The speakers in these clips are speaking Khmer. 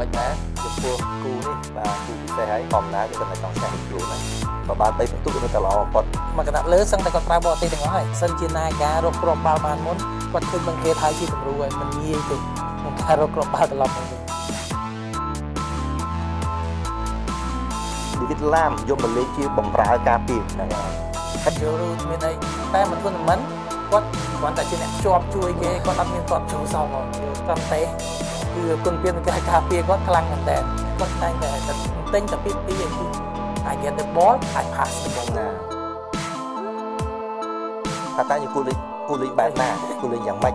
មិនដែរចំពោះគូនេះបាទគូពិសេសហើយធម្មតាគឺគាត់តែចង់ឆេះខ្លួនហើយបើបាន3បន្ទុកគឺតែល្អបំផុតមកកណ្ដាប់លើសឹងតែគាត់ប្រើបរទេសទាំងអស់ហើយសិនជានាយការរកគ្រាប់បាល់បានមុនគាត់ឃើញបង្កើតហើយជាគំរូហើយមិនងាយទេក្នុងការរកគ្រាប់បាល់ត្រឡប់មកវិញឌីវីតឡាមយកមកលេងជាបំរើការពារហ្នឹងហើយគាត់យករូមានអីតែមិនគុណមិនគាត់គ្រាន់តែជាអ្នកជាប់ជួយគេគាត់អត់មានគាត់ចូលសោះមកត្រឹមតែ គឺគុណភាពនៃការការពារគាត់ខ្លាំងមែនតើគាត់តែងតែទិញតែពីពីឯង I get the ball I pass the ball ណាថាតើជាគូលេងគូលេងបែបណាគូលេងយ៉ាងម៉េច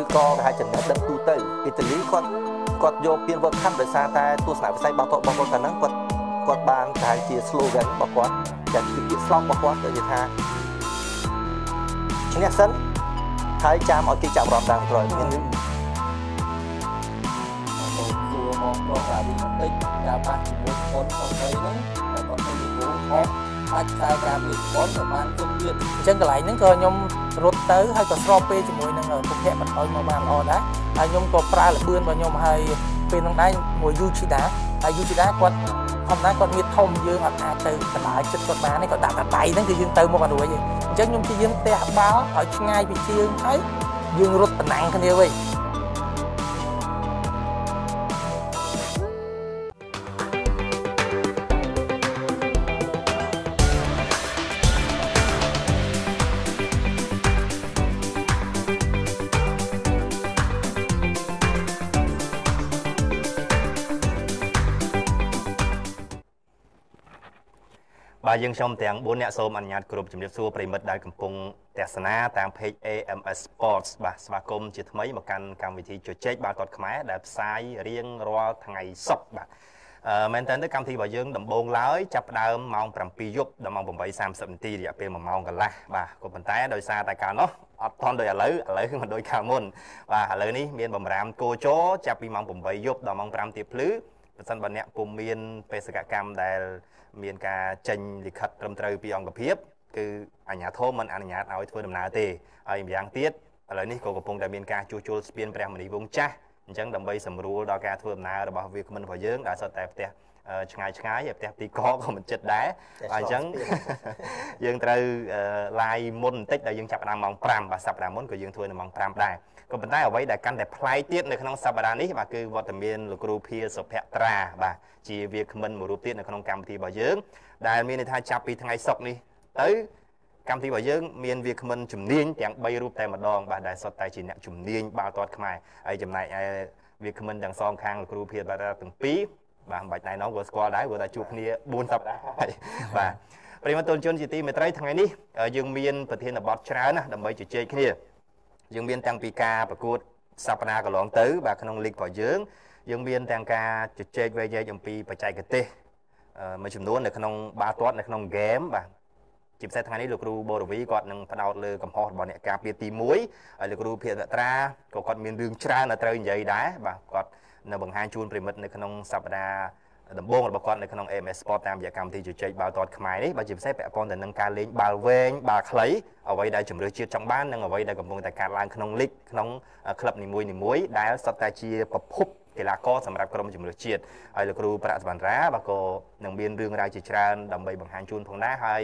ឬក៏គេហៅចំណេះដឹងទូទៅអ៊ីតាលីគាត់គាត់យកពាន World Cup ដោយសារតែទស្សនវិស័យបោះតបរបស់គាត់កាលហ្នឹងគាត់គាត់បានគេហៅជា slogan របស់គាត់ចាជាពាក្យស្លោករបស់គាត់គឺថាឈ្នះសិនហើយចាំឲ្យគេចាប់រំតាមក្រោយមាន ក៏ការីបន្តិចការប៉ះជាមួយកុនផងទៅហ្នឹងតែគាត់ទៅយូរខំអាចខ្សែការពារកុនប្រហែលទៅទៀតអញ្ចឹងកន្លែងហ្នឹងក៏ខ្ញុំរត់ទៅហើយក៏ស្របពេលជាមួយនឹងពុកភ័ក្របន្តឲ្យមកបានល្អដែរហើយខ្ញុំក៏ប្រើលបឿនរបស់ខ្ញុំហើយពេលហ្នឹងដែរមួយយូជីដាហើយយូជីដាគាត់ធម្មតាគាត់មានធំយើងអត់អាចទៅកណ្ដាលចិត្តគាត់បានទេគាត់ដាក់តែដៃហ្នឹងគឺយើងទៅមកអត់រួចទេអញ្ចឹងខ្ញុំជាយើងផ្ទះបាល់ឲ្យឆ្ងាយពីជើងហើយយើងរត់តំណាំងគ្នាវិញ បាទយើងខ្ញុំទាំង4អ្នកសូមអនុញ្ញាតគ្រប់ជំរាបសួរប្រិមិត្តដែលកំពុងទស្សនាតាម page AMS Sports បាទស្វាគមន៍ជាថ្មីមកកាន់កម្មវិធីជជែកបាល់ទាត់ខ្មែរដែលផ្សាយរៀងរាល់ថ្ងៃសុក្របាទអឺមែនតើកម្មវិធីរបស់យើងដំបូងឡើយចាប់ផ្ដើមម៉ោង7យប់ដល់ម៉ោង8:30នាទីរយៈពេល1ម៉ោងកន្លះបាទក៏ប៉ុន្តែដោយសារតែកាលនោះអត់តន់ដូចឥឡូវឥឡូវមិនដូចកាលមុនបាទឥឡូវនេះមានបំរាមគោចរចាប់ពីម៉ោង8យប់ដល់ម៉ោង5ទៀបភ្លឺប្រសិនបើអ្នកពុំមានបេសកកម្មដែល មានការចេញលិខិតត្រឹមត្រូវពីអង្គភាពគឺអាជ្ញាធរមិនអនុញ្ញាតឲ្យធ្វើដំណើរទេហើយម្យ៉ាងទៀតឥឡូវនេះក៏កំពុងតែមានការជួសជុលស្ពានព្រះមនីវងចាស់អញ្ចឹងដើម្បីសម្រួលដល់ការធ្វើដំណើររបស់វាគ្មិនរបស់យើងដែលសុទ្ធតែផ្ទះឆ្ងាយឆ្ងាយហើយផ្ទះទីកក៏មិនចិត្តដែរហើយអញ្ចឹងយើងត្រូវឡាយមុនបន្តិចដែលយើងចាប់ផ្ដើមម៉ោង5បាទសប្តាហ៍មុនក៏យើងធ្វើនៅម៉ោង5ដែរ ក៏ប៉ុន្តែអ្វីដែលកាន់តែប្លែកទៀតនៅក្នុងសប្តាហ៍នេះបាទគឺវត្តមានលោកគ្រូភាសុភត្រាបាទជាវាគ្មិនមួយរូបទៀតនៅក្នុងកម្មវិធីរបស់យើងដែលមានន័យថាចាប់ពីថ្ងៃសុក្រនេះទៅកម្មវិធីរបស់យើងមានវាគ្មិនជំនាញទាំង3រូបតែម្ដងបាទដែលសុទ្ធតែជាអ្នកជំនាញបាល់ទាត់ខ្មែរហើយចំណែកឯវាគ្មិនទាំងសងខាងលោកគ្រូភាបារាទាំងពីរបាទមិនបាច់ណែនាំគាត់ស្គាល់ដែរព្រោះតែជួបគ្នា4សប្តាហ៍ហើយបាទប្រិមត្តជនជនជាទីមេត្រីថ្ងៃនេះយើងមានប្រធានបទច្រើនណាស់ដើម្បីជជែកគ្នា យើងមានទាំងពីការប្រកួតសប្តាហ៍កន្លងទៅ បាទក្នុងលីករបស់យើងយើងមានទាំងការជជែកវែកញែកអំពីបច្ចេកទេសមួយចំនួននៅក្នុងបាល់ទាត់នៅក្នុងហ្គេមបាទជាពិសេសថ្ងៃនេះលោកគ្រូបូរវីគាត់នឹងផ្ដោតលើកំហុសរបស់អ្នកការពារទី1ហើយលោកគ្រូភិរត្រាក៏គាត់មានរឿងច្រើនដែលត្រូវនិយាយដែរបាទគាត់នៅបង្ហាញជូនប្រិមិត្តនៅក្នុងសប្តាហ៍ ដំបូងរបស់គាត់នៅក្នុង AMS Sport តាមរយៈកម្មវិធីជជែកបាល់ទាត់ខ្មែរនេះបើជាពិសេសពាក់ព័ន្ធទៅនឹងការលេងបាល់វែងបាល់ខ្លីអ្វីដែលជំរឿជាតិចង់បាននិងអ្វីដែលកំពុងតែកើតឡើងក្នុងលីកក្នុងក្លឹបនីមួយៗដែលសុទ្ធតែជាប្រភពកីឡាករសម្រាប់ក្រុមជម្រើសជាតិហើយលោកគ្រូប្រាក់សវណ្ណរាបាទក៏នឹងមានរឿងរ៉ាវជាច្រើនដើម្បីបង្ហាញជូនផងដែរហើយ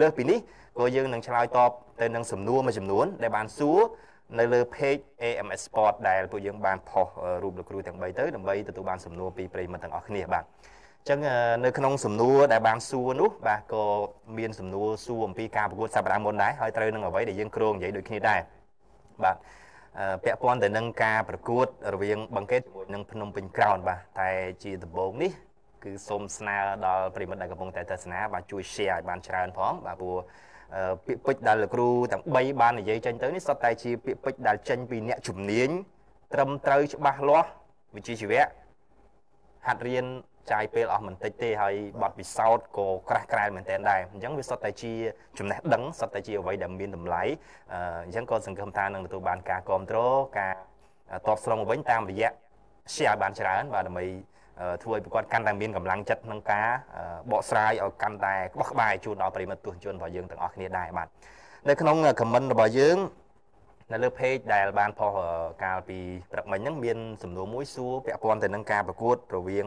លើសពីនេះក៏យើងនឹងឆ្លើយតបទៅនឹងសំណួរមួយចំនួនដែលបានសួរ នៅលើ page AMS Sport ដែលពួកយើងបានផុសរូបលោកគ្រូទាំង3ទៅដើម្បីទទួលបានសំណួរពីប្រិយមិត្តទាំងអស់គ្នាបាទអញ្ចឹងនៅក្នុងសំណួរដែលបានសួរនោះបាទក៏មានសំណួរសួរអំពីការប្រកួតសប្តាហ៍មុនដែរហើយត្រូវនឹងអ្វីដែលយើងគ្រោងនិយាយដូចគ្នាដែរបាទពាក់ព័ន្ធទៅនឹងការប្រកួតរវាងបង្កេតជាមួយនឹងភ្នំពេញក្រោនបាទតែជាដំបូងនេះគឺសូមស្នើដល់ប្រិមិត្តដែលកំពុងតែទស្សនាបាទជួយ share ឲ្យបានច្រើនផងបាទព្រោះ ពាក្យពេចន៍ដែលលោកគ្រូទាំង3បាននិយាយចេញទៅនេះសុទ្ធតែជាពាក្យពេចន៍ដែលចេញពីអ្នកជំនាញត្រឹមត្រូវច្បាស់លាស់វិជ្ជាជីវៈហាត់រៀនចាយពេលអស់មិនតិចទេហើយបទពិសោធន៍ក៏ក្រាស់ក្រែលមែនទែនដែរអញ្ចឹងវាសុទ្ធតែជាចំណេះដឹងសុទ្ធតែជាអ្វីដែលមានតម្លៃអញ្ចឹងក៏សង្ឃឹមថានឹងទទួលបានការគ្រប់គ្រងការតបស្នងវិញតាមរយៈ share បានច្រើនបាទដើម្បី ធ្វើឲ្យប្រកបកាន់តែមានកម្លាំងចិត្តក្នុងការបកស្រាយឲ្យកាន់តែក្បោះក្បាយជូនដល់ប្រិមត្តទស្សនជនរបស់យើងទាំងអស់គ្នាដែរបាទនៅក្នុង comment របស់យើងនៅលើ page ដែលបានផុសអឺកាលពីព្រឹកមិញហ្នឹងមានសំណួរមួយសួរពាក់ព័ន្ធទៅនឹងការប្រកួតរវាង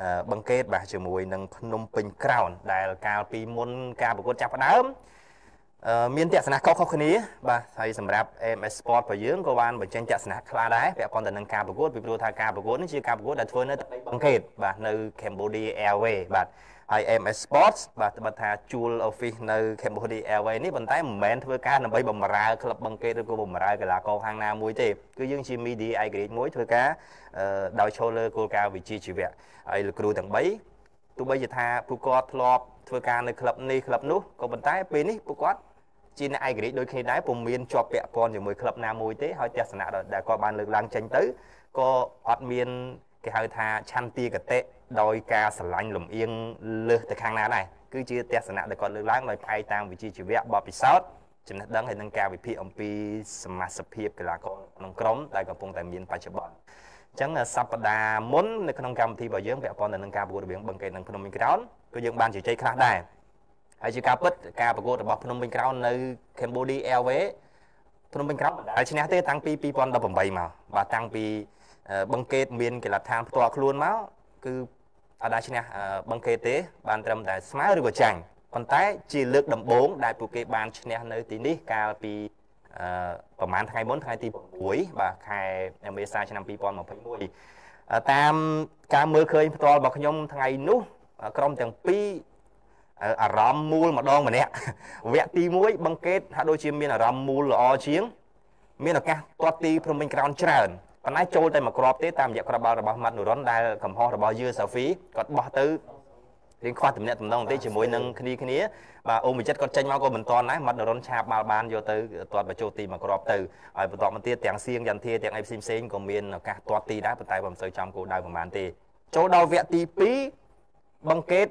អឺបឹងកេតបាទជាមួយនឹងភ្នំពេញក្រោនដែលកាលពីមុនការប្រកួតចាប់ផ្ដើមអឺ មានទស្សនៈខុសៗគ្នាបាទហើយសម្រាប់ AMS Sport របស់យើងក៏បានបញ្ចេញទស្សនៈខ្លះដែរពាក់ព័ន្ធទៅនឹងការប្រកួតពីព្រោះថាការប្រកួតនេះជាការប្រកួតដែលធ្វើនៅទឹកដីបឹងកេតបាទនៅ Cambodia Airway បាទហើយ MS Sports បាទត្បិតថាជួល office នៅ Cambodia Airway នេះប៉ុន្តែមិនមែនធ្វើការដើម្បីបម្រើក្លឹបបឹងកេតឬក៏បម្រើកីឡាករខាងណាមួយទេគឺយើងជា media I grade មួយធ្វើការអឺដោយចូលលើគោលការណ៍វិជ្ជាជីវៈហើយលោកគ្រូទាំង3ទោះបីជាថាពួកគាត់ធ្លាប់ធ្វើការនៅក្លឹបនេះក្លឹបនោះក៏ប៉ុន្តែពេលនេះពួកគាត់ ជាអ្នកឯករាជ្យដូចគ្នាដែរពុំមានជាប់ពាក់ព័ន្ធជាមួយក្លឹបណាមួយទេហើយទស្សនៈដែលគាត់បានលើកឡើងចេញទៅក៏អត់មានគេហៅថាឆន្ទាគតិដោយការស្រឡាញ់លំអៀងលើសទៅខាងណាដែរគឺជាទស្សនៈដែលគាត់លើកឡើងដោយផ្អែកតាមវិជ្ជាជីវៈបទពិសោធន៍ចំណេះដឹងហើយនឹងការវិភាគអំពីសមាជិកភាពកីឡាករក្នុងក្រុមដែលកំពុងតែមានបច្ចុប្បន្នអញ្ចឹងសប្តាហ៍មុននៅក្នុងកម្មវិធីរបស់យើងពាក់ព័ន្ធទៅនឹងការប្រកួតរវាងបឹងកេតនិងភ្នំពេញក្រោនក៏យើងបានជជែកខ្លះដែរ ហើយជាការពិតការប្រកួតរបស់ភ្នំពេញក្រោននៅ Cambodia Airway ភ្នំពេញក្រោនមិនដែលឈ្នះទេតាំងពី2018មកបាទតាំងពីបឹងកេតមានកីឡដ្ឋានផ្ទាល់ខ្លួនមកគឺអត់ដែលឈ្នះបឹងកេតទេ បានត្រឹមតែស្មើឬក៏ចាញ់ប៉ុន្តែជាលើកដំបូងដែលពួកគេបានឈ្នះនៅទីនេះកាលពីអឺប្រហែលថ្ងៃមុនថ្ងៃទី6បាទខែមេសាឆ្នាំ2021តាមការមើលឃើញផ្ទាល់របស់ខ្ញុំថ្ងៃនោះក្រុមទាំងពីរ អារម្មណ៍មូលម្ដងម្នាក់វគ្គទី1បង្កេតហាក់ដូចជាមានអារម្មណ៍មូលល្អជាង មានឱកាសទាត់ទីព្រំពេញក្រោនច្រើនប៉ុន្តែចូលតែមួយគ្រាប់ទេតាមរយៈគ្រាប់បាល់របស់ម៉ាត់នូរុនដែលកំហុសរបស់យឺសាហ្វីគាត់បោះទៅរៀងខ្វះទំនាក់ទំនងបន្តិចជាមួយនឹងគ្នាគ្នាបាទអូមួយចិត្តគាត់ចេញមកក៏មិនតាន់ដែរម៉ាត់នូរុនឆាបបាល់បានយកទៅទាត់បញ្ចូលទីមួយគ្រាប់ទៅហើយបន្ទាប់មកទៀតទាំងសៀងយ៉ាន់ធាទាំងអីផ្សេងផ្សេងក៏មានឱកាសទាត់ទីដែរប៉ុន្តែមិនសូវចំគោលដៅប្រហែលទេចូលដល់វគ្គទី2បង្កេត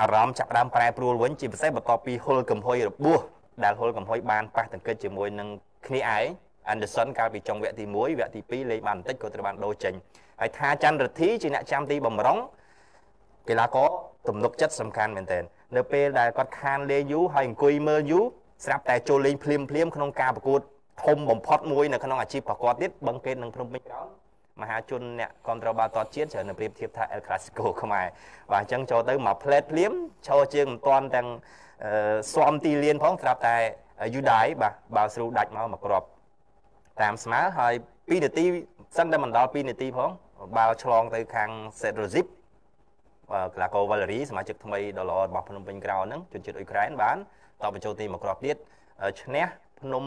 អារម្មណ៍ចាប់ដើមប្រែប្រួលវិញជាពិសេសបន្ទាប់ពីហុលកំហុយរបួសដែលហុលកំហុយបានប៉ះទង្គិចជាមួយនឹងគ្នាឯង Anderson កាលពីចុងវគ្គទី1វគ្គទី2លេងបានបន្តិចក៏ត្រូវបានដូរចេញហើយថាច័ន្ទរទ្ធីជាអ្នកចាំទីបំរុងកីឡាករទំនុកចិត្តសំខាន់មែនទែននៅពេលដែលគាត់ខានលេងយូរហើយអង្គុយមើលយូរស្រាប់តែចូលលេងភ្លាមភ្លាមក្នុងការប្រកួតធំបំផុតមួយនៅក្នុងអាជីពរបស់គាត់ទៀតបឹងកេតនឹងភ្នំពេញក្រោន មហាជនអ្នកគ្រប់គ្រងបាល់ទាត់ជាតិច្រើននៅប្រៀបធៀបថា El Clasico ខ្មែរបាទអញ្ចឹងចូលទៅមកផ្លេតភ្លាមឈរជើងមិនតាន់ទាំងស្វំទីលានផងស្រាប់តែយូដៃបាទបាល់ស្រូដាច់មកមកគ្រាប់តាមស្មើហើយ2នាទីសិនតែមិនដល់2នាទីផងបាល់ឆ្លងទៅខាង Set Rozip បាទកីឡាករ Valery សមាជិកថ្មីដ៏ល្អរបស់ភ្នំពេញក្រោនហ្នឹងជនជាតិអ៊ុយក្រែនបានតបបញ្ចូលទីមួយគ្រាប់ទៀតឈ្នះ ភ្នំ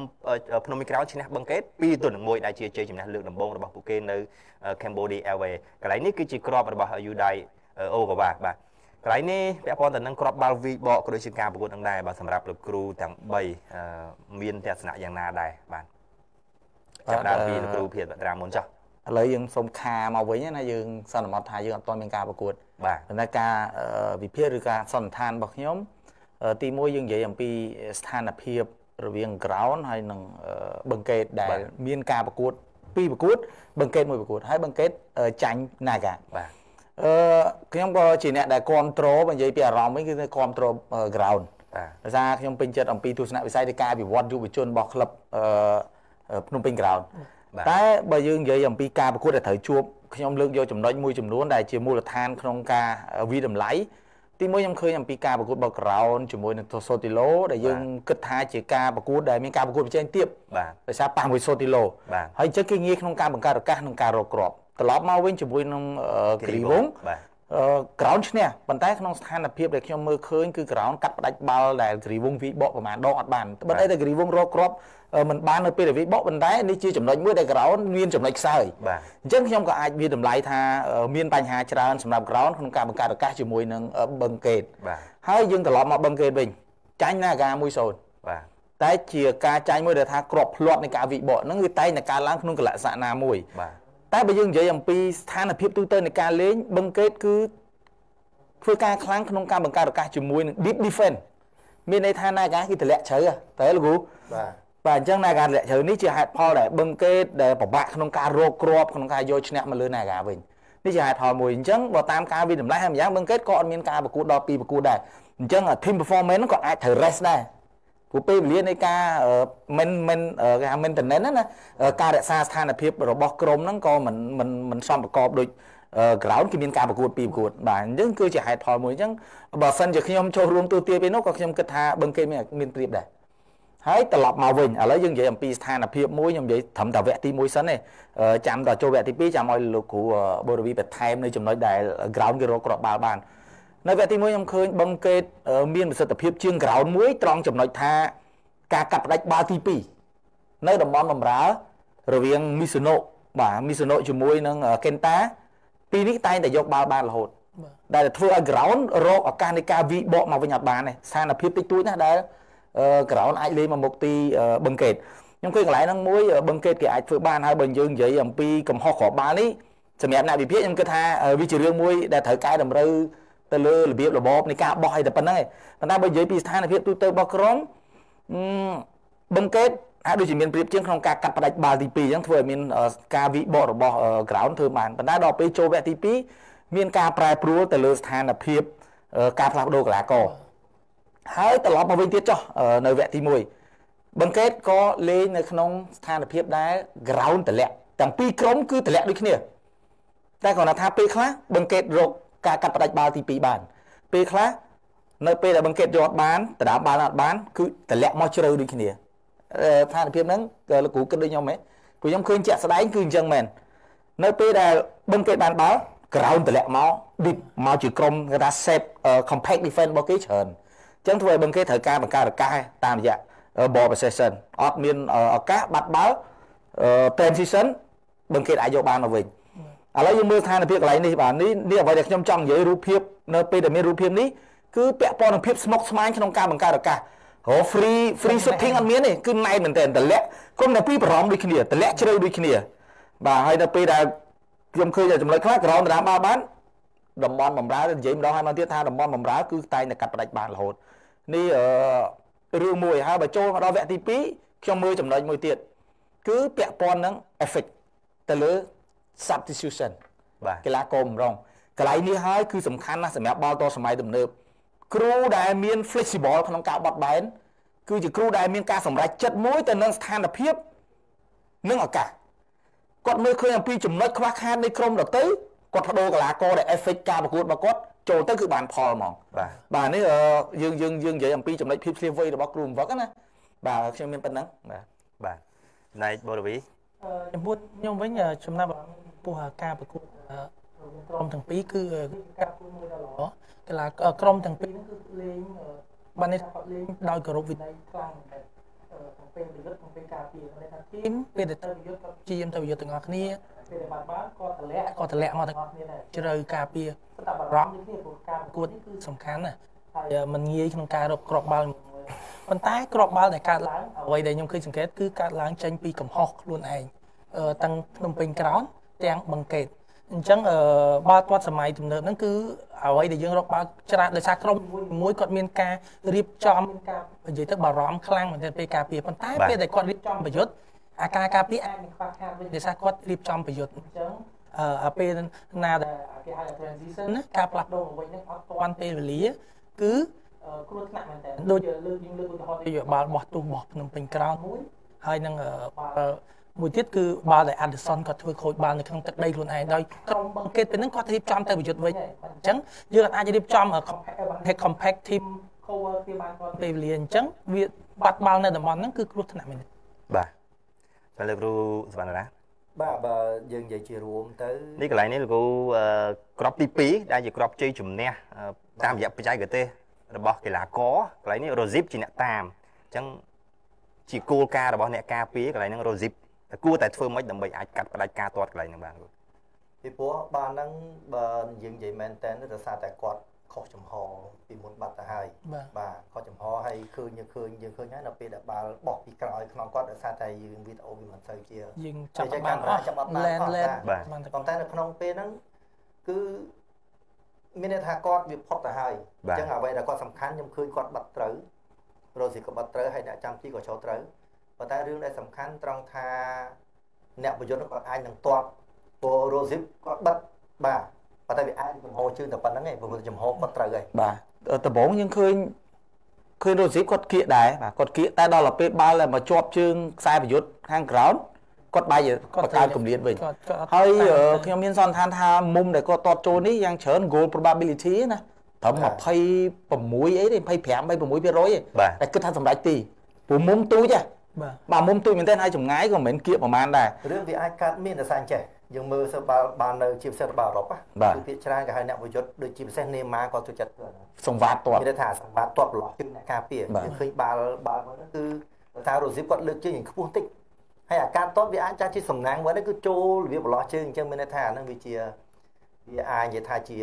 ភ្នំមីក្រោនឈ្នះបឹងកេត2ទល់នឹង1ដែលជាជ័យជំនះលើកដំបូងរបស់ពួកគេនៅ Cambodia Airway កន្លែងនេះគឺជាក្របរបស់ Udai Ogawa បាទកន្លែងនេះពាក់ព័ន្ធទៅនឹងក្របបាល់វីបកក៏ដូចជាការប្រកួតនឹងដែរបាទសម្រាប់លោកគ្រូទាំង3មានទស្សនៈយ៉ាងណាដែរបាទចាប់ដើមពីលោកគ្រូភៀតបត្រាមុនចុះឥឡូវយើងសុំខាមកវិញណាយើងសន្មតថាយើងអត់ទាន់មានការប្រកួតបាទប៉ុន្តែការវិភាគឬការសន្និដ្ឋានរបស់ខ្ញុំទី1យើងនិយាយអំពីស្ថានភាព រវាង ground ហើយនឹងបឹងកេតដែលមានការប្រកួតពីរប្រកួតបឹងកេតមួយប្រកួត ហើយបឹងកេតចាញ់ Naga បាទអឺខ្ញុំក៏ជាអ្នកដែលគ្រប់គ្រងបើនិយាយពីអារម្មណ៍វិញគឺគ្រប់គ្រង ground បាទដោយសារខ្ញុំពេញចិត្តអំពីទស្សនវិស័យនៃការវិវត្តយុវជនរបស់ក្លឹបអឺភ្នំពេញ ground តែបើយើងនិយាយអំពីការប្រកួតដែលត្រូវជួបខ្ញុំលើកយកចំណុចមួយចំនួនដែលជាមូលដ្ឋានក្នុងការវិតម្លៃ ទីមួយខ្ញុំឃើញអំពីការប្រកួត background ជាមួយនឹង Sotilo ដែលយើងគិតថាជាការប្រកួតដែលមានការប្រកួតប្រជែងទៀតបាទដោយសារប៉ះមួយ Sotilo ហើយអញ្ចឹងគេងាយក្នុងការបង្កើតឱកាសក្នុងការរកគ្រាប់ត្រឡប់មកវិញជាមួយនឹងគ្រីវងបាទ ក្រោនឈ្នះប៉ុន្តែក្នុងស្ថានភាពដែលខ្ញុំមើលឃើញគឺក្រោនកាត់ផ្ដាច់បាល់ដែលគ្រីវងវីបកប្រហែលដងអត់បានបើអីតែគ្រីវងរកគ្រាប់មិនបាននៅពេលដែលវីបកប៉ុន្តែនេះជាចំណុចមួយដែលក្រោនមានចំណុចខ្សោយអញ្ចឹងខ្ញុំក៏អាចវាតម្លៃថាមានបញ្ហាច្រើនសម្រាប់ក្រោនក្នុងការបង្កើតឱកាសជាមួយនឹងបឹងកេតហើយយើងត្រឡប់មកបឹងកេតវិញចាញ់ណាកា1-0បាទតែជាការចាញ់មួយដែលថាក្របភ្លាត់នៃការវិបកហ្នឹងវាតែងតែកើតឡើងក្នុងកលសៈណាមួយបាទ តែបើយើងនិយាយអំពីស្ថានភាពទូទៅនៃការលេងបឹងកេតគឺធ្វើការខ្លាំងក្នុងការបង្កើតឱកាសជាមួយនឹង deep defense មានន័យថាណាកាគេតម្លាក់ជ្រៅតែលោកគ្រូបាទបាទអញ្ចឹងណាការលាក់ជ្រៅនេះជាហេតុផលដែលបឹងកេតដែលពិបាកក្នុងការរកគ្រាប់ក្នុងការយកឈ្នះមកលើណាកាវិញនេះជាហេតុផលមួយអញ្ចឹងបើតាមការវិតម្លៃហើយម្យ៉ាងបឹងកេតក៏អត់មានការប្រកួតដល់ពីប្រកួតដែរអញ្ចឹង team performance ក៏អាចត្រូវ rest ដែរ ព្រោះពេលវេលានៃការមិនមិនគេហៅ maintenance ណាការរក្សាស្ថានភាពរបស់ក្រុមហ្នឹងក៏មិនមិនមិនសមប្រកបដូច ground គេមានការប្រកួតពីប្រកួតបាទអញ្ចឹងគឺជាហេតុផលមួយអញ្ចឹងបើសិនជាខ្ញុំចូលរួមទូទាពេលនោះក៏ខ្ញុំគិតថាបឹងគេមានមានប្រៀបដែរហើយត្រឡប់មកវិញឥឡូវយើងនិយាយអំពីស្ថានភាពមួយខ្ញុំនិយាយត្រឹមតែវគ្គទី1សិនទេចាំដល់ចូលវគ្គទី2ចាំឲ្យលោកគ្រូបូរវីបន្ថែមនៅចំណុចដែល ground គេរកគ្រាប់បាល់បាន នៅវគ្គទី1ខ្ញុំឃើញបឹងកេតមានប្រសិទ្ធភាពជាង ground មួយត្រង់ចំណុចថាការកាត់ផ្ដាច់បាល់ទី2នៅតំបន់បំរើរវាងមីសូណូបាទមីសូណូជាមួយនឹងកេនតាពីរនេះតែងតែយកបាល់បានរហូតដែលធ្វើឲ្យ ground រកឱកាសនៃការវីបកមកវិញអត់បានទេស្ថានភាពតិចតួចណាស់ដែល ground អាចលេងមកមុខទីបឹងកេតខ្ញុំឃើញកន្លែងហ្នឹងមួយបឹងកេតគេអាចធ្វើបានហើយបើយើងនិយាយអំពីកំហុសគ្រាប់បាល់នេះសម្រាប់អ្នកវិភាគខ្ញុំគិតថាវាជារឿងមួយដែលត្រូវកែតម្រូវ ទៅលើរបៀបរបបនៃការបោះឲ្យតែប៉ុណ្្នឹងឯងប៉ុន្តែបើនិយាយពីស្ថានភាពទូទៅរបស់ក្រុមបឹងកេតអាចដូចជាមានប្រៀបជាងក្នុងការកាត់ផ្ដាច់បាល់ទី2អញ្ចឹងធ្វើឲ្យមានការវិបករបស់ ground ធ្វើបានប៉ុន្តែដល់ពេលចូលវគ្គទី2មានការប្រែប្រួលទៅលើស្ថានភាពការផ្លាស់ប្ដូរកីឡាករហើយត្រឡប់មកវិញទៀតចុះនៅវគ្គទី1បង្កេតក៏លេងនៅក្នុងស្ថានភាពដែល ground តម្លាក់ទាំងពីរក្រុមគឺតម្លាក់ដូចគ្នាតែគ្រាន់តែថាពេលខ្លះបង្កេតរក ការកាត់ផ្ដាច់បាល់ទី2បានពេលខ្លះនៅពេលដែលបង្កេតយកបានដណ្ដើមបាល់អត់បានគឺតម្លាក់មកជ្រៅដូចគ្នាស្ថានភាពហ្នឹងលោកគ្រូគិតដូចខ្ញុំហ៎ព្រោះខ្ញុំឃើញជាក់ស្ដែងគឺអញ្ចឹងមែននៅពេលដែលបង្កេតបានបាល់ ground តម្លាក់មក deep មកជាក្រុមគេថា set compact defense របស់គេច្រើនចឹងធ្វើឲ្យបឹងគេត្រូវការបង្កើតឱកាសតាមរយៈ ball possession អត់មានឱកាសបាត់បាល់ transition បឹងគេអាចយកបានមកវិញ ឥឡូវយើងមើលស្ថានភាពកន្លែងនេះបាទនេះនេះអ្វីដែលខ្ញុំចង់និយាយរូបភាពនៅពេលដែលមានរូបភាពនេះគឺពាក់ព័ន្ធនឹងភាពស្មុគស្មាញក្នុងការបង្កើតឱកាសអូ free free shooting អត់មានទេគឺណែនមែនតើតម្លាក់គុំតែពីរបារម្ភដូចគ្នាតម្លាក់ជ្រៅដូចគ្នាបាទហើយនៅពេលដែលខ្ញុំឃើញចំណុចខ្លះក្រោមតារាបាល់បានតំបន់បំរើនិយាយម្ដងហើយមកទៀតថាតំបន់បំរើគឺតែងតែកាត់ផ្ដាច់បានរហូតនេះអឺរឿងមួយហើយបើចូលមកដល់វគ្គទី2ខ្ញុំមើលចំណុចមួយទៀតគឺពាក់ព័ន្ធនឹង effect ទៅលើ substitution បាទកីឡាករម្ដងកន្លែងនេះហើយគឺសំខាន់ណាស់សម្រាប់បាល់តសម័យទំនើបគ្រូដែលមាន flexible ក្នុងការបត់បែនគឺជាគ្រូដែលមានការសម្រេចចិត្តមួយទៅនឹងស្ថានភាពនិងឱកាសគាត់មើលឃើញអំពីចំណុចខ្វះខាតនៃក្រុមដទៃគាត់បដូរកីឡាករដែល effect ការប្រកួតរបស់គាត់ចូលទៅគឺបានផលហ្មងបាទបាទនេះយើងយើងយើងនិយាយអំពីចំណុចភាពឆ្លៀវវៃរបស់គ្រូបង្វឹកណាបាទខ្ញុំមានប៉ុណ្ណឹងបាទបាទណៃបូរវីចំពោះខ្ញុំវិញចំណាប់ ពោះការប្រកួតក្រុមទាំងពីរគឺការប្រកួតមួយដ៏ល្អកីឡាក្រុមទាំងពីរហ្នឹងគឺលេងបាននេះគាត់លេងដោយគោរពវិន័យខ្លាំងតែទាំងពេលប្រយុទ្ធទាំងពេលការពារន័យថាធីមពេលដែលទៅប្រយុទ្ធគាត់ជាមទៅប្រយុទ្ធទាំងអស់គ្នាពេលដែលបានបានគាត់តម្លាក់គាត់តម្លាក់មកទាំងអស់គ្នាដែរជ្រៅការពារតែបារម្ភនេះគ្នាព្រោះការប្រកួតនេះគឺសំខាន់ណាស់ហើយมันងាយក្នុងការរកគ្រាប់បាល់ប៉ុន្តែគ្រាប់បាល់ដែលកើតឡើងអ្វីដែលខ្ញុំឃើញសង្កេតគឺកើតឡើងចេញពីកំហុសខ្លួនឯងទាំងភ្នំពេញក្រោន ទាំងបឹងកេតអញ្ចឹងបាល់ទាត់សម័យទំនើបហ្នឹងគឺអ្វីដែលយើងរកបាល់ច្រើនដោយសារក្រុមមួយគាត់មានការរៀបចំមានការនិយាយទៅបារម្ភខ្លាំងមែនទែនពេលការពារប៉ុន្តែពេលដែលគាត់រៀបចំប្រយុទ្ធអាការការពារអាចនឹងខ្វះខាតវិញដោយសារគាត់រៀបចំប្រយុទ្ធអញ្ចឹងអឺពេលណាដែលគេហៅ transition ណាការផ្លាស់ប្ដូរមកវិញហ្នឹងអត់ទាន់ពេលវេលាគឺគ្រោះថ្នាក់មែនតើដូចលើកយើងលើកឧទាហរណ៍យកបាល់បោះទូបោះភ្នំពេញក្រោនមួយហើយនឹងបាល់ មួយទៀតគឺបាល់ដែល Addison គាត់ធ្វើខូចបាល់នៅក្នុងទឹកដីខ្លួនឯងដោយក្រុមបង្កេតពេលហ្នឹងគាត់រៀបចំទៅប្រយុទ្ធវិញអញ្ចឹងយើងអាចរៀបចំ compact compact team cover គ្នាបានគាត់ពេលវេលាអញ្ចឹងវាបាត់បាល់នៅតំបន់ហ្នឹងគឺគ្រោះថ្នាក់មែនបាទតែលោកគ្រូសវណ្ណរាបាទបើយើងនិយាយជារួមទៅនេះកន្លែងនេះលោកគ្រូក្របទី2ដែលជាក្របជ័យជំនះតាមរយៈបច្ចេកទេសរបស់កីឡាករកន្លែងនេះ Rozip ជាអ្នកតាមអញ្ចឹងជាគោលការណ៍របស់អ្នកការពារកន្លែងហ្នឹង Rozip តែគួរតែធ្វើម៉េចដើម្បីអាចកាត់ផ្ដាច់ការទាត់កន្លែងហ្នឹងបានគ្រូពីព្រោះបានហ្នឹងបើយើងនិយាយមែនតើទៅសារតែគាត់ខុសចំហពីមុនបាត់ទៅហើយបាទខុសចំហហើយឃើញយើងឃើញយើងឃើញហើយនៅពេលដែលបាល់បោះពីក្រោយក្នុងគាត់ដោយសារតែយើងវីដេអូវាមិនសូវជាយើងចាប់បានអស់ចាប់បានឡែនឡែនប៉ុន្តែនៅក្នុងពេលហ្នឹងគឺមានន័យថាគាត់វាផុតទៅហើយអញ្ចឹងអ្វីដែលគាត់សំខាន់ខ្ញុំឃើញគាត់បាត់ត្រូវរស់ស៊ីក៏បាត់ត្រូវហើយអ្នកចាំទីក៏ចូលត្រូវ ប៉ុន្តែរឿងដែលសំខាន់ត្រង់ថាអ្នកប្រយុទ្ធគាត់អាចនឹងទាត់ព្រោះ Rosip គាត់បិទបាទប៉ុន្តែវាអាចចំហជើងតែប៉ុណ្្នឹងឯងព្រោះចំហគាត់ត្រូវឯងបាទដំបូងយើងឃើញឃើញរ៉ូស៊ីបគាត់គៀកដែរបាទគាត់គៀកតែដល់ទៅពេលបាល់ដែលមកជាប់ជើងខ្សែប្រយុទ្ធខាងក្រោមគាត់បែរទៅបង្កើតគម្លាតវិញគាត់គាត់អត់ហើយតែអឺទេខ្ញុំមានសន្និដ្ឋានថាមុំដែលគាត់តតចូលនេះយ៉ាងច្រើន goal probability ណាត្រឹមបាទ26អីទេ25 26%ឯងបាទតែគិតថាសម្រេចទីព្រោះមុំទូចហ៎ បាទបាទមុំទូចមែនទែនហើយចម្ងាយក៏មិនមែនគៀកប្រហែលដែររឿងវាអាចកើតមានដោយសារអញ្ចេះយើងមើលទៅបាល់បាននៅជាពិសេសរបស់អឺរ៉ុបបាទគឺភាគច្រើនគេហៅអ្នកប្រយុទ្ធដូចជាពិសេសនេម៉ាក៏ចូលចិត្តធ្វើហ្នឹងសង្វាតតមានន័យថាសម្បត្តិតបប្រឡោះជើងអ្នកការពារបាទយើងឃើញបាល់បាល់ហ្នឹងគឺថារ៉ូស៊ីបគាត់លើកជើងយ៉ាងខ្ពស់តិចហើយអាការតបវាអាចចាស់ជាសំណាងមួយនេះគឺចូលរបៀបប្រឡោះជើងអញ្ចឹងមានន័យថាអាហ្នឹងវាជាវាអាចនិយាយថាជា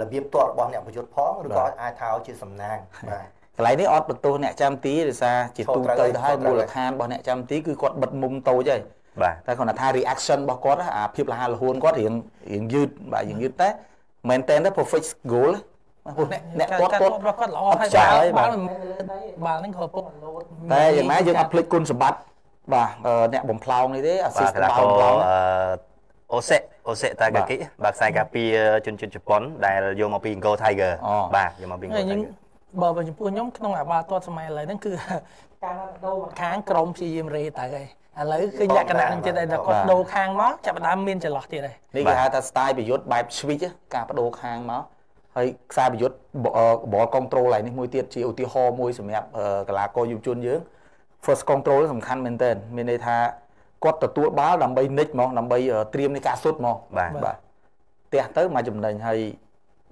របៀបតបរបស់អ្នកប្រយុទ្ធផងឬក៏អាចថាឲ្យជាសំណាងបាទ កន្លែងនេះអត់បន្ទោសអ្នកចាំទីដោយសារជាទូចូលត្រូវទៅហើយទៅហើយចូលត្រូវមូលដ្ឋានរបស់អ្នកចាំទីគឺគាត់បិទមុំតូចហើយបាទតែគាត់ថា reaction របស់គាត់ណាអាភាពរហ័សរហួនគាត់រៀងរៀងយឺតបាទរៀងយឺតតែមែនតើទៅ perfect goal ណាព្រោះអ្នកអ្នកគាត់ការគាត់របស់គាត់ល្អអត់ហើយចាស់ហើយបាបាទល់មិនមែនលើដៃបាល់ហ្នឹងក៏ពុកលោតតែយ៉ាងណាយើងអត់ភ្លេចគុណសម្បត្តិបាទអឺអ្នកបំផ្លោងនេះទេបាទ assist កីឡាបាករល់បំផ្លោងអឺអូសេអូសេតាកាគីបាទខ្សែការពារជនជាតិជប៉ុនដែលយកមកពី Go Tiger អូបាទយកមកពី Go ហើយខ្ញុំ Tiger បើបើចំពោះខ្ញុំក្នុងអាបាល់ទាត់សម័យឥឡូវហ្នឹងគឺការដូរមកខាងក្រុមព្យាយាមរេទៅហើយឥឡូវឃើញលក្ខណៈហ្នឹងទៀតហើយដល់គាត់ដូរខាងមកចាប់ផ្ដើមមានចន្លោះទៀតហើយនេះគេហៅថា style ប្រយុទ្ធបែប switch ការបដូរខាងមកហើយខ្សែប្រយុទ្ធបអឺ ball control ហើយនេះមួយទៀតជាឧទាហរណ៍មួយសម្រាប់អឺកីឡាករយុវជនយើង first control សំខាន់មែនទែនមានន័យថាគាត់ទទួលបាល់ដើម្បីនិចហ្មងដើម្បីអឺត្រៀមនៃការសុទ្ធហ្មងបាទបាទផ្ទះទៅមកចំណេញហើយ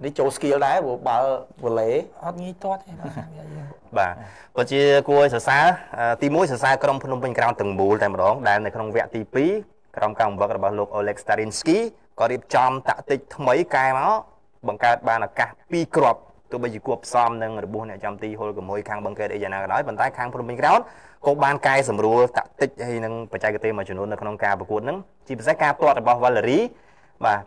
នេះចូល skill ដែរព្រោះបាល់វ៉ូឡេអត់ងាយទាត់ទេបាទបាទក៏ជាគួរឲ្យសរសើរអឺទី1សរសើរក្រុមភ្នំពេញក្រោនទាំងមូលតែម្ដងដែលនៅក្នុងវគ្គទី2ក្រុមការបង្វឹករបស់លោក Oleg Starinsky ក៏រៀបចំតាក់ទិកថ្មីកែមកបង្កើតបានឱកាស2គ្រាប់ទោះបីជាគួបផ្សំនឹងរបួសអ្នកចាំទីហុលកមួយខាងបឹងកេតអីយ៉ាងណាក៏ដោយប៉ុន្តែខាងភ្នំពេញក្រោនក៏បានកែសម្រួលតាក់ទិកហើយនឹងបច្ចេកទេសមួយចំនួននៅក្នុងការប្រកួតហ្នឹងជាពិសេសការទាត់របស់ Valerie បាទ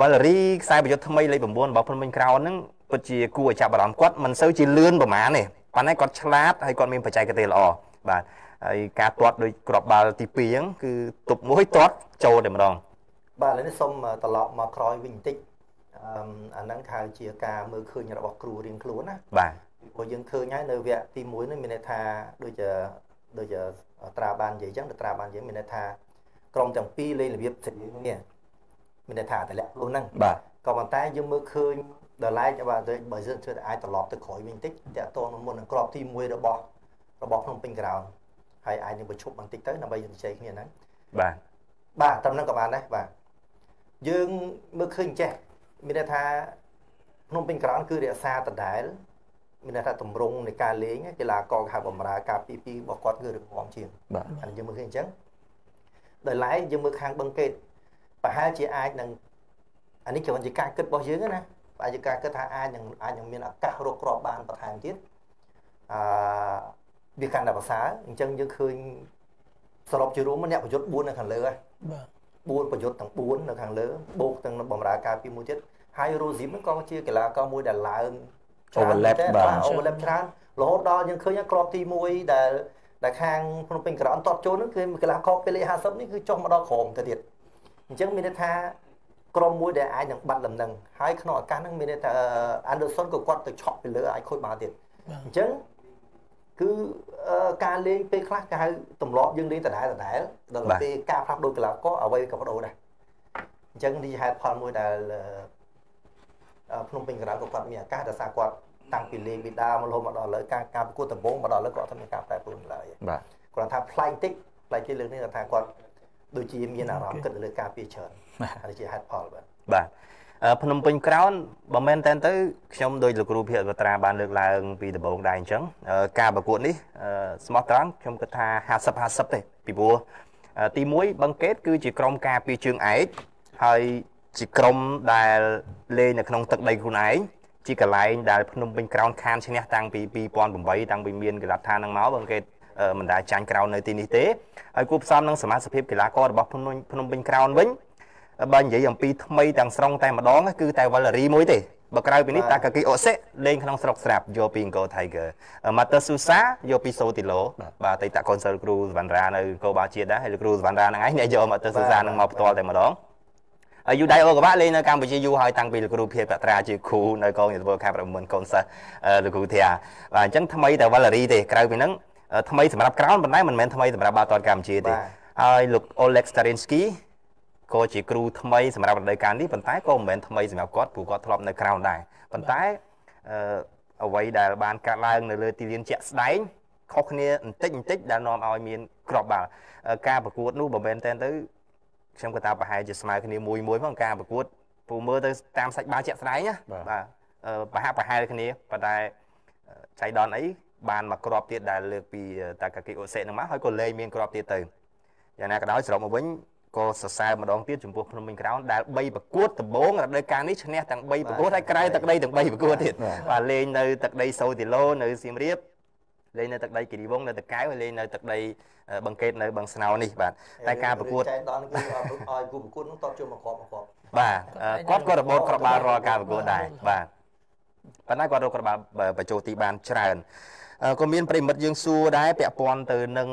Valerie ខ្សែប្រយុទ្ធថ្មីលេខ9របស់ភ្នំពេញក្រោនហ្នឹងពិតជាគួរឲ្យចាប់អារម្មណ៍គាត់មិនសូវជាលឿនប្រហែលទេប៉ុន្តែគាត់ឆ្លាតហើយគាត់មានបច្ចេកទេសល្អបាទហើយការទាត់ដោយគ្រាប់បាល់ទី2ហ្នឹងគឺទប់មួយទាត់ចូលតែម្ដងបាទឥឡូវនេះសូមត្រឡប់មកក្រោយវិញបន្តិចអឺមអាហ្នឹងថាជាការមើលឃើញរបស់គ្រូរៀងខ្លួនណាបាទព្រោះយើងឃើញហើយនៅវគ្គទី1នេះមានន័យថាដូចជាដូចជាត្រាបាននិយាយអញ្ចឹងត្រាបាននិយាយមានន័យថាក្រុមទាំងពីរលេងរបៀបស្រីគ្នា មានន័យថាតម្លាក់ខ្លួនហ្នឹងបាទក៏ប៉ុន្តែយើងមើលឃើញដល់ឡែកបាទបើយើងធ្វើអាចត្រឡប់ទៅក្រោយវិញបន្តិចតើតទៅមុននឹងក្របទី1របស់របស់ភ្នំពេញក្រោនហើយអាចនឹងប្រជុំបន្តិចទៅដើម្បីយើងជជែកគ្នាហ្នឹងបាទបាទត្រឹមហ្នឹងក៏បានដែរបាទយើងមើលឃើញចេះមានន័យថាភ្នំពេញក្រោនគឺរក្សាដដែលមានន័យថាតម្រង់នៃការលេងកីឡាករហៅបំរើការពីពីរបស់គាត់គឺរឹងមាំជាងបាទអានេះយើងមើលឃើញអញ្ចឹងដោយឡែកយើងមើលខាងបឹងកេត ប្រហែលជាអាចនឹងអានេះគ្រាន់ជាការគិតរបស់យើងទេណាប្រហែលជាការគិតថាអាចនឹងអាចនឹងមានឱកាសរកគ្រាប់បានបន្ថែមទៀតអឺវាកាន់តែប្រសើរអញ្ចឹងយើងឃើញសរុបជារួមអ្នកប្រយុទ្ធ4នៅខាងលើហើយបាទ4ប្រយុទ្ធទាំង4នៅខាងលើបូកទាំងបំរើការពីមួយទៀតហើយរូស៊ីមក៏ជាកីឡាករមួយដែលឡើង Overlap បាទអូវឡេបច្រើនរហូតដល់យើងឃើញក្របទី1ដែលដែលខាងភ្នំពេញក្រោនតបចូលហ្នឹងគឺកីឡាករពេលលេខ50នេះគឺចុះមកដល់ក្រោមទៅទៀត អញ្ចឹងមានន័យថាក្រុមមួយដែលអាចនឹងបាត់លំនឹងហើយក្នុងឱកាសហ្នឹងមានន័យថា Anderson ក៏គាត់ទៅឆក់ពីលើអាចខូចបាល់ទៀតអញ្ចឹងគឺអឺការលេងពេលខ្លះគេហៅទម្លាប់យើងលេងដដែលដដែលដល់ពេលការផ្លាស់ប្ដូរកីឡាករអ្វីក៏បដូរដែរអញ្ចឹងនេះជាហេតុផលមួយដែលអឺភ្នំពេញក្រៅក៏គាត់មានឱកាសដោយសារគាត់តាំងពីលេងពីដើមរហូតមកដល់ឥឡូវការការប្រកួតដំបូងមកដល់ឥឡូវគាត់អត់មានការប្រែប្រួលឡើយបាទគាត់ថាប្លែកតិចប្លែកជាលើកនេះគាត់ថាគាត់ ដូចជាមានអារម្មណ៍គិតទៅលើការពារច្រើនអានេះជាហេតុផលបាទបាទអឺភ្នំពេញក្រោនបើមែនតើទៅខ្ញុំដោយលោកគ្រូភិវត្រាបានលើកឡើងពីដំបូងដែរអញ្ចឹងអឺការប្រកួតនេះអឺស្មោះត្រង់ខ្ញុំគិតថា50 50ទេពីព្រោះអឺទី1បឹងកេតគឺជាក្រុមការពារជើងឯកហើយជាក្រុមដែលលេងនៅក្នុងទឹកដីខ្លួនឯងជាកន្លែងដែលភ្នំពេញក្រោនខានឈ្នះតាំងពី2008តាំងពីមានកីឡាដ្ឋានហ្នឹងមកបឹងកេតអឺ មិនដែលចាញ់ក្រោននៅទីនេះទេហើយគូផ្សំនឹងសមាជិកភាពកីឡាកររបស់ភ្នំភ្នំពេញក្រោនវិញបើនិយាយអំពីថ្មីទាំងស្រុងតែម្ដងគឺតែ Valerie មួយទេបើក្រៅពីនេះតាកាគីអូសេលេងក្នុងស្រុកស្រាប់យកពី Go Tiger Mater Susa យកពី Sotilo បាទអតីតកូនសិលគ្រូសវណ្ណរានៅកោបាជាតិដែរហើយលោកគ្រូសវណ្ណរាហ្នឹងឯងអ្នកយក Mater Susa ហ្នឹងមកផ្ទាល់តែម្ដងយូដៃអូកបាក់លេងនៅកម្ពុជាយូរហើយតាំងពីលោកគ្រូភាពកត្រាជាគ្រូនៅកងយុទ្ធពលខេត្តប្រមុនកូនសិស្សលោកគ្រូធាបាទអញ្ចឹងថ្មីតែវ៉ាឡេរីទេក្រៅពីហ្នឹង ថ្មីសម្រាប់ក្រោនប៉ុន្តែមិនមែនថ្មីសម្រាប់បាល់ទាត់កម្ពុជាទេហើយលោក Oleg Starinsky ក៏ជាគ្រូថ្មីសម្រាប់រដូវកាលនេះប៉ុន្តែក៏មិនមែនថ្មីសម្រាប់គាត់ព្រោះគាត់ធ្លាប់នៅក្រៅដែរប៉ុន្តែអឺអ្វីដែលបានកាត់ឡើងនៅលើទីលានជាក់ស្ដែងខុសគ្នាបន្តិចបន្តិចដែលនាំឲ្យមានក្របបាល់ការប្រកួតនោះបើមែនតើទៅខ្ញុំក៏ថាប្រហែលជាស្មើគ្នាមួយមួយផងការប្រកួតពូមើលទៅតាមសាច់បាល់ជាក់ស្ដែងណាបាទប្រហាក់ប្រហែលគ្នាប៉ុន្តែចៃដនអី បានមកក្របទៀតដែលលើកពីតាកាគីអូសេនឹងមកហើយក៏លែងមានក្របទៀតទៅយ៉ាងណាក៏ដោយសរុបមកវិញក៏សរសើរម្ដងទៀតចំពោះភ្នំពេញក្រោនដែល3ប្រកួតដំបូងរដូវកាលនេះឈ្នះទាំង3ប្រកួតហើយក្រៅទឹកដីទាំង3ប្រកួតទៀតបាទលេងនៅទឹកដីសូទីឡូនៅសៀមរាបលេងនៅទឹកដីគិរីវងនៅតកែវហើយលេងនៅទឹកដីបឹងកេតនៅបឹងស្នោនេះបាទតែការប្រកួតចែកដល់គឺឲ្យគូប្រកួតនោះតបចូលមកគ្រាប់មកគ្រាប់បាទគាត់ក៏របូតក្របបាល់រាល់ការប្រកួតដែរបាទប៉ុន្តែគាត់រកក្របបាល់បញ្ចូលទីបានច្រើន ក៏មានប្រិមិត្តយើងសួរដែរពាក់ព័ន្ធទៅនឹង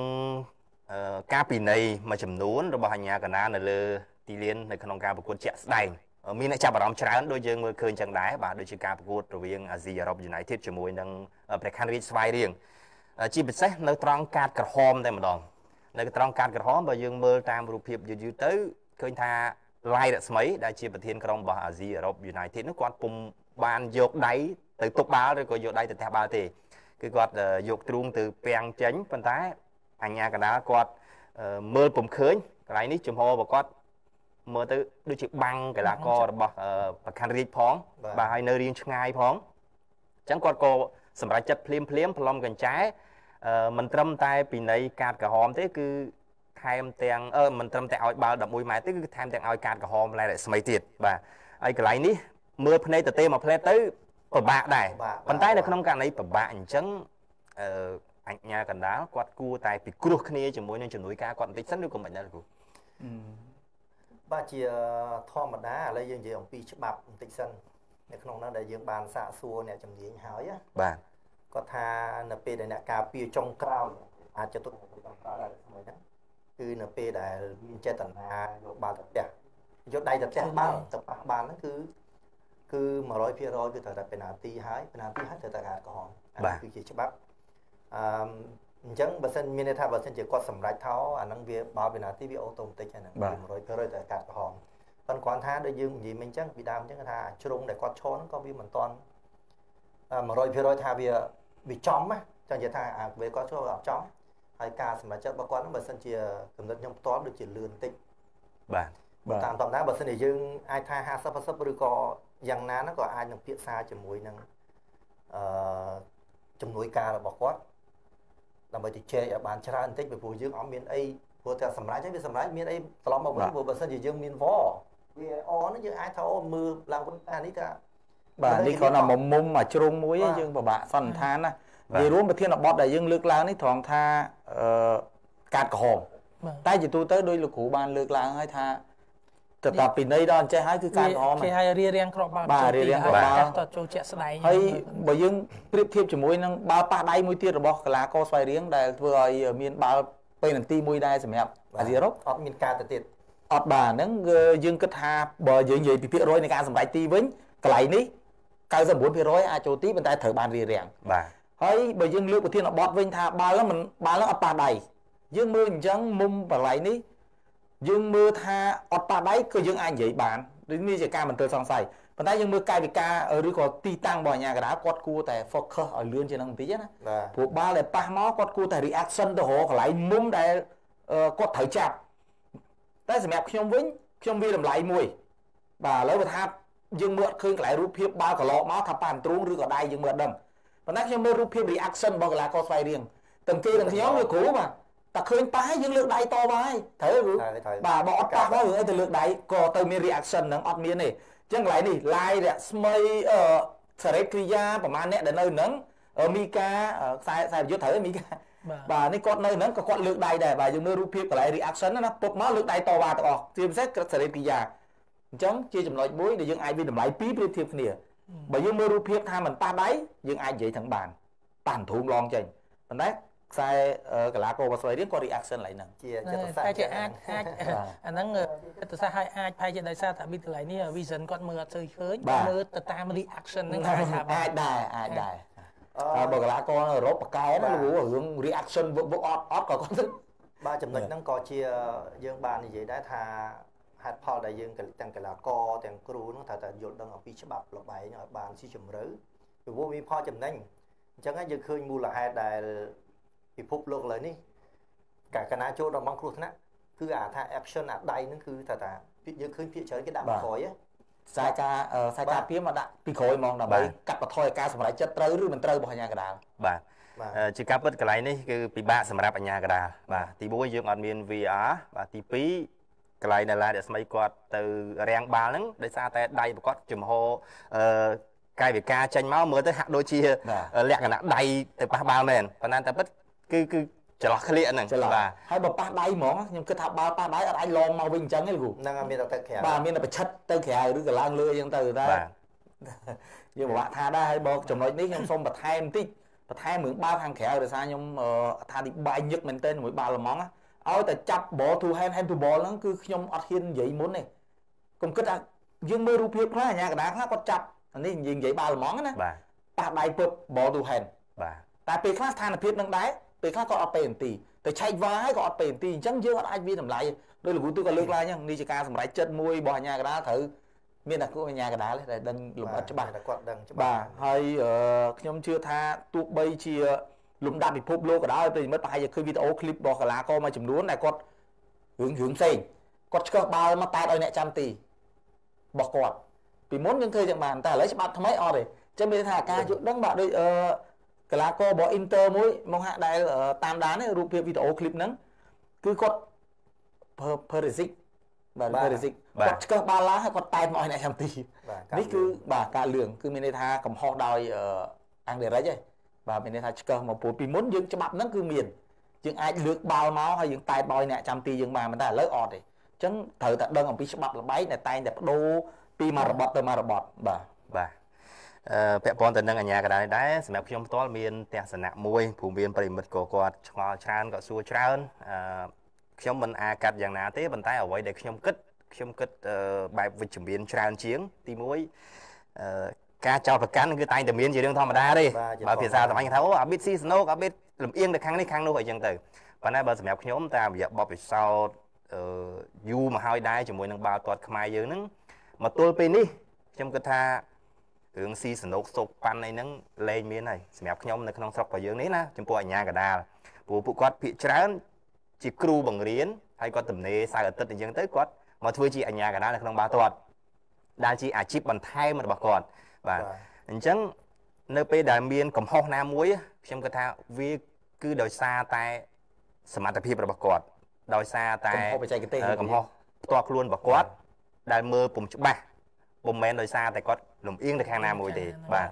ការពិន័យមួយចំនួនរបស់អាជ្ញាកណ្ដាលនៅលើទីលាននៅក្នុងការប្រកួតជាក់ស្ដែងមានអ្នកចាប់អារម្មណ៍ច្រើនដូចយើងមើលឃើញចឹងដែរបាទដូចជាការប្រកួតរវាងអាស៊ីអឺរ៉ុប United ជាមួយនឹងព្រះខ័នរាជស្វាយរៀងជាពិសេសនៅត្រង់កាតក្រហមតែម្ដងនៅត្រង់កាតក្រហមបើយើងមើលតាមរូបភាពយឺតយឺតទៅឃើញថាឡាយរស្មីដែលជាប្រធានក្រុមរបស់អាស៊ីអឺរ៉ុប United នោះគាត់ពុំបានយកដៃទៅទប់បាល់ឬក៏យកដៃទៅទះបាល់ទេ គឺគាត់យកទ្រូងទៅពាំងចេញប៉ុន្តែអញ្ញាកណ្ដាលគាត់មើលពុំឃើញកន្លែងនេះចំហរបស់គាត់មើលទៅដូចជាបាំងកីឡាកររបស់ប្រខ័ណ្ឌរាជផងបាទហើយនៅរៀងឆ្ងាយផងអញ្ចឹងគាត់ក៏សម្រេចចិត្តភ្លាមភ្លាមប្រឡំកញ្ចែមិនត្រឹមតែពីនៃកាតក្រហមទេគឺថែមទាំងអឺមិនត្រឹមតែឲ្យបាល់11ម៉ែត្រទេគឺថែមទាំងឲ្យកាតក្រហមផ្លែរស្មីទៀតបាទហើយកន្លែងនេះមើលភ្នែកទៅទេមកផ្លែទៅ ពិបាកដែរប៉ុន្តែនៅក្នុងករណីពិបាកអញ្ចឹងអឺអញ្ញាកណ្ដាលគាត់គួរតែពិគ្រោះគ្នាជាមួយនឹងជំនួយការគាត់បន្តិចសិនឬក៏មិនដែរគ្រូបាទជាធម្មតាឥឡូវយើងនិយាយអំពីច្បាប់បន្តិចសិននៅក្នុងនោះដែលយើងបានសាកសួរអ្នកជំនាញហើយបាទគាត់ថានៅពេលដែលអ្នកការពារចុងក្រោយអាចจะទុកចុងក្រោយដែរស្មើហ្នឹងគឺនៅពេលដែលមានចេតនាយកបាល់ទៅផ្ទះយកដៃទៅផ្ទះបាល់ទៅប៉ះបាល់ហ្នឹងគឺ គឺ100%គឺត្រូវតែពេណាល់ទីហើយពេណាល់ទីហើយត្រូវតែការកំហំអានេះគឺជាច្បាប់អឺអញ្ចឹងបើសិនមានន័យថាបើសិនជាគាត់សម្រេចថោអាហ្នឹងវាបើវិនាទីវាអូតូម៉ាទិកហើយហ្នឹង100%តែកាត់ក្រហមប៉ុន្តែគាត់ថាដូចយើងនិយាយមិញអញ្ចឹងពីដើមអញ្ចឹងថាជ្រុងដែលគាត់ឈរហ្នឹងក៏វាមិនតាន់100%ថាវាវាចំណាចឹងនិយាយថាអាវាគាត់ឈរអត់ចំហើយការសម្រេចចិត្តរបស់គាត់ហ្នឹងបើសិនជាកំណត់ខ្ញុំផ្ទាល់ដូចជាលឿនបន្តិចបាទតាមតំណាបើសិនជាយើងអាចថា50%ឬក៏ យ៉ាងណាហ្នឹងក៏អាចនឹងភាសាជាមួយនឹងអឺជំនួយការរបស់គាត់ដើម្បីទៅជែកឲ្យបានច្រើនបន្តិចពីព្រោះយើងអត់មានអីព្រោះតែសម្រាប់ហ្នឹងវាសម្រាប់មានអីត្រឡប់មកវិញព្រោះបើសិនជាយើងមានវវាអហ្នឹងយើងអាចថាអូមើលឡើងវិញអានេះថាបាទនេះគ្រាន់តែមុំមុំមួយជ្រុងមួយយើងពិបាកសន្និដ្ឋានណានិយាយរួមប្រធានបទដែលយើងលើកឡើងនេះត្រង់ថាអឺកាតក្រហមតែជាទូទៅដោយលោកគ្រូបានលើកឡើងហើយថា ទៅតាពីនៃដល់អញ្ចេះហើយគឺការក្រហមគេឲ្យរៀបរៀងក្របបាល់បាទរៀបរៀងក្របបាល់តចូលជាក់ស្ដែងហើយបើយើងប្រៀបធៀបជាមួយនឹងបាល់ប៉ះដៃមួយទៀតរបស់កីឡាករស្វ័យរៀងដែលធ្វើឲ្យមានបាល់ពេលនាទីមួយដែរសម្រាប់អាស៊ីអឺរ៉ុបអត់មានការទៅទៀតអត់បាទហ្នឹងយើងគិតថាបើយើងនិយាយពីភាគរយនៃការសម្រេចទីវិញកន្លែងនេះ99%អាចចូលទីប៉ុន្តែត្រូវបានរៀបរៀងបាទហើយបើយើងលើកប្រធានបទវិញថាបាល់ហ្នឹងមិនបាល់ហ្នឹងអត់ប៉ះដៃយើងមើលអញ្ចឹងមុំបល័យនេះ យើងមើលថាអត់ប៉ះដៃក៏យើងអាចនិយាយបានឬនេះជាការមិនទើសង្ស័យប៉ុន្តែយើងមើលកាយវិការឬក៏ទីតាំងរបស់អាញាកដាគាត់គួរតែ focus ឲ្យលឿនជាងនឹងបន្តិចណាព្រោះបាល់ដែលប៉ះមកគាត់គួរតែ reaction ទៅរកកន្លែងមុំដែលគាត់ត្រូវចាប់តែសម្រាប់ខ្ញុំវិញខ្ញុំវាតម្លៃមួយបាទឥឡូវបើថាយើងមើលឃើញកន្លែងរូបភាពបាល់កន្លកមកថាប៉ាន់ទ្រូងឬក៏ដៃយើងមើលដឹងប៉ុន្តែខ្ញុំមើលរូបភាព reaction របស់កីឡាករស្វ័យរៀងទាំងគេទាំងខ្ញុំវាគ្រូបាទ តែឃើញប៉ះយើងលើកដៃតបហើយត្រូវឬបាទបើអត់ប៉ះមករឿងអីទៅលើកដៃក៏ទៅមាន reaction ហ្នឹងអត់មានទេអញ្ចឹងកន្លែងនេះឡាយរស្មីអឺសរិទ្ធគ្រិយាប្រហែលអ្នកដែលនៅហ្នឹងមីកាខ្សែខ្សែយុទ្ធត្រូវមីកាបាទនេះគាត់នៅហ្នឹងក៏គាត់លើកដៃដែរបាទយើងមើលរូបភាពកន្លែង reaction ណាពុកមកលើកដៃតវ៉ាទាំងអស់ជាពិសេសសរិទ្ធគ្រិយាអញ្ចឹងជាចំណុចមួយដែលយើងអាចវិតម្លៃពីរប្រៀបធៀបគ្នាបើយើងមើលរូបភាពថាមិនប៉ះដៃយើងអាចនិយាយទាំងបានប៉ះធូមឡងចេញប៉ុន្តែ ខ្សែអឺកីឡាកររបស់ស្រីរៀងគាត់ reaction ឡើងហ្នឹងជាចិត្តសាស្ត្រតែជាអាចអាចបាទអាហ្នឹងចិត្តសាស្ត្រឲ្យអាចប្រហែលជាដោយសារតែមីកន្លែងនេះ vision គាត់មើលអត់សូវឃើញបាទមើលទៅតាម reaction ហ្នឹងអាចថាបាអាចនដែរអាចដែរអឺហើយបើកីឡាករនៅអឺរ៉ុបបកកែបាណាទលោកគ្រូរឿង reaction វឹកវឹកអត់អត់ក៏គាត់ទៅបាទចំណុចហ្នឹងក៏ជាយើងបាននិយាយដែរថាហេតុផលដែលយើងទាំងកីឡាករទាំងគ្រូហ្នឹងត្រូវតែយល់ដឹងអំពីច្បាប់ល្បែងហ្នឹងឲ្យបានស៊ីជម្រៅពីព្រោះវាផលចំណេញអញ្ចឹងហើយយើងឃើញមូលហេតុដែល ពិភពលោកឥឡូវនេះកាលកណាចូលដល់បងគ្រោះថ្នាក់គឺអាថា action អាដៃហ្នឹងគឺថាថាពាក្យយើងឃើញពាក្យច្រើនគេដាក់បាទមកក្រោយហ៎ខ្សែការអឺខ្សែការពារមកដាក់ពីក្រោយហ្មងដើម្បីកាត់បន្ថយការសម្រេចចិត្តត្រូវឬមិនត្រូវរបស់អាជ្ញាកណ្ដាលបាទបាទអឺជាការពិតកន្លែងនេះគឺពិបាកសម្រាប់អាជ្ញាកណ្ដាលបាទទី1យើងអត់មាន VR បាទទី2កន្លែងដែលឡារស្មីគាត់ទៅរាំងបាល់ហ្នឹងដោយសារតែដៃប្រកបចំហអឺកាយវិការចេញមកមើលទៅហាក់ដូចជាបាទលក្ខណៈដៃទៅប៉ះបាល់មែនប៉ុន្តែតែពិត គឺគឺចន្លោះក្លៀកហ្នឹងច្រឡំបាទហើយបើប៉ះដៃហ្មងខ្ញុំគិតថាបាល់ប៉ះដៃអត់អាចឡងមកវិញអញ្ចឹងទេលោកគ្រូហ្នឹងហើយមានតែទៅក្រៅបាទមានតែប្រឆិតទៅក្រៅឬក៏ឡើងលើអញ្ចឹងទៅតែបាទយើងពិបាកថាដែរហើយបើចំណុចនេះខ្ញុំសូមបន្ថែមបន្តិចបន្ថែមរឿងបាល់ខាងក្រៅដោយសារខ្ញុំអឺថាទីបាយញឹកមែនទែនជាមួយបាល់ល្មងណាឲ្យតែចាប់ ball to hand hand to ball ហ្នឹងគឺខ្ញុំអត់ហ៊ាននិយាយមុនទេកុំគិតថាយើងមើលរូបភាពខ្លះអាញាកណ្ដាលខ្លះគាត់ចាប់អានេះនិយាយនិយាយបាល់ល្មងណាបាទប៉ះដៃពឹប ball to hand បាទតែពេលខ្លះស្ថានភាពនឹងដែរ ពេលខ្លះក៏អត់ពេលនាទីតែឆែកវ៉ាហើយក៏អត់ពេលនាទីអញ្ចឹងយើងអត់អាចវាតម្លៃដោយលោកគ្រូទូក៏លើកឡើងអញ្ចឹងនេះជាការសម្រេចចិត្តមួយរបស់អាជ្ញាកណ្ដាលត្រូវមានតែគូអាជ្ញាកណ្ដាលទេដែលដឹងលម្អិតច្បាស់តែគាត់ដឹងច្បាស់បាទហើយអឺខ្ញុំជឿថាទោះបីជាលំដាប់ពិភពលោកក៏ដោយប្រិយមិត្តប្រហែលជាឃើញវីដេអូឃ្លីបរបស់កីឡាករមួយចំនួនដែលគាត់រឿងរឿងផ្សេងគាត់ឆ្កឹះបាល់មកតែតឲ្យអ្នកចាំទីរបស់គាត់ពីមុនយើងធ្វើចឹងបានតែឥឡូវច្បាប់ថ្មីអត់ទេអញ្ចឹងមានន័យថាការយល់ដឹងបាទដូចអឺ កីឡាកររបស់ Inter មួយមកហាក់ដែលអឺតាមដាននេះរូបភាពវីដេអូឃ្លីបហ្នឹងគឺគាត់ per perisic បាទបាទ perisic បាទគាត់ឆ្កឹះបាល់ឡើងហើយគាត់តែតមកឲ្យអ្នកចាំទីបាទការនេះគឺបាទការលឿងគឺមានន័យថាកំហុសដោយអឺអង់គ្លេសឯងបាទមានន័យថាឆ្កឹះមកពូពីមុនយើងច្បាប់ហ្នឹងគឺមានយើងអាចលើកបាល់មកហើយយើងតែបោយអ្នកចាំទីយើងបានប៉ុន្តែឥឡូវអត់ទេអញ្ចឹងត្រូវតែដឹងអំពីច្បាប់ល្បែងដែលតែងតែបដូរពីមួយរបត់ទៅមួយរបត់បាទបាទអឺ ពាក់ព័ន្ធទៅនឹងអាញាកណ្ដាលនេះដែរសម្រាប់ខ្ញុំផ្ទាល់មានទស្សនៈមួយព្រោះមានប្រិមិត្តក៏គាត់ឆ្ងល់ច្រើនក៏សួរច្រើនអឺខ្ញុំមិនអាកាត់យ៉ាងណាទេប៉ុន្តែអ្វីដែលខ្ញុំគិតខ្ញុំគិតអឺបែបវិជ្ជមានច្រើនជាង ទី1អឺការចោទប្រកាន់គឺតែងតែមានជារឿងធម្មតាទេបាទជាបើភាសាធសាម្មតាមញ្ញគេថាអូអាប៊ីតស៊ីសណូកអាប៊ីតលំអៀងទៅខាងនេះខាងនោះអីចឹងទៅប៉ុន្តែបើសម្រាប់ខ្ញុំតាមរយៈបបពិសោធន៍អឺយូរមកហើយដែរជាមួយនឹងបាល់ទាត់ខ្មែរយើងហ្នឹងមកទល់ពេលនេះខ្ញុំគិតថា រឿងស៊ីសនុកសុកប៉ាន់អីហ្នឹងលែងមានហើយសម្រាប់ខ្ញុំនៅក្នុងស្រុករបស់យើងនេះណាចំពោះអាជ្ញាកណ្ដាលព្រោះពួកគាត់ភាកច្រើនជាគ្រូបង្រៀនហើយគាត់ទំនេរសៅរ៍អាទិត្យអញ្ចឹងទៅគាត់មកធ្វើជាអាជ្ញាកណ្ដាលនៅក្នុងបាល់ទាត់ដែលជាអាជីពបន្ថែមរបស់គាត់បាទបាទអញ្ចឹងនៅពេលដែលមានកំហុសណាមួយខ្ញុំគិតថាវាគឺដោយសារតែសមត្ថភាពរបស់គាត់ដោយសារតែកំហុសបច្ចេកទេសអឺកំហុសផ្ទាល់ខ្លួនរបស់គាត់ដែលមើលពុំច្បាស់ពុំមែនដោយសារតែគាត់ លំអៀងទៅខាងណាមួយទេបាទ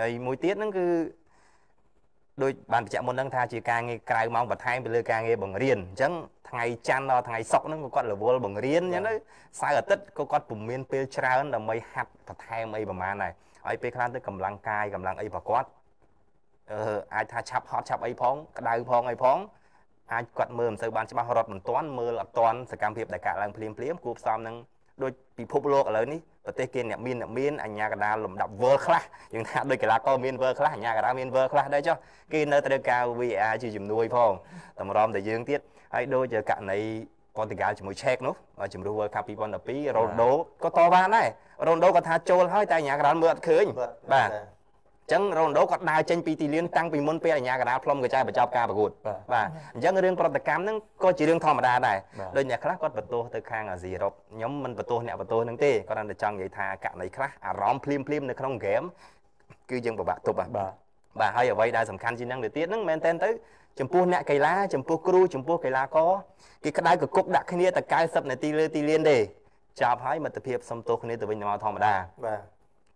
ហើយមួយទៀតហ្នឹងគឺដូចបានបញ្ជាក់មុនហ្នឹងថាជាការងារក្រៅម៉ោងបន្ថែមពីលើការងារបង្រៀនអញ្ចឹងថ្ងៃច័ន្ទដល់ថ្ងៃសុក្រហ្នឹងក៏គាត់រវល់បង្រៀនអញ្ចឹងទៅសៅរ៍អាទិត្យក៏គាត់ពុំមានពេលច្រើនដើម្បីហាត់បន្ថែមអីប្រហែលដែរហើយពេលខ្លះទៅកម្លាំងកាយកម្លាំងអីរបស់គាត់អឺអាចថាឆាប់ហត់ឆាប់អីផងក្តៅផងអីផងអាចគាត់មើលមិនសូវបានច្បាស់រត់មិនទាន់មើលអត់ទាន់សកម្មភាពដែលកើតឡើងភ្លាមភ្លាមគួបផ្សំនឹងដូចពិភពលោកឥឡូវនេះ ប្រទេសគេអ្នកមានអ្នកមានអញ្ញាកណ្ដាលលំដាប់ world class យើងថាដូចកីឡាករមាន world class អញ្ញាកណ្ដាលមាន world class ដែរចុះគេនៅត្រូវការ VR ជាជំនួយផងតម្រាំតែយើងទៀតហើយដូចជាករណីប៉ូទុយហ្គាល់ជាមួយឆេកនោះជំនួស World Cup 2012រ៉ូណូក៏តបានដែររ៉ូណូក៏ថាចូលហើយតែអញ្ញាកណ្ដាលមើលអត់ឃើញបាទបាទអញ្ចឹងរ៉ូណូគាត់ដើរចេញពីទីលានតាំងពីមុនពេលអាញាកណ្ដាលផ្លុំកញ្ចែបញ្ចប់ការប្រកួតបាទបាទអញ្ចឹងរឿងប្រតិកម្មហ្នឹងក៏ជារឿងធម្មតាដែរបាទដូចអ្នកខ្លះគាត់បន្ទោសទៅខាងអាស៊ីអឺរ៉ុបខ្ញុំមិនបន្ទោសអ្នកបន្ទោសហ្នឹងទេគាត់តែចង់និយាយថាករណីខ្លះអារម្មណ៍ភ្លាមភ្លាមៗនៅក្នុងហ្គេមគឺយើងពិបាកទប់បាទបាទបាទហើយអ្វីដែលសំខាន់ជាងហ្នឹងទៅទៀតហ្នឹងមែនតើទៅចំពោះអ្នកកីឡាចំពោះគ្រូចំពោះកីឡាករគេក្តៅកគុកដាក់គ្នាតែ90នាទីលើទីលានទេចប់ហើយមិត្តភាពសុំទោសគ្នាទៅវិញទៅមកធម្មតាបាទ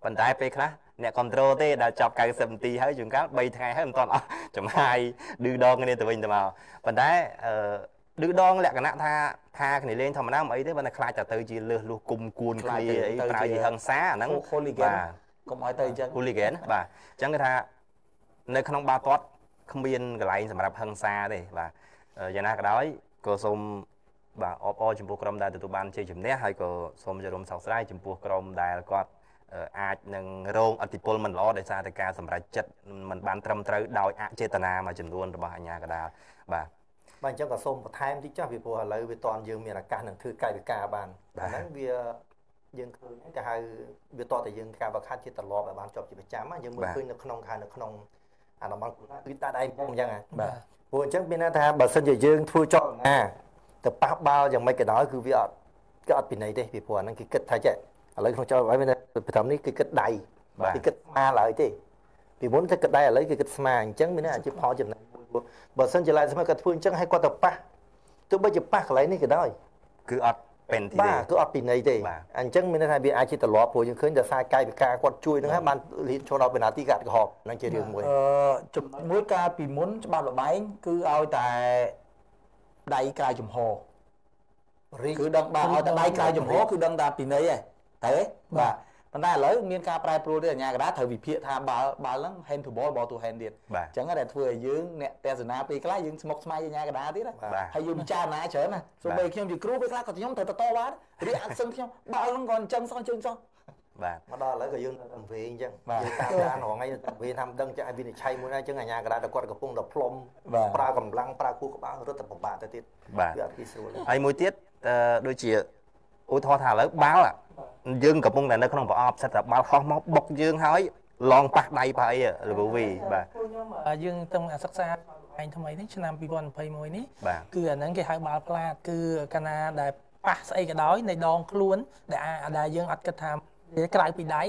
ប៉ុន្តែពេលខ្លះ អ្នកគ្រប់គ្រងទេដែលចាប់90នាទីហើយជួនកាល3ថ្ងៃហើយមិនទាន់អស់ចំហាយឌឺដងគ្នាទៅវិញទៅមកប៉ុន្តែអឺឌឺដងលក្ខណៈថាផាគ្នាលេងធម្មតាមិនអីទេប៉ុន្តែខ្លាចតែទៅជាលើសលួសគុំគួនខ្លាចគ្នាទៅអីទៅប្រើជាជាហិង្សាអាហ្នឹង hooligan បាទកុំឲ្យទៅអញ្ចឹង hooligan បាទអញ្ចឹងគេថានៅក្នុងបាល់ទាត់គ្មានកន្លែងសម្រាប់ហឹង្សាទេបាទអឺយ៉ាងណាក៏ដោយក៏សូមបាទអបអរចំពោះក្រុមដែលទទួលបានជ័យជំនះហើយក៏សូមជម្រាបសោកស្ដាយចំពោះក្រុមដែលគាត់ អឺអាចនឹងរងអតិពលមិនល្អដោយសារតែការសម្រេចចិត្តមិនបានត្រឹមត្រូវដោយអចេតនាមួយចំនួនរបស់អាជ្ញាកណ្ដាលបាទបាទអញ្ចឹងក៏សូមបន្ថែមតិចចុះពីព្រោះឥឡូវវាតន់យើងមានឱកាសនឹងធ្វើកាយវិការបានបាទអាហ្នឹងវាយើងឃើញគេហៅវាតតែយើងការវឹកហាត់ជាត្រឡប់ឲ្យបានជាប់ជាប្រចាំណាយើងមើលបាទឃើញនៅក្នុងខែនៅក្នុងអាតំបន់គឺតាដៃអញ្ចឹងហ៎បាទព្រោះអញ្ចឹងមានន័យថាបើសិនជាយើងធ្វើចលនាទៅប៉ះបាល់យ៉ាងម៉េចក៏ដោយគឺវាអត់គឺអត់ពិន័យទេពីព្រោះអាហ្នឹងគេគិតថាចេះ ឥឡូវក្នុងចលនាមានប្រធមនេះគឺគិតដៃបាទគេគិតស្មាឡើយទេពីមុនទៅគិតដៃឥឡូវគេគិតស្មាអញ្ចឹងមានន័យថាជាផលចំណេញមួយព្រោះបើសិនជាឡែកស្មាគាត់ធ្វើអញ្ចឹងឲ្យគាត់ទៅប៉ះទោះបីជាប៉ះកន្លែងនេះក៏ដោយគឺអត់ពេនទីទេបាទគឺអត់ពិន័យទេបាទអញ្ចឹងមានន័យថាវាអាចជាត្រឡប់ព្រោះយើងឃើញដោយសារកាយវិការគាត់ជួយនឹងហើយបានរៀនចូលដល់ពេណាទីកាត់កំហប់ហ្នឹងជារឿងមួយអឺចំណុចមួយកាលពីមុនច្បាប់លបែងគឺឲ្យតែដៃក្រៅចំហរីកគឺដឹងបាទឲ្យតែដៃក្រៅចំហគឺដឹងតែពីនៃឯង តែបាទប៉ុន្តែឥឡូវមានការប្រែប្រួលទេអាញាកដាត្រូវវិភាគថាបាល់បាល់ហ្នឹង hand to ball ball to hand ទៀតបាទអញ្ចឹងតែធ្វើឲ្យយើងអ្នកទស្សនាពេលខ្លះយើងស្មុគស្មាញអាញាកដាទៀតណាបាទហើយយើងពិចារណាច្រើនណាសូម្បីខ្ញុំជាគ្រូពេលខ្លះក៏ខ្ញុំត្រូវតតបានរីអត់សឹងខ្ញុំបាល់ហ្នឹងក៏អញ្ចឹងសោះជើងសោះបាទមកដល់ឥឡូវក៏យើងនៅតែវែងអញ្ចឹងបាទយើងតាមដានរងថ្ងៃទៅវែងថាមិនដឹងចាក់ឲ្យវិនិច្ឆ័យមួយណាអញ្ចឹងអាញាកដាតែគាត់កំពុងតែផ្លុំបាទប្រើកម្លាំងប្រើគូក្បាលរត់តែពិបាកទៅទៀតបាទវាអត់ពីស្រួលទេហើយមួយទៀតអឺដូចជាឧទាហរណ៍ថាឥឡូវបាល់អា យើងកំពុងតែនៅក្នុងប្រអប់សិតតែបាល់ហោះមកបុកយើងហើយឡងប៉ះដៃប៉ះអីលោកគ្រូវីបាទខ្ញុំអ่าយើងទៅសិក្សាឯងថ្មីនេះឆ្នាំ2021នេះបាទគឺអាហ្នឹងគេហៅបាល់ផ្លាតគឺកាលណាដែលប៉ះស្អីក៏ដោយនៃដងខ្លួនដែលអាចដែលយើងអត់គិតថាវាក្រៅពីដៃ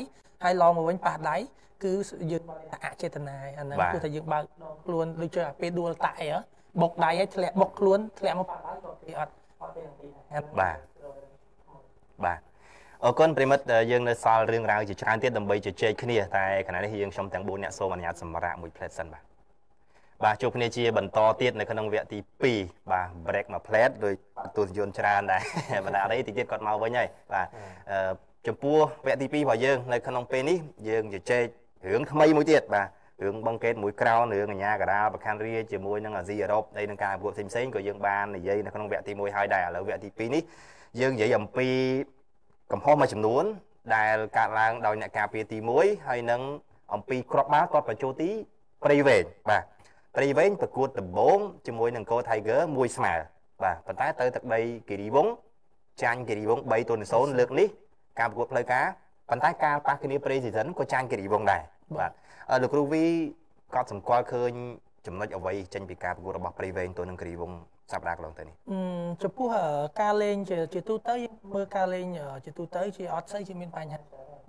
ហើយឡងមកវិញប៉ះដៃគឺយើងថាអចេតនាអាហ្នឹងគឺថាយើងបើកដងខ្លួនដូចជាពេលដួលតាក់អីហ៎បុកដៃហើយធ្លាក់បុកខ្លួនធ្លាក់មកប៉ះដៃក៏គេអត់អត់ទេនឹងទីហ្នឹងបាទបាទ អរគុណប្រិមិត្តដែលយើងនៅសល់រឿងរ៉ាវជាច្រើនទៀតដើម្បីជជែកគ្នាតែខណៈនេះយើងខ្ញុំទាំង4អ្នកសូមអនុញ្ញាតសម្រាប់មួយផ្លែតសិនបាទបាទជួបគ្នាជាបន្តទៀតនៅក្នុងវគ្គទី2បាទ break មួយផ្លែតដោយទស្សនិកជនច្រើនដែរបណ្ដាអីតិចទៀតគាត់មកវិញហើយបាទអឺចំពោះវគ្គទី2របស់យើងនៅក្នុងពេលនេះយើងជជែករឿងថ្មីមួយទៀតបាទរឿងបង្កេតមួយក្រោនរឿងអាញាកដាលប្រខណ្ឌរាជជាមួយនឹងអាស៊ីអឺរ៉ុបហើយនឹងការប្រកួតផ្សេងៗក៏យើងបាននិយាយនៅក្នុងវគ្គទី1ហើយដែរឥឡូវវគ្គទី2នេះយើងនិយាយអំពី កំហុសមួយចំនួន ដែលកើតឡើងដោយអ្នកការពារទី1ហើយនឹងអំពីគ្រាប់បាល់គាត់បញ្ចូលទីព្រៃវែងបាទព្រៃវែងប្រកួតដំបូងជាមួយនឹង Go Tiger មួយស្មើបាទប៉ុន្តែទៅទឹកដីគិរីវង្សចាញ់គិរីវង្ស3ទល់0លើកនេះការប្រកួតផ្លូវការប៉ុន្តែការប៉ះគ្នា President ក៏ចាញ់គិរីវង្សដែរបាទអឺលោកគ្រូវីក៏សម្គាល់ឃើញចំណុចអ្វីចេញពីការប្រកួតរបស់ព្រៃវែងទល់នឹងគិរីវង្សសប្តាហ៍កន្លងទៅនេះអឺចំពោះអឺការលេងជាជាទូទៅយើងមើលការលេងអឺជាទូទៅជាអត់ស្អីជាមានបញ្ហា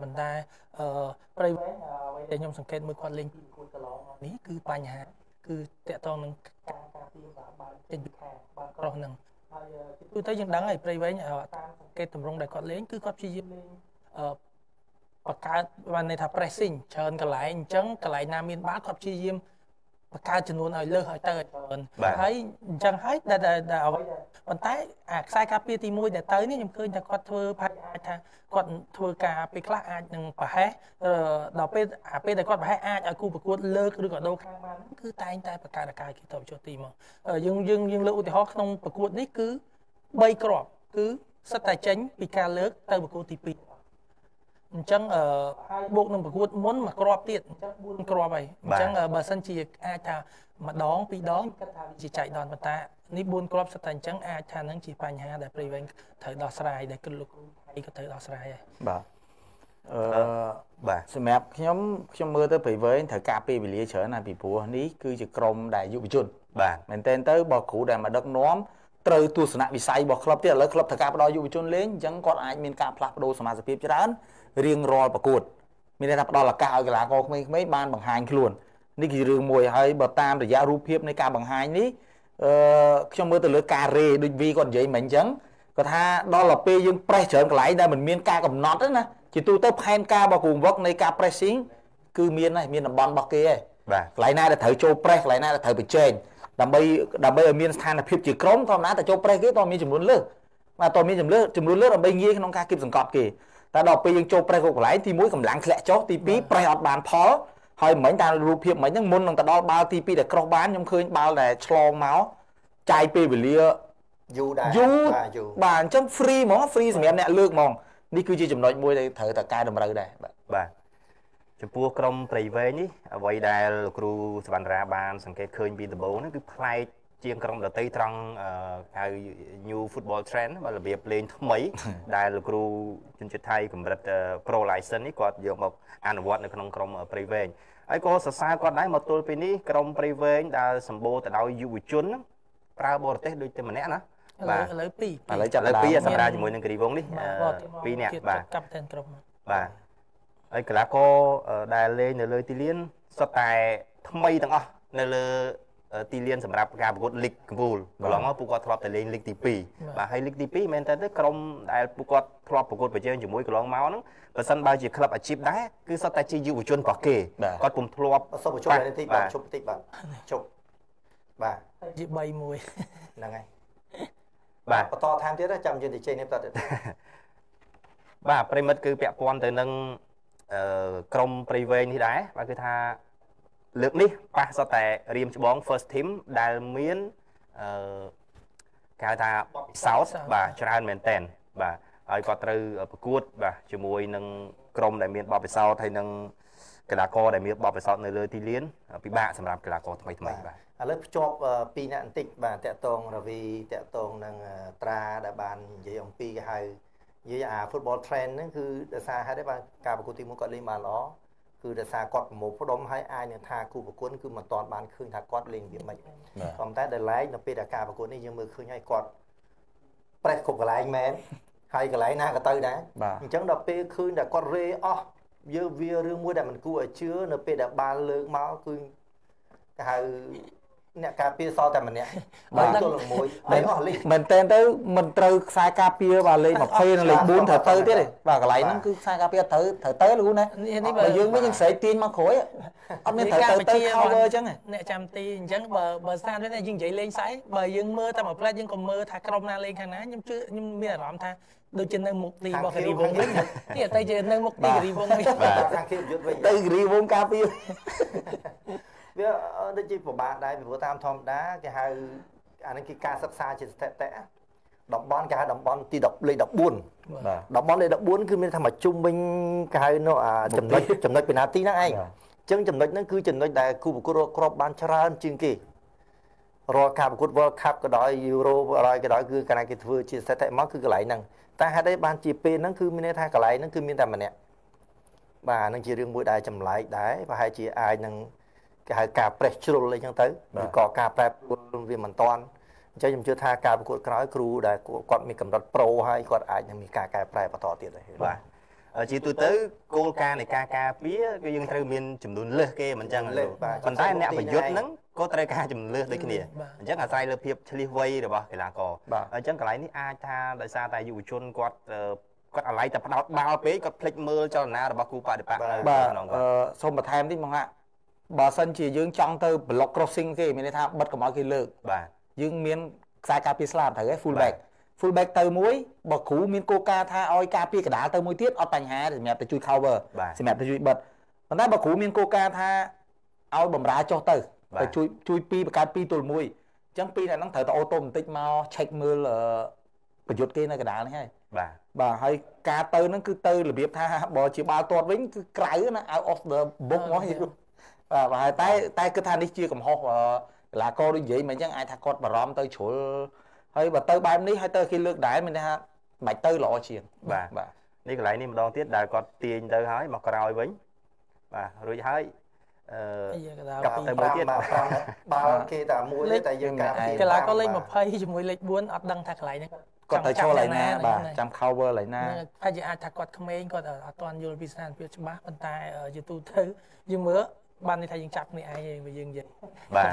ប៉ុន្តែអឺប្រៃវែងអឺអ្វីដែលខ្ញុំសង្កេតមើលគាត់លេងពីគួយកន្លងមកនេះគឺបញ្ហាគឺតកតងនឹងការការពារបាល់បាល់ចេញពីខាងបាល់ក្រោះហ្នឹងហើយអឺជាទូទៅយើងដឹងហើយប្រៃវែងអឺតាមសង្កេតតម្រងដែលគាត់លេងគឺគាត់ព្យាយាមលេងអឺបង្កើតបានន័យថា pressing ច្រើនកន្លែងអញ្ចឹងកន្លែងណាមានបាល់គាត់ព្យាយាម បង្កើតចំនួនឲ្យលើសឲ្យទៅឲ្យច្រើនបាទហើយអញ្ចឹងហើយដែលដែលដែលអ្វីដែលប៉ុន្តែអាខ្សែការពារទី1ដែលទៅនេះខ្ញុំឃើញថាគាត់ធ្វើផាច់អាចថាគាត់ធ្វើការពេលខ្លះអាចនឹងប្រហែសអឺដល់ពេលអាពេលដែលគាត់ប្រហែសអាចឲ្យគូប្រកួតលើកឬក៏ដូរខាងបានហ្នឹងគឺតែងតែបង្កើតអាការគេតបចុះទីមកអឺយើងយើងយើងលើកឧទាហរណ៍ក្នុងប្រកួតនេះគឺ3គ្រាប់គឺសិតតែចេញពីការលើកទៅប្រកួតទី2 អញ្ចឹងអឺហើយបូកនឹងប្រកួតមុនមួយគ្រាប់ទៀតអញ្ចឹង4គ្រាប់ហើយអញ្ចឹងអឺបើសិនជាអាចថាម្ដងពីរដងគិតថាវាជាចៃដន្យប៉ុន្តែនេះ4គ្រាប់សិតតែអញ្ចឹងអាចថានឹងជាបញ្ហាដែលព្រីវិញត្រូវដោះស្រាយដែលគិតលោកគ្រូថៃក៏ត្រូវដោះស្រាយហើយបាទអឺបាទសម្រាប់ខ្ញុំខ្ញុំមើលទៅព្រៃវែងត្រូវការពេលវេលាច្រើនណាស់ពីព្រោះនេះគឺជាក្រុមដែលយុវជនបាទមែនទែនទៅបើគ្រូដែលមកដឹកនាំត្រូវទស្សនវិស័យរបស់ក្លឹបទៀតឥឡូវក្លឹបត្រូវការផ្ដល់យុវជនលេងអញ្ចឹងគាត់អាចមានការផ្លាស់ប្ដូរសមាជិកភាពច្រើន រៀងរាល់ប្រកួតមានន័យថាផ្ដល់ឱកាសឲ្យកីឡាករក្មេងៗបានបង្ហាញខ្លួននេះគឺរឿងមួយហើយបើតាមរយៈរូបភាពនៃការបង្ហាញនេះអឺខ្ញុំមើលទៅលើការរេដូចវីគាត់និយាយមិញអញ្ចឹងគាត់ថាដល់ទៅពេលយើង press ច្រើនកន្លែងដែលមិនមានការកំណត់ទេណាជាទូទៅផែនការរបស់គ្រូវឹកនៃការ pressing គឺមានហើយមានតំបន់របស់គេហើយបាទកន្លែងណាដែលត្រូវចូលប្រេះកន្លែងណាដែលត្រូវបញ្ចេញដើម្បីដើម្បីឲ្យមានស្ថានភាពជាក្រុមធម្មតាតែចូលប្រេះគេតើមានចំនួនលើសបាទតើមានចំនួនចំនួនលើសដើម្បីងាយក្នុងការគៀបសង្កត់គេ តែដល់ពេលយើងចូលប្រេះគ្រប់កន្លែងទី1កម្លាំងធ្លាក់ចុះទី2ប្រេះអត់បានផលហើយមិញតាមរូបភាពមិញហ្នឹងមុននឹងទៅដល់បាល់ទី2ដែលក្រោះបានខ្ញុំឃើញបាល់ដែលឆ្លងមកចាយពេលវេលាយូរដែរយូរបាទយូរបាទអញ្ចឹង free ហ្មង free សម្រាប់អ្នកលើកហ្មងនេះគឺជាចំណុចមួយដែលត្រូវតែកែតម្រូវដែរបាទបាទចំពោះក្រុមព្រៃវែងនេះអ្វីដែលលោកគ្រូសវណ្ណរាបានសង្កេតឃើញពីដំបូងហ្នឹងគឺប្លែក ជាងក្រុមដទៃត្រង់អឺហៅ new football trend បាទរបៀបលេងថ្មី ដែលលោកគ្រូជនជាតិថៃកម្រិតអឺ pro license នេះគាត់យកមកអនុវត្តនៅក្នុងក្រុមព្រៃវែងហើយក៏សរសើរគាត់ដែរមកទល់ពេលនេះក្រុមព្រៃវែងដែលសម្បូរទៅដោយយុវជនហ្នឹងប្រើបរទេសដូចតែម្នាក់ណាឥបាឡូវទឥឡូវពីរឥឡូវចាប់ឥឡូវពីរដើមសម្រាប់ជាមួយនឹងគ្រីវងនេះអឺពីរនាក់បាទកាប់តែនក្រុមបាទហើយកីឡាករអឺដែលលេងនៅលើទីលានសុទ្ធតែថ្មីទាំងអស់នៅលើអឺ ទីលានសម្រាប់ការប្រកួតលីកកំពូលកន្លងមកពួកគាត់ធ្លាប់តែលេងលីកទី2បាទហើយលីកទី2មែនតើទៅក្រុមដែលពួកគាត់ធ្លាប់ប្រកួតប្រជែងជាមួយកន្លងមកហ្នឹងបើសិនបើជាក្លឹបអាជីពដែរគឺសុទ្ធតែជាយុវជនរបស់គេបាទគាត់ពុំធ្លាប់សុំបញ្ចុះបន្តិចបាទជប់បន្តិចបាទជប់បាទជា3មួយហ្នឹងហើយបាទបន្តថែមទៀតណាចាំយើងទៅជ័យនេះបន្តទៀតបាទប្រិមិត្តគឺពាក់ព័ន្ធទៅនឹងអឺក្រុមព្រៃវែងនេះដែរបាទគឺថា លើកនេះប៉ះសុទ្ធតែរៀមច្បង first team ដែលមានអឺគេហៅថាបទពិសោធន៍បាទច្រើនមែនតែនបាទហើយគាត់ត្រូវប្រកួតបាទជាមួយនឹងក្រុមដែលមានបទពិសោធន៍ហើយនឹងកីឡាករដែលមានបទពិសោធន៍នៅលើទីលានពិបាកសម្រាប់កីឡាករថ្មីថ្មីបាទឥឡូវភ្ជាប់អឺពីរអ្នកបន្តិចបាទតកតងរវីតកតងនឹងអឺត្រាដែលបាននិយាយអំពីគេហៅនិយាយអា football trend ហ្នឹងគឺដោយសារហេតុអីបាទការប្រកួតទី1គាត់លេងបានល្អ គឺដោយសារគាត់ប្រមូលផ្ដុំហើយអាចនឹងថាគូប្រកួតគឺមិនទាន់បានឃើញថាគាត់លេងវាមិនប៉ុន្តែដល់ឡែកនៅពេលដែលការប្រកួតនេះយើងមើលឃើញហើយគាត់ប្រេះគ្រប់កន្លែងមែនហើយកន្លែងណាក៏ទៅដែរបាទអញ្ចឹងដល់ពេលឃើញតែគាត់រេអស់យើងវារឿងមួយដែលមិនគួរឲ្យជឿនៅពេលដែលបានលើកមកគឺគេហៅ អ្នកការពារសល់តែម្នាក់បាទទល់នឹងមួយហើយអស់លីមែនតើទៅមិនត្រូវខ្សែការពារបាទលេខ20និងលេខ4ត្រូវទៅទៀតទេបាទកន្លែងហ្នឹងគឺខ្សែការពារត្រូវត្រូវទៅលោកណានេះនេះបើយើងវិញយើងស្រែកទាញមកក្រោយអត់មានត្រូវទៅទៅ cover អញ្ចឹងទេអ្នកចាំទីអញ្ចឹងបើបើស្ថានភាពនេះយើងនិយាយលេងស្អីបើយើងមើលតែមួយផ្លែតយើងក៏មើលថាក្រុមណាលេងខាងណាខ្ញុំជឿខ្ញុំមានអារម្មណ៍ថាដូចជានៅមុខទីរបស់ការីវងវិញនេះតែជានៅមុខទីការីវងវិញបាទខាងគេយុទ្ធវិញទៅគិរីវងការពារ វាដូចជាពិបាកដែរពីព្រោះតាមធម្មតាគេហៅអានេះគឺការសិក្សាជាស្ថិតិតំបន់គេហៅតំបន់ទី10លេខ14បាទតំបន់លេខ14គឺមានថាមកជុំវិញគេហៅនោះអាចំណុចចំណុចពេណាល់ទីហ្នឹងឯងបាទអញ្ចឹងចំណុចហ្នឹងគឺចំណុចដែលគូប្រកួតគ្រាប់បានច្រើនជាងគេរាល់ការប្រកួត World Cup ក៏ដោយ Euro ក៏ដោយក៏ដោយគឺកាលណាគេធ្វើជាស្ថិតិមកគឺកន្លែងហ្នឹងតែហេតុអីបានជាពេលហ្នឹងគឺមានន័យថាកន្លែងហ្នឹងគឺមានតែម្នាក់បាទហ្នឹងជារឿងមួយដែលចម្លែកដែរប្រហែលជាអាចនឹង គេហៅការប្រេះជ្រុលអីចឹងទៅឬក៏ការប្រែប្រួលវាមិនតាន់អញ្ចឹងខ្ញុំជឿថាការប្រកួតក្រោយគ្រូដែលគាត់មានកម្រិតប្រូហើយគាត់អាចនឹងមានការកែប្រែបន្តទៀតដែរបាទអឺជាទូទៅគោលការណ៍នៃការការពារគឺយើងត្រូវមានចំនួនលើសគេមិនចឹងលើសបាទប៉ុន្តែអ្នកប្រយុទ្ធហ្នឹងក៏ត្រូវការចំនួនលើសដូចគ្នាបាទអញ្ចឹងអាស្រ័យលើភាពឆ្លៀសវៃរបស់កីឡាករបាទអញ្ចឹងកន្លែងនេះអាចថាដោយសារតែយុវជនគាត់អឺគាត់អាឡ័យតែផ្ដោតបាល់ពេកគាត់ភ្លេចមើលចលនារបស់គូបដិបត្តិនៅបាទក្នុងអគាត់ឺសូមបន្ថែមតិចមកហាក់ បើសិនជាយើងចង់ទៅ block crossing គេមានន័យថាបិទកុំឲ្យគេលើកបាទយើងមានខ្សែការពារស្លាបត្រូវហ៎ full back full back ទៅមួយបើគ្រូមានគោលការណ៍ថាឲ្យការពារកណ្ដាលទៅមួយទៀតអត់បញ្ហាទេសម្រាប់ទៅជួយ cover បាទសម្រាប់ទៅជួយបិទប៉ុន្តែបើគ្រូមានគោលការណ៍ថាឲ្យបំរើចុះទៅបាទទៅជួយជួយពីរបង្កើតពីរទល់មួយអញ្ចឹងពីរអ្នកហ្នឹងត្រូវទៅអូតូបន្តិចមក check មើលអឺប្រយុទ្ធគេនៅកណ្ដាលនេះហើយបាទបាទហើយការទៅហ្នឹងគឺទៅរបៀបថាបើជាបាល់ទាត់វិញគឺក្រៅណា out of the book មកយល់ បាទបាទហើយតែតែគិតថានេះជាកំហុសអឺកីឡាករដូចនិយាយមិនអញ្ចឹងអាចថាគាត់បារម្ភទៅជ្រុលហើយបើទៅបែបនេះហើយទៅគេលើកដែរមានន័យថាមិនបាច់ទៅល្អជាងបាទបាទនេះកន្លែងនេះម្ដងទៀតដែលគាត់ទាញទៅហើយមកក្រោយវិញបាទរួចហើយអឺអីកដាលកាប់ពីទៅរមួយទៀតបាទ5បាល់គេតែមួយទេតែយើងការពារកីឡាករលេខបាទ20ជាមួយលេខ4អត់ដឹងថាកន្លែងហ្នឹងគាត់ទៅឈរឡើយណាបាទចាំ cover ឡើយណាហ្នឹងហើយអាចអាចថាគាត់ក្មេងគាត់អត់ទាន់យល់ពីស្ថានភាពច្បាស់ប៉ុន្តែជាទូទៅយើងមើល បានន័យថាយើងចាប់គ្នាឯងឯងបើយើងនិយាយបាទ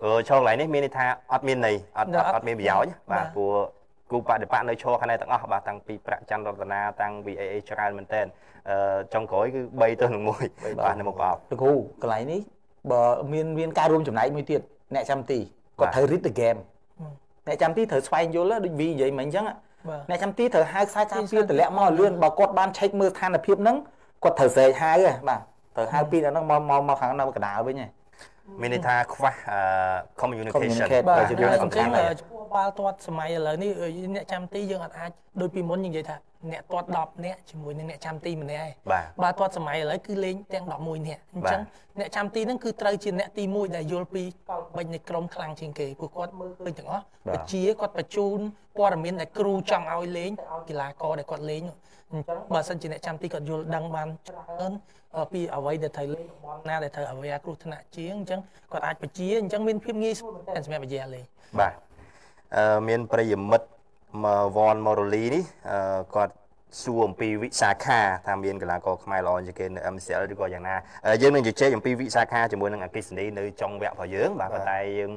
ព្រោះឈរកន្លែងនេះមានន័យថាអត់មានន័យអត់នៅអត់អត់អត់មានប្រយោជន៍បាបាទទព្រោះគូបដិបត្តិនៅឈរខាងនេះទាំងអស់បាទតាំងពីប្រាក់ច័ន្ទរតនាតាំងពី AA ច្រើនមែនតើអឺចុងក្រោយគឺ3ទៅនឹង1បាទនៅមុខអោបលោកគ្រូកន្លែងនេះបើមានមានការរួមចំណែកមួយទៀតអ្នកចាំទីគាត់ត្រូវ read the game អ្នកចាំទីត្រូវស្វែងយល់ដូចវីនិយាយមិញអញ្ចឹងបាទអ្នកចាំទីត្រូវហៅខ្សែការពារតម្លាក់មកលឿនបើគាត់បានឆែកមើលស្ថានភាពហ្នឹងគាត់ត្រូវស្រែកហៅហ៎បាទ ត្រូវហៅពីរអ្នកហ្នឹងមកមកមកខាងនៅកណ្ដាលវិញឯងមានន័យថាខ្វះអឺ communication Communicate បាទជារឿងសំខាន់ហើយចំពោះ បាល់ទាត់សម័យឥឡូវនេះអ្នកចាំទីយើងអត់អាចដូចពីមុនយើងនិយាយថាអ្នកទាត់10នាក់ជាមួយនឹងអ្នកចាំទីម្នាក់ឯងបាទបាល់ទាត់សម័យឥឡូវគឺលេងទាំង11នាក់អញ្ចឹងអ្នកចាំទីហ្នឹងគឺត្រូវជាអ្នកទី1ដែលយល់ពីកលបិញនៃក្រុមខ្លាំងជាងគេព្រោះគាត់មើលឃើញទាំងអស់បាទបជាគាត់បញ្ជូនព័ត៌មានដែលគ្រូចង់ឲ្យលេងទៅឲ្យកីឡាករដែលគាត់លេងនោះអញ្ចឹងបើសិនជាអ្នកចាំទីគាត់យល់ដឹងបានច្រើនអឺពីអ្វីដែលត្រូវលេងតំបន់ណាដែលត្រូវអ្វីអាគ្រោះថ្នាក់ជាងអញ្ចឹងគាត់អាចបញ្ជាអញ្ចឹងមានភាពងាយស្រួលមែនទែនសម្រាប់វិជាលេងបាទអឺ មានប្រិយមិត្តមកវ៉នម៉ូរ៉ូលីនេះអឺគាត់សួរអំពីវិសាខាថាមានកីឡាករខ្មែរល្អជាងគេនៅ MCL ឬក៏យ៉ាងណាអឺយើងនឹងជជែកអំពីវិសាខាជាមួយនឹងអគិសនីនៅចុងវគ្គរបស់យើងបាទប៉ុន្តែយើង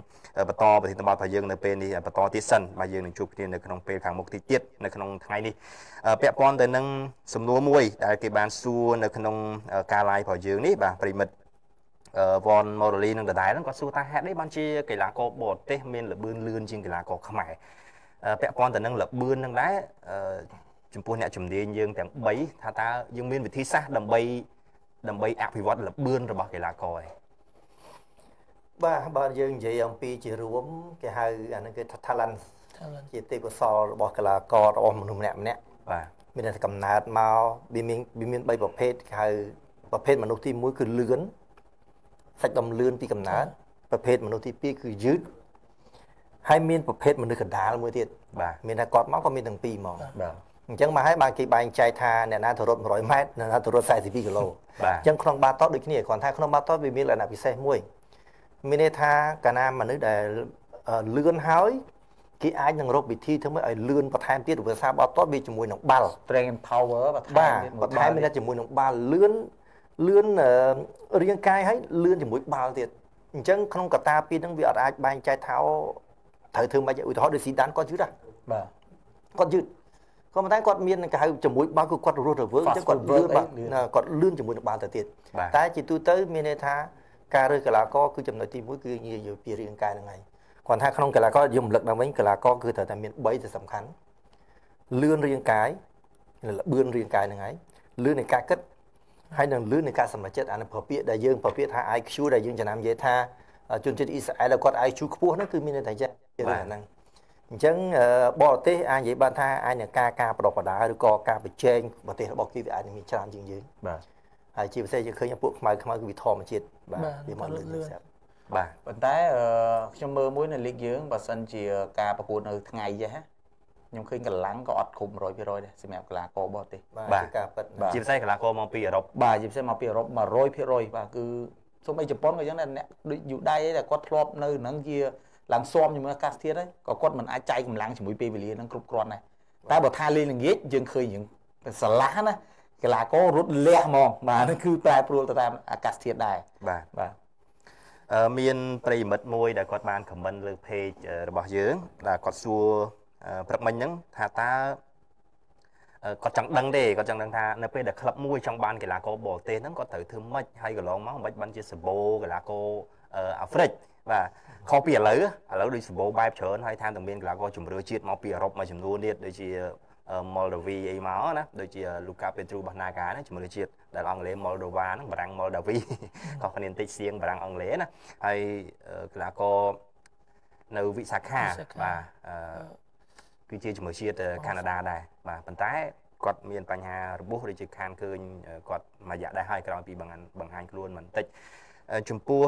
បន្តប្រធានបទរបស់យើងនៅពេលនេះបន្តទៀតសិនបាទយើងនឹងជួបគ្នានៅក្នុងពេលខាងមុខទីទៀតនៅក្នុងថ្ងៃនេះអឺពាក់ព័ន្ធទៅនឹងសំណួរមួយដែលគេបានសួរនៅក្នុងអឺការ live របស់យើងនេះបាទប្រិយមិត្ត វ៉នម៉ូរ៉ូលីនឹងដដែលហ្នឹងគាត់សួរថាហេតុអីបានជាកីឡាករបរទេសមានល្បឿនលឿនជាងកីឡាករខ្មែរអឺពាក់ព័ន្ធទៅនឹងល្បឿនហ្នឹងដែរអឺចំពោះអ្នកជំនាញយើងទាំង3ថាតើយើងមានវិធីសាស្ត្រដើម្បីដើម្បីអភិវឌ្ឍល្បឿនរបស់កីឡាករឯងបាទបើយើងនិយាយអំពីជារួមគេហៅអាហ្នឹងគឺ talent ជាទេពកោសលរបស់កីឡាកររបស់មនុស្សម្នាក់ម្នាក់បាទមានតែកំណើតមកវាមានវាមាន3ប្រភេទគេហៅប្រភេទមនុស្សទី1គឺលឿន សាច់ដុំលឿនពីកំណើតប្រភេទមនុស្សទី2គឺយឺតហើយមានប្រភេទមនុស្សកណ្ដាលមួយទៀតបាទមានតែគាត់មកក៏មានទាំងពីរហ្មងបាទអញ្ចឹងមកហើយបានគេបែងចែកថាអ្នកណាទៅរត់100ម៉ែត្រអ្នកណាទៅរត់42គីឡូបាទអញ្ចឹងក្នុងបាល់ទាត់ដូចគ្នាគ្រាន់តែក្នុងបាល់ទាត់វាមានលក្ខណៈពិសេសមួយមានន័យថាកាលណាមនុស្សដែលអឺលឿនហើយគេអាចនឹងរកវិធីធ្វើម៉េចឲ្យលឿនបន្ថែមទៀតព្រោះសារបាល់ទាត់វាជាមួយនឹងបាល់ strength and power បន្ថែបាទមទៀតបន្ថែមមានតែជាមួយនឹងបាល់លឿន លឿនអឺរាងកាយហើយលឿនជាមួយបាល់ទៀតអញ្ចឹងក្នុងកត្តាពីរហ្នឹងវាអត់អាចបែងចែកថាអូត្រូវធ្វើម៉េចឧទាហរណ៍ដូចស៊ីដានគាត់យឺតហ៎បាទគាត់យឺតក៏ប៉ុន្តែគាត់មានគេហៅជាមួយបាល់គឺគាត់រស់រវើកអញ្ចឹងគាត់លឿនបាល់ណាគាត់លឿនជាមួយនឹងបាល់ទៅទៀតបាទតែជាទូទៅមានន័យថាការរើសកីឡាករគឺចំណុចទី1គឺនិយាយពីរាងកាយហ្នឹងហើយគាត់ថាក្នុងកីឡាករយើងរំលឹកដល់វិញកីឡាករគឺត្រូវតែមាន3ទៅសំខាន់លឿនរាងកាយល្បឿនរាងកាយហ្នឹងហើយលឿននៃការគិត ហើយនឹងលឿននៃការសម្រេចចិត្តអានឹងប្រពាក្យដែលយើងប្រពាក្យថា IQ ដែលយើងចំណាំនិយាយថាជនជាតិអ៊ីស្រាអែលគាត់ IQ ខ្ពស់ហ្នឹងគឺមានន័យថាយ៉ាងយ៉ាងហ្នឹងអញ្ចឹងអឺបរទេសអាចនិយាយបានថាអាចនឹងការការបដិបដាឬក៏ការប្រជែងប្រទេសរបស់គេវាអាចនឹងមានច្រើនជាងយើងបាទហើយជាពិសេសយើងឃើញពួកខ្មៅខ្មៅគឺវាធម្មជាតិបាទបាទវាមកលឿនលឿនស្រាប់បាទប៉ុន្តែអឺខ្ញុំមើលមួយនៅលីកយើងបើសិនជាការប្រកួតនៅថ្ងៃចេះ ខ្ញុំឃើញកម្លាំងក៏អត់គ្រប់100%ដែរសម្រាប់កីឡាករបរទេសបាទជាការពិតបាទជាពិសេសកីឡាករមកពីអឺរ៉ុបបាទជាពិសេសមកពីអឺរ៉ុប100%បាទគឺសូម្បីជប៉ុនក៏យ៉ាងដែរអ្នកដូចយូដៃឯងតែគាត់ធ្លាប់នៅហ្នឹងជាឡើងស៊ាំជាមួយអាកាសធាតុហើយក៏គាត់មិនអាចចែកកម្លាំងជាមួយពេលវេលាហ្នឹងគ្រប់គ្រាន់ដែរតែបើថាលេងល្ងាចយើងឃើញយើងស្រឡះណាកីឡាកររត់លះហ្មងបាទហ្នឹងគឺប្រែប្រួលទៅតាមអាកាសធាតុដែរបាទបាទអឺមានប្រិយមិត្តមួយដែលគាត់បានខមមិនលើ page របស់យើងដែលគាត់សួរអឺ ព្រឹកមិញហ្នឹងថាតើអឺគាត់ចង់ដឹងទេគាត់ចង់ដឹងថានៅពេលដែលក្លឹបមួយចង់បានកីឡាករបរទេសហ្នឹងគាត់ត្រូវធ្វើម៉េចហើយកន្លងមកមិនបាច់បានជាសបោកីឡាករអឺអាហ្វ្រិកបាទខុសពីឥឡូវឥឡូវដូចសបោបែបច្រើនហើយថែមទាំងមានកីឡាករជំរឿជាតិមកពីអឺរ៉ុបមួយចំនួនទៀតដូចជា Moldavi អីមកណាដូចជា Luka Petru របស់ Naga ហ្នឹងជំរឿជាតិដែលអង់គ្លេស Moldova ហ្នឹងបារាំង Moldavi ខុសគ្នាបន្តិចសៀងបារាំងអង់គ្លេសណាហើយកីឡាករនៅវិសាខាវិសាខាបាទអឺ គឺជាជំរឿជាតិកាណាដាដែរបាទប៉ុន្តែគាត់មានបញ្ហារបួសដូចជាខានឃើញអឺគាត់មួយរយៈដែរហើយក្រោយពីបង្ហាញបង្ហាញខ្លួនបន្តិចអឺចំពោះ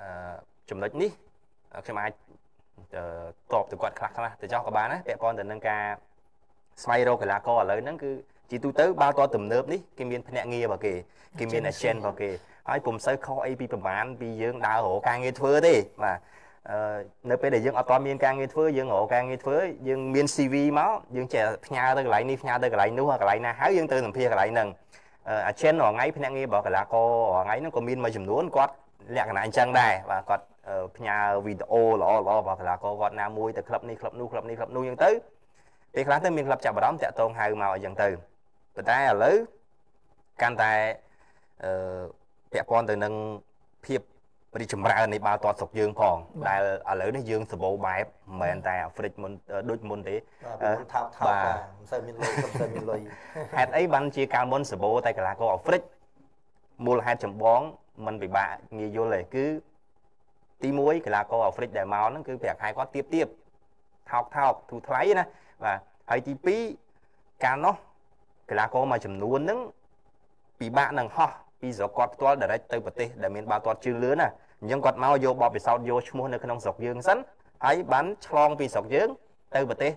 អឺចំណុចនេះអឺខ្ញុំអាចអឺតបទៅគាត់ខ្លះខ្លះទៅចោះក៏បានដែរពាក់ព័ន្ធទៅនឹងការស្វែងរកកីឡាករឥឡូវហ្នឹងគឺជាទូទៅបាល់ទាត់ទំនើបនេះគេមានភ្នាក់ងាររបស់គេគេមាន agent របស់គេហើយពុំសូវខុសអីពីប្រមាណពីយើងដើររកការងារធ្វើទេបាទអឺ នៅពេលដែលយើងអត់ទាន់មានការងារធ្វើយើងរកការងារធ្វើយើងមាន CV មកយើងចេះផ្ញើទៅកន្លែងនេះផ្ញើទៅកន្លែងនោះកន្លែងណាហើយយើងទៅសម្ភាសកន្លែងហ្នឹងអឺ agent រាល់ថ្ងៃភ្នាក់ងាររបស់កីឡាកររាល់ថ្ងៃហ្នឹងក៏មានមួយចំនួនគាត់លក្ខណៈអញ្ចឹងដែរបាទគាត់អឺផ្ញើវីដេអូល្អល្អរបស់កីឡាករគាត់ណាមួយទៅក្លឹបនេះក្លឹបនោះក្លឹបនេះក្លឹបនោះអញ្ចឹងទៅពេលខ្លះទៅមានក្លឹបចាប់អារម្មណ៍តាក់ទងហៅមកអីចឹងទៅប៉ុន្តែឥឡូវកាន់តែអឺពាក់ព័ន្ធទៅនឹងភាព រីកចម្រើននៃបាល់ទាត់ស្រុកយើងផងដែលឥឡូវនេះយើងសម្បូរបែបមិនមែនតែអាហ្វ្រិកមុនអឺដូចមុនទេបាទពីមុនថោកថោកបាទបាទមិនសូវមានលុយមិនសូវមានលុយហេតុអីបានជាកាលមុនសម្បូរតែកីឡាករអាហ្វ្រិកមូលហេតុចម្បងมันពិបាកងាយយល់ទេគឺទី1កីឡាករអាហ្វ្រិកដែលមកហ្នឹងគឺប្រាក់ខែគាត់ទៀបទៀបថោកថោកធូរថ្លៃណាបាទហើយទី2កាលនោះកីឡាករមួយចំនួនហ្នឹងពិបាកនឹងហោះពីស្រុកគាត់ផ្ទាល់ direct ទៅប្រទេសដែលមានបាល់ទាត់ជឿនលឿនណា អញ្ចឹងគាត់មកយកបបពិសោធន៍យកឈ្មោះនៅក្នុងស្រុកយើងសិនហើយបានឆ្លងពីស្រុកយើង ទៅប្រទេស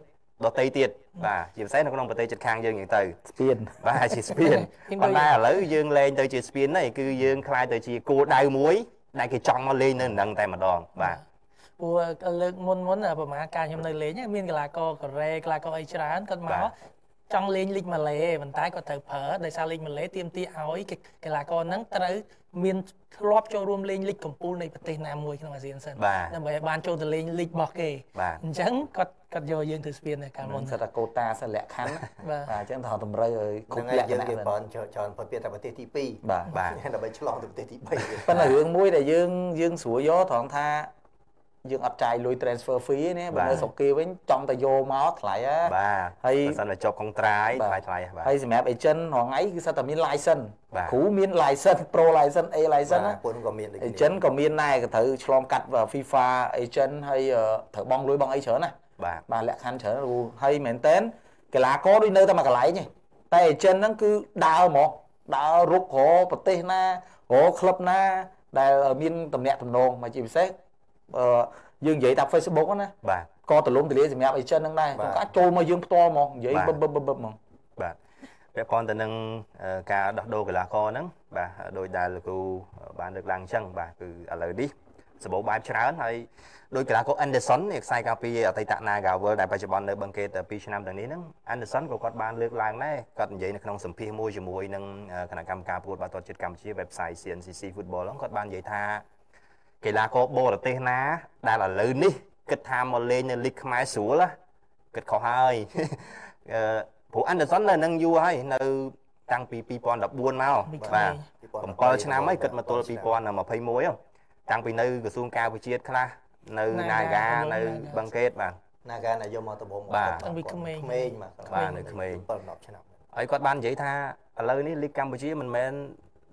ដទៃទៀតបាទជាពិសេសនៅក្នុងប្រទេសជិតខាងយើងហ្នឹងទៅស្ពានបាទជាស្ពានប៉ុន្តែឥឡូវយើងលែងទៅជាស្ពានហ្នឹងគឺយើងខ្លាយទៅជាគោលដៅមួយដែលគេចង់មកលេងនៅនឹងតែម្ដងបាទព្រោះលើកមុនមុនប្រហែលការខ្ញុំនៅលេងមានកីឡាករកូរ៉េកីឡាករអីច្រើនគាត់មក ចង់លេងលីកម៉ាឡេប៉ុន្តែគាត់ត្រូវប្រើដោយសារលីកម៉ាឡេទាមទារឲ្យកីឡាករហ្នឹងត្រូវមានធ្លាប់ចូលរួមលេងលីកកំពូលនៃប្រទេសណាមួយក្នុងអាស៊ានសិនបាទដើម្បីឲ្យបានចូលទៅលេងលីករបស់គេបាទអញ្ចឹងគាត់គាត់យកយើងទៅស្ពាននៅកាលមុមុននសិតតែកូតាសិលលក្ខខណ្ឌណាបាទបាទអញ្ចឹងត្រូវតម្រូវឲ្យគុគ្រប់ំលក្ខយើងណៈគេទៅបនច្រើនប្រភេទតែប្រទេសទី2បាទបាទដើម្បីឆ្លងទៅប្រទេសទី3ប៉ុន្តែរឿងមួយដែលយើងយើងស្រួលយកត្រង់ថា យើងអត់ចាយលុយ transfer fee ទេណាបើនៅស្រុកគេវិញចង់តែយកមកថ្លៃហ่าបាទហើយបើសិនតែជាប់កុងត្រាយបាទថ្លៃថ្លៃបាទហើយសម្រាប់ agent រងថ្ងៃគឺសិតតែមាន license បាទគ្រូមាន license pro license A license ណាពុនក៏មានដូចគ្នា agent ក៏មានដែរក៏ត្រូវឆ្លងកាត់ FIFA agent ហើយអឺត្រូវបង់លុយបង់អីច្រើនណាបាទបាទលក្ខខណ្ឌច្រើនគ្រូហើយមែនតើកីឡាករដូចនៅតែមួយកន្លែងទេតែ agent ហ្នឹងគឺដើរហ្មងដើររុករកប្រទេសណារកក្លឹបណាដែលមានតំណែងតំណងមកជាពិសេសអឺ យើងនិយាយតាម Facebook ហ្នឹងណាបាទក៏ទលំទលាយសម្រាប់ agent ហ្នឹងដែរគាត់អាចចូលមកយើងផ្ទាល់ហ្មងនិយាយបាទបឹបបឹបបឹបហ្មងបាទពាក់ព័ន្ធទៅនឹងអឺការដោះដូរកីឡាករហ្នឹងបាទដោយដែលលោកគ្រូបានលើកឡើងអញ្ចឹងបាទគឺឥឡូវនេះសម្បូរបែបច្រើនហើយដោយកីឡាករ Anderson នេះខ្សែការពារអតីត Nagawal ដែលបច្ចុប្បន្ននៅបឹងកេត2ឆ្នាំទាំងនេះហ្នឹង Anderson ក៏គាត់បានលើកឡើងដែរគាត់និយាយនៅក្នុងសម្ភាសន៍មួយជាមួយនឹងអឺគណៈកម្មការប្រកួតបាល់ទាត់ជាតិកម្ពុជា website CNCC Football ហ្នឹងគាត់បាននិយាយថា កីឡាករបរទេសណា ដែលឥឡូវនេះគិតថាមកលេងនៅលីកខ្មែរស្រួលណាគិតខុសហើយអឺព្រោះ Anderson នៅនឹងយូរហើយនៅតាំងពី2014មកពីក្មេងបាទ7ឆ្នាំហើយគិតមកទល់2021ហ៎តាំងពីនៅក្រសួងការវិជាតិខ្លះនៅ Naga Naga នៅនៅ Naga បឹងកេតបាទណាកាណាយកមកដំបងបាទតាំងពីក្មេងក្មេងបាទបាទនៅក្មេង7 10ឆ្នាំហើយគាត់បាននិយាយថាឥឡូវនេះលីកកម្ពុជាមិនមែន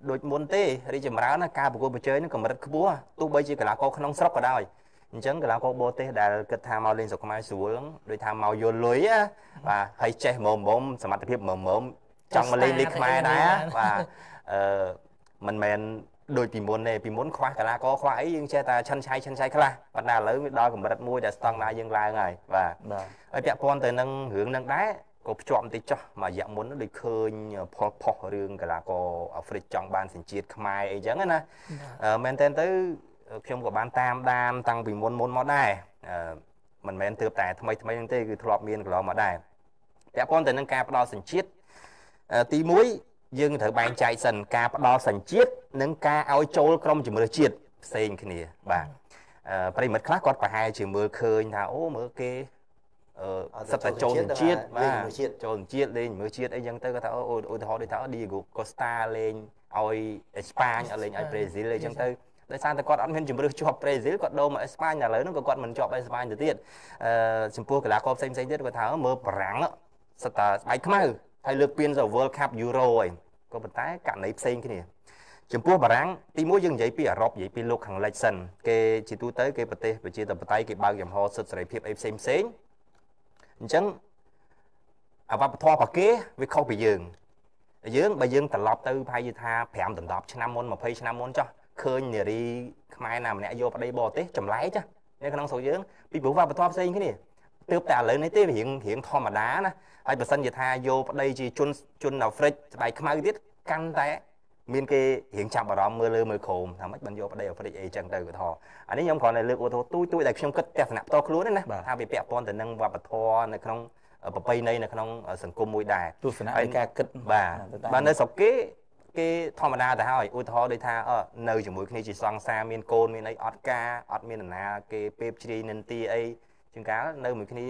ដូចមុនទេរីកចម្រើនណាការប្រកួតប្រជែងនឹងកម្រិតខ្ពស់ទោះបីជាកីឡាករក្នុងស្រុកក៏ដោយអញ្ចឹងកីឡាករបរទេសដែលគិតថាមកលេងស្រុកខ្មែរស្រួលហ្នឹងដូចថាមកយល់លុយណាបាទហើយចេះមុំមុំសមត្ថភាពមុំមុំចង់មកលេងលីកខ្មែរដែរបាទអឺមិនមែនដូចពីមុនទេពីមុនខ្វះកីឡាករខ្វះអីយើងចេះតែឆិនឆៃឆិនឆៃខ្លះប៉ុន្តែឥឡូវវាដល់កម្រិតមួយដែលស្តង់ដារយើងឡើងហើយបាទបាទហើយពាក់ព័ន្ធទៅនឹងរឿងហ្នឹងដែរ ក៏ភ្ជាប់បន្តិចចុះមួយរយៈមុនហ្នឹងដូចឃើញផលផុសរឿងកីឡាករអាហ្វ្រិកចង់បានសញ្ជាតិខ្មែរអីចឹងណាអឺមែនតើទៅខ្ញុំក៏បានតាមដានតាំងពីមុនមុនមកដែរអឺមិនមែនទើបតែថ្មីថ្មីហ្នឹងទេគឺធ្លាប់មានកន្លងមកដែរពាក់ព័ន្ធទៅនឹងការផ្ដល់សញ្ជាតិអឺទី1យើងត្រូវបែងចែកសិនការផ្ដល់សញ្ជាតិនិងការឲ្យចូលក្រុមជម្រើសជាតិផ្សេងគ្នាបាទអឺប្រិមិត្តខ្លះគាត់ប្រហែលជាមើលឃើញថាអូមើលគេ អឺអត់សិតតែចូលសញ្ជាតិលេបាងទជាមួយជាតិចូលសញ្ជាតិលេងមើលជាតិអីចឹងទៅគាត់ថាអូឧទាហរណ៍ដូចថា Diego Costa លេងឲ្យអេស្ប៉ាញឲ្យលេងឲ្យប្រេស៊ីលអីចឹងទៅដោយសារតែគាត់អត់មានជំរឿសជាប់ប្រេស៊ីលគាត់ដូរមកអេស្ប៉ាញតែឥឡូវហ្នឹងក៏គាត់មិនជាប់អេស្ប៉ាញទៅទៀតអឺចំពោះកីឡាករផ្សេងផ្សេងទៀតគាត់ថាអឺមើលបារាំងហ្នឹងសិតតែស្បែកខ្មៅហើយលើកពានទៅ World Cup Euro អីក៏ប៉ុន្តែករណីផ្សេងគ្នាចំពោះបារាំងទីមួយយើងនិយាយពីអឺរ៉ុបនិយាយពីលោកខាងលិចសិនគេជាទូទៅគេប្រទេសប្រជាធិបតេយ្យគេបើកចំហសិទ្ធិសេរីភាពអីផ្សេងផ្សេង អញ្ចឹងអវប្បធម៌របស់គេវាខុសពីយើងយើងបើយើងត្រឡប់ទៅប្រហែលជាថា5ដល់10ឆ្នាំមុន20ឆ្នាំមុនចុះឃើញនារីខ្មែរណាម្នាក់យកប្តីបរទេសចម្លែកចានៅក្នុងស្រុកយើងពីព្រោះវប្បធម៌ផ្សេងគ្នាទើបតែឥឡូវនេះទេវារៀងរៀងធម្មតាណាហើយបើសិនជាថាយកប្តីជាជនជនអាហ្វ្រិកស្បែកខ្មៅទៀតកាន់តែ មានគេរៀងចាប់អារម្មណ៍មើលលើមើលក្រោមថាម៉េចបានយកប្តីអាហ្វ្រិកអីចឹងទៅឧទាហរណ៍អានេះខ្ញុំគ្រាន់តែលើកឧទាហរណ៍ទូចទូចដែលខ្ញុំគិតទស្សនៈផ្ទាល់ខ្លួនទេណាបាទថាវាពាក់ព័ន្ធទៅនឹងវប្បធម៌នៅក្នុងប្រពៃណីនៅក្នុងសង្គមមួយដែរទស្សនៈហើយនៃការគិតបាទទៅតាមបាទនៅស្រុកគេគេធម្មតាទៅហើយឧទាហរណ៍ដូចថាអឺនៅជាមួយគ្នាជាសង្សារមានកូនមានអីអត់ការអត់មាននរណាគេពេបជ្រាយនិន្ទាអីជាងកាលនៅមួយគ្នា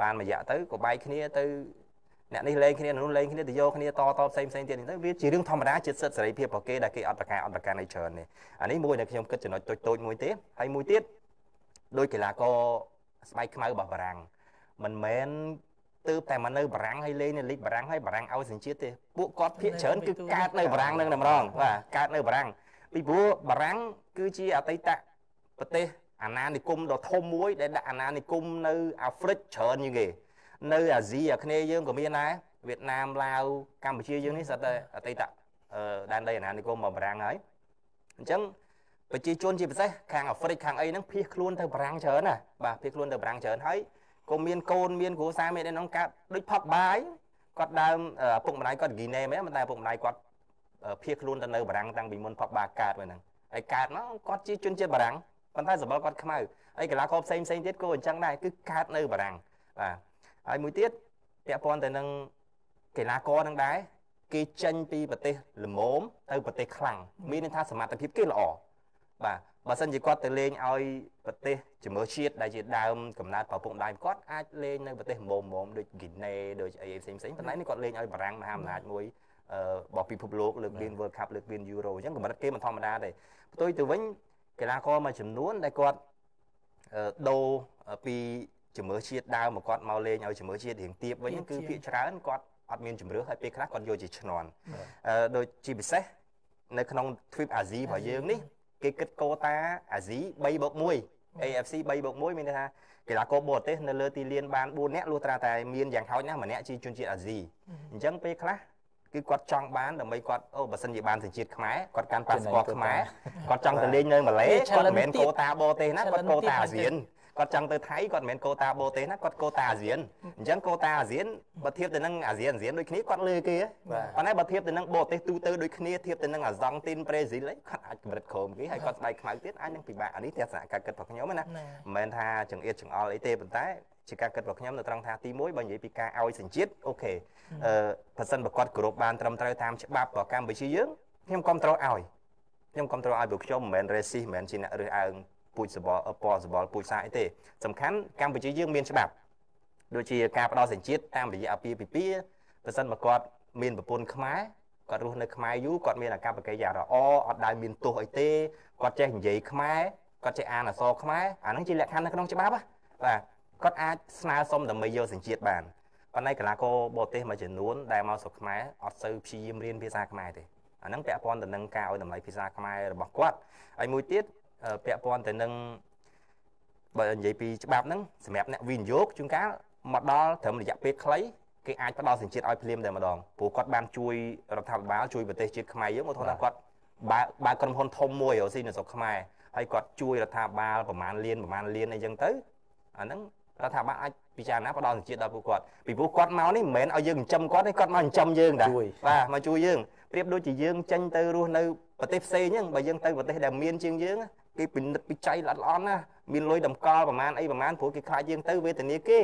បានមួយរយៈទៅក៏បែកគ្នាទៅ អ្នកនេះលេងគ្នាអ្នកនោះលេងគ្នាទៅយកគ្នាតតផ្សេងផ្សេងទៀតនេះទៅវាជារឿងធម្មតាជាសិទ្ធិសេរីភាពរបស់គេដែលគេអត់ប្រកាសអត់ប្រកាសនៃច្រើននេះអានេះមួយដែលខ្ញុំគិតចំណុចតូចតូចមួយទេហើយមួយទៀតដោយកីឡាករស្បែកខ្មៅរបស់បារាំងមិនមែនទើបតែមកនៅបារាំងហើយលេងនៅលីកបារាំងហើយបារាំងឲ្យសញ្ជាតិទេពួកគាត់ភាគច្រើនគឺកើតនៅបារាំងនឹងតែម្ដងបាទកើតនៅបារាំងពីព្រោះបារាំងគឺជាអតីតប្រទេសអាណានិគមដ៏ធំមួយដែលដាក់អាណានិគមនៅអាហ្វ្រិកច្រើនជាងគេ នៅអាស៊ីអាគ្នេយ៍យើងក៏មានដែរវៀតណាមឡាវកម្ពុជាយើងនេះសិតតែអតីតអឺដែនដីអាណានិគមមកបារាំងហើយអញ្ចឹងប្រជាជនជាពិសេសខាងអាហ្វ្រិកខាងអីហ្នឹងភៀសខ្លួនទៅបារាំងច្រើនណាបាទភៀសខ្លួនទៅបារាំងច្រើនហើយក៏មានកូនមានគ្រួសារមានឯនោះកើតដូចផឹកបាយគាត់ដើមឪពុកម្ដាយគាត់ហ្គីណេមែនតែឪពុកម្ដាយគាត់ភៀសខ្លួនទៅនៅបារាំងតាំងពីមុនផឹកបាកើតមកហ្នឹងហើយកើតមកគាត់ជាជនជាតិបារាំងប៉ុន្តែសម្បល់គាត់ខ្មៅហើយកីឡាករផ្សេងផ្សេងទៀតក៏អញ្ចឹងដែរគឺកើតនៅបារាំងបាទ ហើយមួយទៀតពាក់ព័ន្ធទៅនឹងកីឡាករនឹងដែរគេចេញពីប្រទេសល្មមទៅប្រទេសខ្លាំងមានន័យថាសមត្ថភាពគេល្អបាទបើសិនជាគាត់ទៅលេងឲ្យប្រទេសជំនឿជាតិដែលជាដើមកំណើតប្រពន្ធដៃគាត់អាចលេងនៅប្រទេសមុំមុំដូចហ្គីណេដូចអីផ្សេងផ្សេងប៉ុន្តែនេះគាត់លេងឲ្យបារាំងមហាអំណាចមួយរបស់ពិភពលោកលើកមាន World Cup លើកមាន Euro អញ្ចឹងកម្រិតគេមិនធម្មតាទេផ្ទុយទៅវិញកីឡាករមួយចំនួនដែលគាត់ដូរពី ជំនឿជាតិដើមមកគាត់មកលេងឲ្យជំនឿជាតិរៀងទៀបវិញគឺភាកច្រើនគាត់អត់មានជំរឿហើយពេលខ្លះគាត់យកជាឈ្នន់ដូចជាពិសេសនៅក្នុង trip អាស៊ីរបស់យើងនេះគេគិតកូតាអាស៊ី3/1 AFC 3/1មានន័យថាកីឡាករបរទេសនៅលើទីលានបាន4នាក់លុះត្រាតែមានយ៉ាងហោចណាស់ម្នាក់ជាជនជាតិអាស៊ីអញ្ចឹងពេលខ្លះគឺគាត់ចង់បានដើម្បីគាត់អូបើសិនជាបានសញ្ជាតិខ្មែរគាត់កាន់ប៉ាសពតខ្មែរគាត់ចង់ទៅលេងនៅម៉ាឡេគាត់មិនមែនកូតាបរទេសណាគាត់កូតាអាស៊ាន គាត់ចង់ទៅថៃគាត់មិនមែនកូតាបរទេសណាគាត់កូតាអាស៊ានអញ្ចឹងកូតាអាស៊ានបើធៀបទៅនឹងអាស៊ានអាស៊ានដូចគ្នាគាត់លើគេប៉ុន្តែបើធៀបទៅនឹងបរទេសទូទៅដូចគ្នាធៀបទៅនឹងអាសង់ទីនប្រេស៊ីលគាត់អាចកម្រិតក្រោមគេហើយគាត់ស្បែកខ្មៅទៀតអាចនឹងពិបាកអានេះទស្សនៈការគិតរបស់ខ្ញុំណាមិនមែនថាចង្អៀតចង្អល់អីទេប៉ុន្តែជាការគិតរបស់ខ្ញុំនៅត្រង់ថាទី1បើនិយាយពីការឲ្យសញ្ជាតិអូខេអឺប្រសិនបើគាត់គោរពបានត្រឹមត្រូវតាមច្បាប់របស់កម្ពុជាយើងខ្ញុំគ្រប់គ្រងឲ្យខ្ញុំគ្រប់គ្រងឲ្យព្រោះខ្ញុំមិនមែន racist មិនមែនជាអ្នករើសអើង ពូជសបល់ពណ៌សបល់ពូជសាយទេសំខាន់កម្ពុជាយើងមានច្បាប់ដូចជាការផ្ដល់សញ្ជាតិតាមរយៈអាពាហ៍ពិពាហ៍ប្រសិនបើគាត់មានប្រពន្ធខ្មែរគាត់រស់នៅខ្មែរយូរគាត់មានអាកប្បកិរិយាល្អអត់ដែលមានទោសអីទេគាត់ចេះនិយាយខ្មែរគាត់ចេះអានអក្សរខ្មែរអាហ្នឹងជាលក្ខខណ្ឌនៅក្នុងច្បាប់បាទគាត់អាចស្នើសុំដើម្បីយកសញ្ជាតិបានប៉ុន្តែកីឡាករបរទេសមួយចំនួនដែលមកស្រុកខ្មែរអត់សូវព្យាយាមរៀនភាសាខ្មែរទេអាហ្នឹងពាក់ព័ន្ធទៅនឹងការឲ្យតម្លៃភាសាខ្មែររបស់គាត់ហើយមួយទៀត ពាក់ព័ន្ធទៅនឹងបើនិយាយពីច្បាប់ហ្នឹងសម្រាប់អ្នកវិនិយោគជួនកាលមកដល់ត្រឹមរយៈពេលខ្លីគេអាចផ្ដល់សញ្ជាតិឲ្យភ្លាមតែម្ដងព្រោះគាត់បានជួយរដ្ឋាភិបាលជួយប្រទេសជាតិខ្មែរយើងមកថាគាត់បើបើក្រុមហ៊ុនធំមួយរស់ស៊ីនៅស្រុកខ្មែរហើយគាត់ជួយរដ្ឋាភិបាលប្រមាណលានប្រមាណលានអីចឹងទៅអាហ្នឹងរដ្ឋាភិបាលអាចពិចារណាផ្ដល់សញ្ជាតិដល់ពួកគាត់ពីព្រោះគាត់មកនេះមិនមែនឲ្យយើងចិញ្ចឹមគាត់ទេគាត់មកចិញ្ចឹមយើងដែរបាទមកជួយយើងប្រៀបដូចជាយើងចេញទៅរស់នៅប្រទេសផ្សេងហ្នឹងបើយើងទៅប្រទេសដែលមានជាងយើង គេពិនិត្យពិច័យល្អល្អណាមានលុយតម្កល់ប្រមាណអីប្រមាណព្រោះគេខ្លាចយើងទៅវេទនាគេ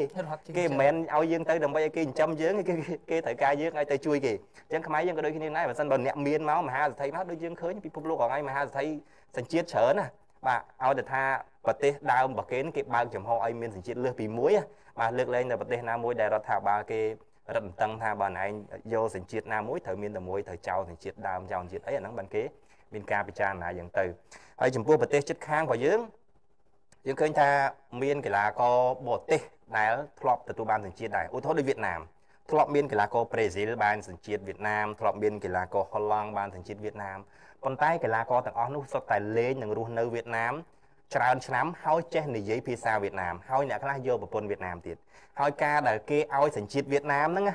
គេមិនមែនឲ្យយើងទៅដើម្បីឲ្យគេចិញ្ចឹមយើងគេគេត្រូវការយើងឲ្យទៅជួយគេអញ្ចឹងខ្មែរយើងក៏ដូចគ្នាដែរបើសិនបើអ្នកមានមកមហាសទ្ធិមកដូចយើងឃើញពិភពលោកហ្នឹងឯងមហាសទ្ធិសញ្ជាតិច្រើនណាបាទឲ្យតែថាប្រទេសដើមរបស់គេគេបើកចំហឲ្យមានសញ្ជាតិលើសពីមួយបាទលើកលែងនៅប្រទេសណាមួយដែលរដ្ឋាភិបាលគេរឹតបន្តឹងថាបើណែយកសញ្ជាតិណាមួយត្រូវមានតែមួយត្រូវចោលសញ្ជាតិដើមចោលសញ្ជាតិអីអាហ្នឹងបានគេ មានការពិចារណាយ៉ាងទៅហើយចំពោះប្រទេសជិតខាងរបស់យើងយើងឃើញថាមានកីឡាករបរទេសដែលធ្លាប់ទទួលបានសញ្ជាតិដែរឧទាហរណ៍ដូចវៀតណាមធ្លាប់មានកីឡាករប្រេស៊ីលបានសញ្ជាតិវៀតណាមធ្លាប់មានកីឡាករហុលឡង់បានសញ្ជាតិវៀតណាមប៉ុន្តែកីឡាករទាំងអស់នោះសុទ្ធតែលេងនិងរស់នៅវៀតណាមច្រើនឆ្នាំហើយចេះនិយាយភាសាវៀតណាមហើយអ្នកខ្លះយកប្រពន្ធវៀតណាមទៀតហើយការដែលគេឲ្យសញ្ជាតិវៀតណាមហ្នឹង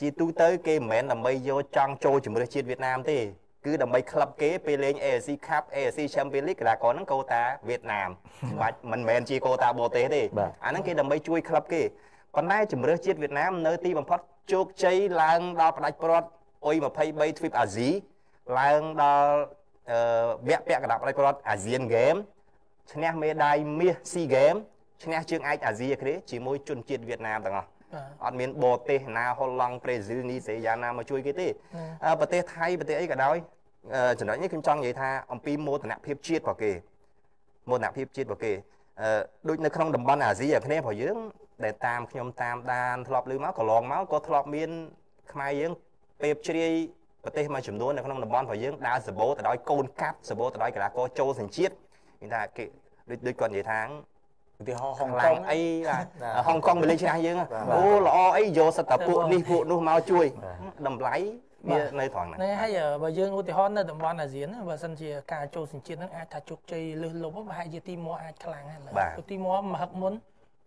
ជាទូទៅគេមិនមែនដើម្បីយកចង់ចូលជំរឿជាតិវៀតណាមទេ គឺដើម្បីក្លឹបគេពេលលេង AFC Cup AFC Champions League កីឡាករហ្នឹងកូតាវៀតណាមបាច់មិនមែនជាកូតាបរទេសទេអាហ្នឹងគេដើម្បីជួយក្លឹបគេប៉ុន្តែជំរឿជាតិវៀតណាមនៅទីបំផុតជោគជ័យឡើងដល់ផ្ដាច់ព្រាត់អុយ23 Trip អាស៊ីឡើងដល់វគ្គពាក់កណ្ដាប់ផ្ដាច់ព្រាត់អាស៊ានហ្គេមឈ្នះមេដាយមាស SEA Game ឈ្នះជើងឯកអាស៊ីអាគ្នេយ៍ជាមួយជនជាតិវៀតណាមទាំងអស់ អត់មានបរទេសណាហុលឡង់ប្រេស៊ីលនីសេយ៉ាណាមកជួយគេទេប្រទេសថៃប្រទេសអីក៏ដោយចំណុចនេះខ្ញុំចង់និយាយថាអំពីមោទនភាពជាតិរបស់គេមោទនភាពជាតិរបស់គេដូចនៅក្នុងតំបន់អាស៊ីអាគ្នេយ៍របស់យើង ដែលតាមខ្ញុំតាមដានធ្លាប់ឮមកកន្លងមកក៏ធ្លាប់មាន ខ្មែរយើងពេលជ្រាយប្រទេសមួយចំនួននៅក្នុងតំបន់របស់យើងដើរសបោទៅដោយកូនកាត់សបោទៅដោយកីឡាករចូលសញ្ជាតិមានថាគេដូចដូចគាត់និយាយថា ឧទាហរណ៍ហុងខ្កុលាំងងអីបាទបាទហុងកុងវាលេងឆ្នះយើងហ៎បាទអូល្អអីយកសិតតែពួកបាទនេះពួកនោះមកជួយបាទតម្លៃវានៅត្រង់ហ្នឹងនេះហើយបើយើងឧទាហរណ៍នៅតំបន់អាស៊ានណាបើសិនជាការចូលសញ្ជាតិហ្នឹងអាចថាជោគជ័យលើសលប់ហ្នឹងប្រហែលជាទីមួអាចខ្លាំងហើយបាទព្រោះទីមួមហឹកមុន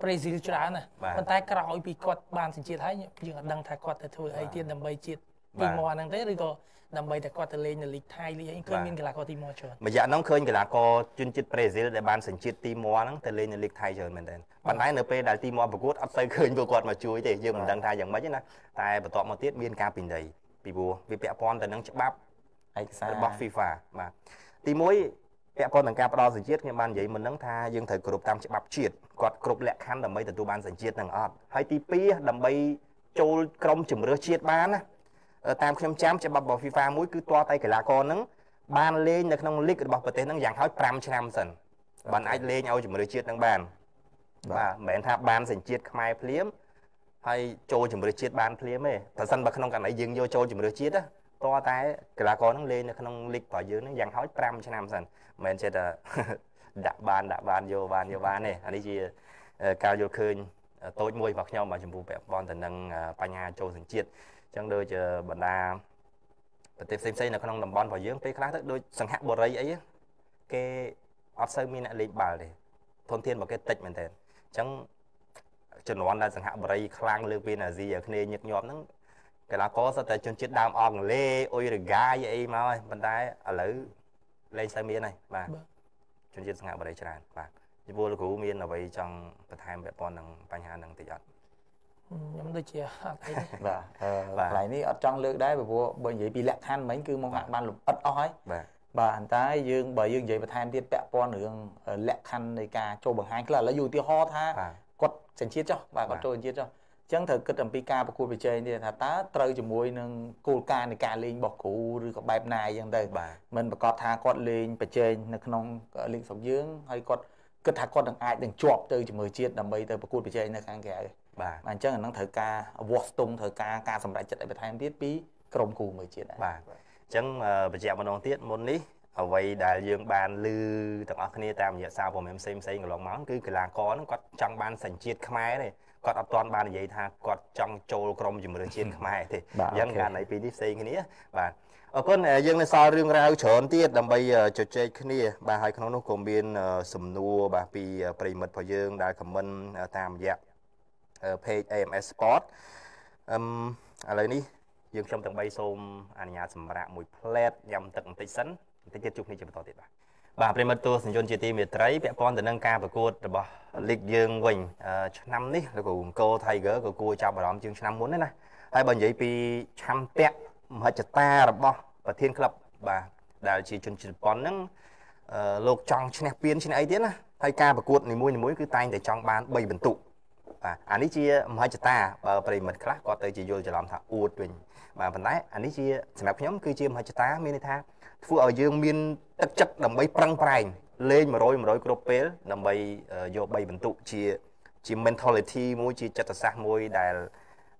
ប្រេស៊ីលច្រើនណាបាទប៉ុន្តែក្រោយពីគាត់បានសញ្ជាតិហើយយើងអត់ដឹងថាគាត់ទៅធ្វើអីទៀតដើម្បីជាតិបាទទីមួហ្នឹងទេឬក៏ ដើម្បីតែគាត់ទៅលេងនៅលីកថៃលីកអីឃើញបាទមានកីឡាករទីមួច្រើនមួយរយៈហ្នឹងឃើញកីឡាករជនជាតិប្រេស៊ីលដែលបានសញ្ជាតិទី1ហ្នឹងទៅលេងនៅលីកថៃច្រើនមែនទែនប៉ុន្តែនៅពេលដែលទី1ប្រកួតអត់សូវឃើញពួកគាត់មកជួយទេយើងមិនដឹងថាយ៉ាងម៉េចទេណាតែបន្ទាប់មកទៀតមានការពិន័យពីព្រោះវាពាក់ព័ន្ធទៅនឹងច្បាប់ឯកសាររបស់ FIFA បាទទី1ពាក់ព័ន្ធនឹងការផ្ដល់សញ្ជាតិខ្ញុំបាននិយាយមុនហ្នឹងថាយើងត្រូវគោរពតាមច្បាប់ជាតិគាត់គ្រប់លក្ខខណ្ឌដើម្បីទទួលបានសញ្ជាតិនឹងអត់ហើយទី2ដើម្បីចូលក្រុមជម្រើសជាតិបានណាអឺ តាមខ្ញុំចាំច្បាប់របស់ FIFA មួយគឺទាល់តែកីឡាករហ្នឹងបានលេងនៅក្នុងលីករបស់ប្រទេសហ្នឹងយ៉ាងហោច5ឆ្នាំសិនបានអាចលេងឲ្យជម្រើសជាតិហ្នឹងបានបាទមិនមែនថាបានសញ្ជាតិខ្មែរភ្លាមហើយចូលជម្រើសជាតិបានភ្លាមទេតែសិនបើក្នុងករណីយើងយកចូលជម្រើសជាតិណាតើតែកីឡាករហ្នឹងលេងនៅក្នុងលីករបស់យើងហ្នឹងយ៉ាងហោច5ឆ្នាំសិនមិនមែនចេះតែដាក់បានដាក់បានយកបានយកបានទេអានេះជាអឺការយល់ឃើញ តូចមួយរបស់ខ្ញុំមកចំពោះពាក់ព័ន្ធទៅនឹងអឺបញ្ហាចូលសញ្ជាតិអញ្ចឹងដូចជាបណ្ដាប្រទេសផ្សេងៗនៅក្នុងតំបន់របស់យើងពេលខ្លះទៅដូចសង្ហបុរីអីហ្នឹងគេអត់សូវមានអ្នកលេងបាល់ទេធនធានរបស់គេតិចមែនទែនអញ្ចឹងជំនាន់ដែលសង្ហបុរីខ្លាំងលើកពីអាស៊ីឲ្យគ្នាញឹកញាប់ហ្នឹងកីឡាករសុទ្ធតែជនជាតិដើមអង់គ្លេសអ៊ុយរ៉ាហ្គាយអីមកហើយប៉ុន្តែឥឡូវលេងសូវមានហើយបាទបាទជនជាតិសង្ហបុរីច្រើនបាទ ចំពោះលោកគ្រូមានអ្វីចង់បន្ថែមពាក់ព័ន្ធនឹងបញ្ហាហ្នឹងតិចអត់ខ្ញុំដូចជាអត់អីទេបាទអឺបាទកន្លែងនេះអត់ចង់លើកដែរពីព្រោះបើនិយាយពីលក្ខខណ្ឌមិញគឺមកហាក់បានលម្អិតអស់ហើយបាទបាទអន្តែយើងបើយើងនិយាយបន្ថែមទៀតពាក់ព័ន្ធរឿងលក្ខខណ្ឌនៃការចូលបង្ហាញខ្លះឥឡូវយូរឧទាហរណ៍ថាបាទគាត់សញ្ជាតិចុះបាទបាគាត់ទចូលសញ្ជាតិចុះអញ្ចឹងត្រូវគិតអំពីការប្រកួតប្រជែងទៀតថាតើត្រូវជាមួយនឹងគោលការណ៍នៃការលេងរបស់គ្រូឬក៏បែបណាអញ្ចឹងទៅបាទមិនប្រកាសថាគាត់លេងប្រជែងនៅក្នុងលេងស្រុកយើងហើយគាត់ គិតថាគាត់នឹងអាចនឹងជាប់ទៅជាមួយជាតិដើម្បីទៅប្រកួតប្រជែងនៅខាងក្រៅបាទបាទអញ្ចឹងអាហ្នឹងត្រូវការវាស់ស្ទង់ត្រូវការការសម្រេចចិត្តឲ្យបន្ថែមទៀតពីក្រុមគ្រូមួយជាតិដែរបាទអញ្ចឹងអឺបញ្ជាក់ម្ដងទៀតមុននេះអ្វីដែលយើងបានឮទាំងអស់គ្នាតាមរយៈសារព័ត៌មានផ្សេងផ្សេងៗកន្លងមកគឺកីឡាករហ្នឹងគាត់ចង់បានសញ្ជាតិខ្មែរទេគាត់អត់ទាន់បាននិយាយថាគាត់ចង់ចូលក្រុមជំរឿនជាតិខ្មែរទេបាទអញ្ចឹងអូខេករណីពីរនេះផ្សេងគ្នាបាទ អរគុណអឺយើងនៅសល់រឿងរ៉ាវច្រើនទៀតដើម្បីអឺជជែកគ្នា បាទហើយក្នុងនោះក៏មានអឺសំណួរបាទពីអឺប្រិយមិត្តរបស់យើងដែលខមមិនតាមរយៈអឺ page AMS Sport អឹមឥឡូវនេះយើងខ្ញុំទាំង3សូមអនុញ្ញាតសម្រាប់មួយផ្លែតញ៉ាំទឹកបន្តិចសិនបន្តិចទៀតជួបគ្នាជាបន្តទៀតបាទបាទប្រិយមិត្តទស្សនិកជនជាទីមេត្រីពាក់ព័ន្ធទៅនឹងការប្រកួតរបស់លីកយើងវិញអឺឆ្នាំនេះលោកគ្រូអង្គរ Tiger ក៏គួរចាប់អារម្មណ៍ជាងឆ្នាំមុនដែរណាហើយបើនិយាយពីឆន្ទៈ មហិច្ឆតារបស់ប្រធានក្លឹបបាទដែលជាជនជាតិជប៉ុនហ្នឹងអឺលោកចង់ឈ្នះពៀនឈ្នះអីទៀតណាហើយការប្រកួតនីមួយៗគឺតែងតែចង់បាន3បន្ទុកបាទអានេះជាមហិច្ឆតាបើប្រិមិត្តខ្លះគាត់ទៅជាយល់ច្រឡំថាអួតវិញបាទប៉ុន្តែអានេះជាសម្រាប់ខ្ញុំគឺជាមហិច្ឆតាមានន័យថាធ្វើឲ្យយើងមានទឹកចិត្តដើម្បីប្រឹងប្រែងលេង100 100គ្រប់ពេលដើម្បីអឺយក3បន្ទុកជាជា mentality មួយជាចិត្តសាស្ត្រមួយដែល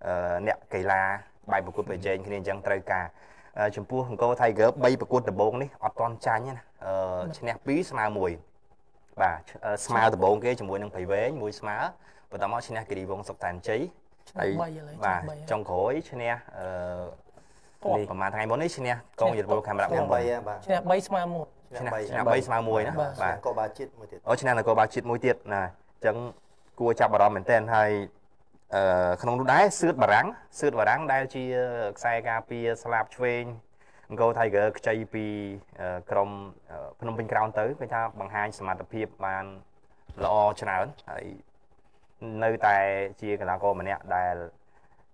អឺអ្នកកីឡា បែបប្រកួតប្រជែងគ្នាអញ្ចឹងត្រូវការអឺចំពោះអង្គរ Tiger 3ប្រកួតដំបូងនេះអត់តន់ចាញ់ទេណាអឺឈ្នះ2ស្មើ1បាទអឺស្មើដំបូងគេជាមួយនឹងបៃវែងមួយស្មើបន្ទាប់មកឈ្នះគិរីវងសុកតានជ័យឆ្នាំ3ឥឡូវបាទឆ្នាំ3ចុងក្រោយឈ្នះអឺគាត់ប្រហែលថ្ងៃមុននេះឈ្នះកងយុទ្ធពលកាមេរ៉ាឆ្នាំមុំ3បាទឆ្នាំ3ស្មើមួយឈ្នះ3ឈ្នះ3ស្មើ1ណាបាទបាទក៏បាជាតិមួយទៀតអូឈ្នះនគរបាលជាតិមួយទៀតណាអញ្ចឹងគួរចាប់អារម្មណ៍មែនទែនហើយអឺ ក្នុងនោះដែរសឿតបារាំងសឿតបារាំងដែលជាខ្សែការពារស្លាបឆ្វេងអង្គរ Tiger ខ្ចីពីអឺក្រុមអឺភ្នំពេញក្រោនទៅឃើញថាបង្ហាញសមត្ថភាពបានល្អច្រើនហើយនៅតែជាកីឡាករម្នាក់ដែល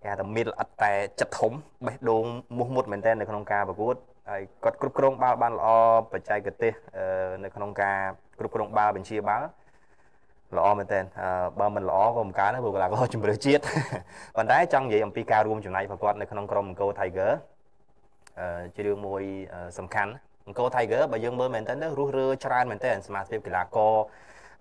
គេហៅថាមានល្អិតតែចិត្តធំបេះដូងមោះមុតមែនទែននៅក្នុងការប្រកួតហើយគាត់គ្រប់គ្រងបាល់បានល្អបច្ចេកទេសអឺនៅក្នុងការគ្រប់គ្រងបាល់បញ្ជាបាល់ ល្អមែនទែនអឺបើមិនល្អក៏មិនកើតដែរព្រោះកីឡាករជំរឿជាតិប៉ុន្តែចង់និយាយអំពីការរួមចំណែករបស់គាត់នៅក្នុងក្រុមអង្គរ Tiger អឺជារឿងមួយអឺសំខាន់អង្គរ Tiger បើយើងមើលមែនទែនទៅរុះរើច្រើនមែនទែនសមាជិកកីឡាករ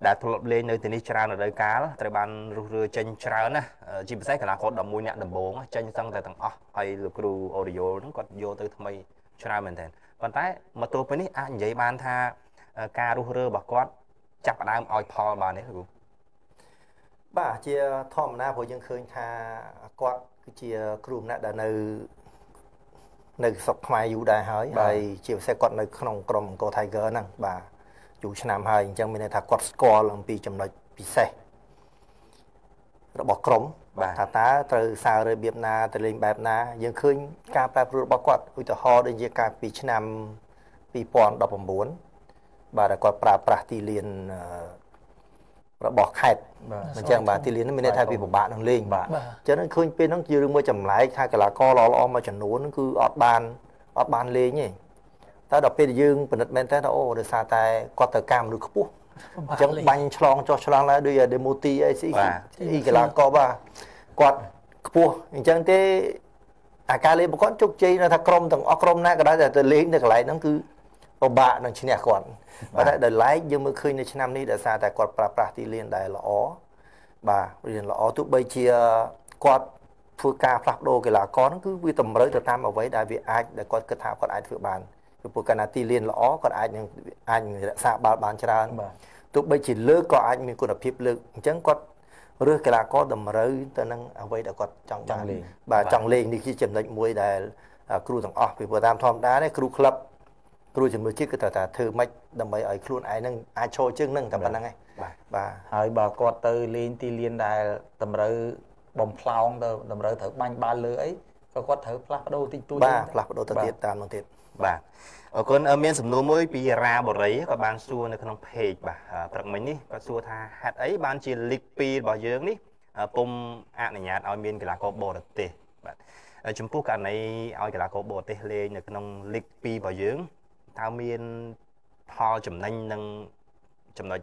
ដែលធ្លាប់លេងនៅទីនេះច្រើនរដូវកាលត្រូវបានរុះរើចេញច្រើនណាអឺជាពិសេសកីឡាករ11នាក់ដំបូងចេញសឹងតែទាំងអស់ហើយលោកគ្រូអូរីយ៉ូលហ្នឹងគាត់យកទៅថ្មីច្រើនមែនទែនប៉ុន្តែមកទល់ពេលនេះអាចនិយាយបានថាអឺការរុះរើរបស់គាត់ ចាប់ផ្ដើមឲ្យផលបានទេលោកគ្រូបាទជាធម្មតាព្រោះយើងឃើញថាគាត់គឺជាគ្រូម្នាក់ដែលនៅនៅស្រុកខ្មែរយូរដែរហើយហើយជាពិសេសគាត់នៅក្នុងក្រុមអង្គរ Tiger ហ្នឹងបាទយូរឆ្នាំហើយអញ្ចឹងមានន័យថាគាត់ស្គាល់អំពីចំណុចពិសេសរបស់ក្រុមថាតើត្រូវសាររបៀបណាទៅលេងបែបណា យើងឃើញការប្រែប្រួលរបស់គាត់ឧទាហរណ៍ដូចជាការពីឆ្នាំ2019 បាទគាត់ប្រើប្រាស់ទីលានរបស់ខេត្តអញ្ចឹងបាទទីលាននេះមានន័យថាវាពិបាកនឹងលេងបាទអញ្ចឹងឃើញពេលហ្នឹងជារឿងមួយចម្លែកថាកីឡាករល្អល្អមួយចំនួនគឺអត់បានអត់បានលេងទេតែដល់ពេលយើងពិនិត្យមែនតើអូដោយសារតែគាត់ទៅការមនុស្សខ្ពស់អញ្ចឹងបាញ់ឆ្លងចុះឆ្លងឡើងដូច demo T អីស្អីអីកីឡាករបាទគាត់ខ្ពស់អញ្ចឹងទេអាការលេងរបស់គាត់ជោគជ័យនៅថាក្រុមទាំងអស់ក្រុមណាក៏ដោយតែទៅលេងនៅកន្លែងហ្នឹងគឺពិបាកនឹងឈ្នះគាត់ ប៉ុន្តែដោយឡែកយើងមើលឃើញនៅឆ្នាំនេះដោយសារតែគាត់ប្រើប្រាស់ទីលានដែលល្អបាទរៀនល្អទោះបីជាគាត់ធ្វើការផ្លាស់ប្ដូរកីឡាករហ្នឹងគឺវាតម្រូវទៅតាមអ្វីដែលវាអាចដែលគាត់គិតថាគាត់អាចធ្វើបានពីព្រោះកាលណាទីលានល្អគាត់អាចនឹងអាចរក្សាបាល់បានច្រើនទោះបីជាលើកក៏អាចមានគុណភាពលើកអញ្ចឹងគាត់រើសកីឡាករតម្រូវទៅនឹងអ្វីដែលគាត់ចង់បានបាទចង់លេងនេះជាចំណុចមួយដែលគ្រូទាំងអស់ពីព្រោះតាមធម្មតានេះគ្រូក្លឹបគ្រូជំនួយជាតិគឺត្រូវតែធ្វើម៉េច ដើម្បីឲ្យខ្លួនឯងនឹងអាចឈរជើងនឹងតែប៉ុណ្្នឹងឯងបាទបាទហើយបើគាត់ទៅលេងទីលានដែលតម្រូវបំផ្លោងទៅតម្រូវត្រូវបាញ់បាល់លើអីក៏គាត់ត្រូវផ្លាស់ប្ដូរតិចតួចបាទផ្លាស់ប្ដូរទៅទៀតតាមនោះទៀតបាទអរគុណមានសំណួរមួយពីរាបរីក៏បានសួរនៅក្នុង page បាទព្រឹកមិញនេះគាត់សួរថាហេតុអីបានជាលីក2របស់យើងនេះពុំអនុញ្ញាតឲ្យមានកីឡាករបរទេសបាទចំពោះករណីឲ្យកីឡាករបរទេសលេងនៅក្នុងលីក2របស់យើងតើមាន ផលចំណេញនិងចំណុច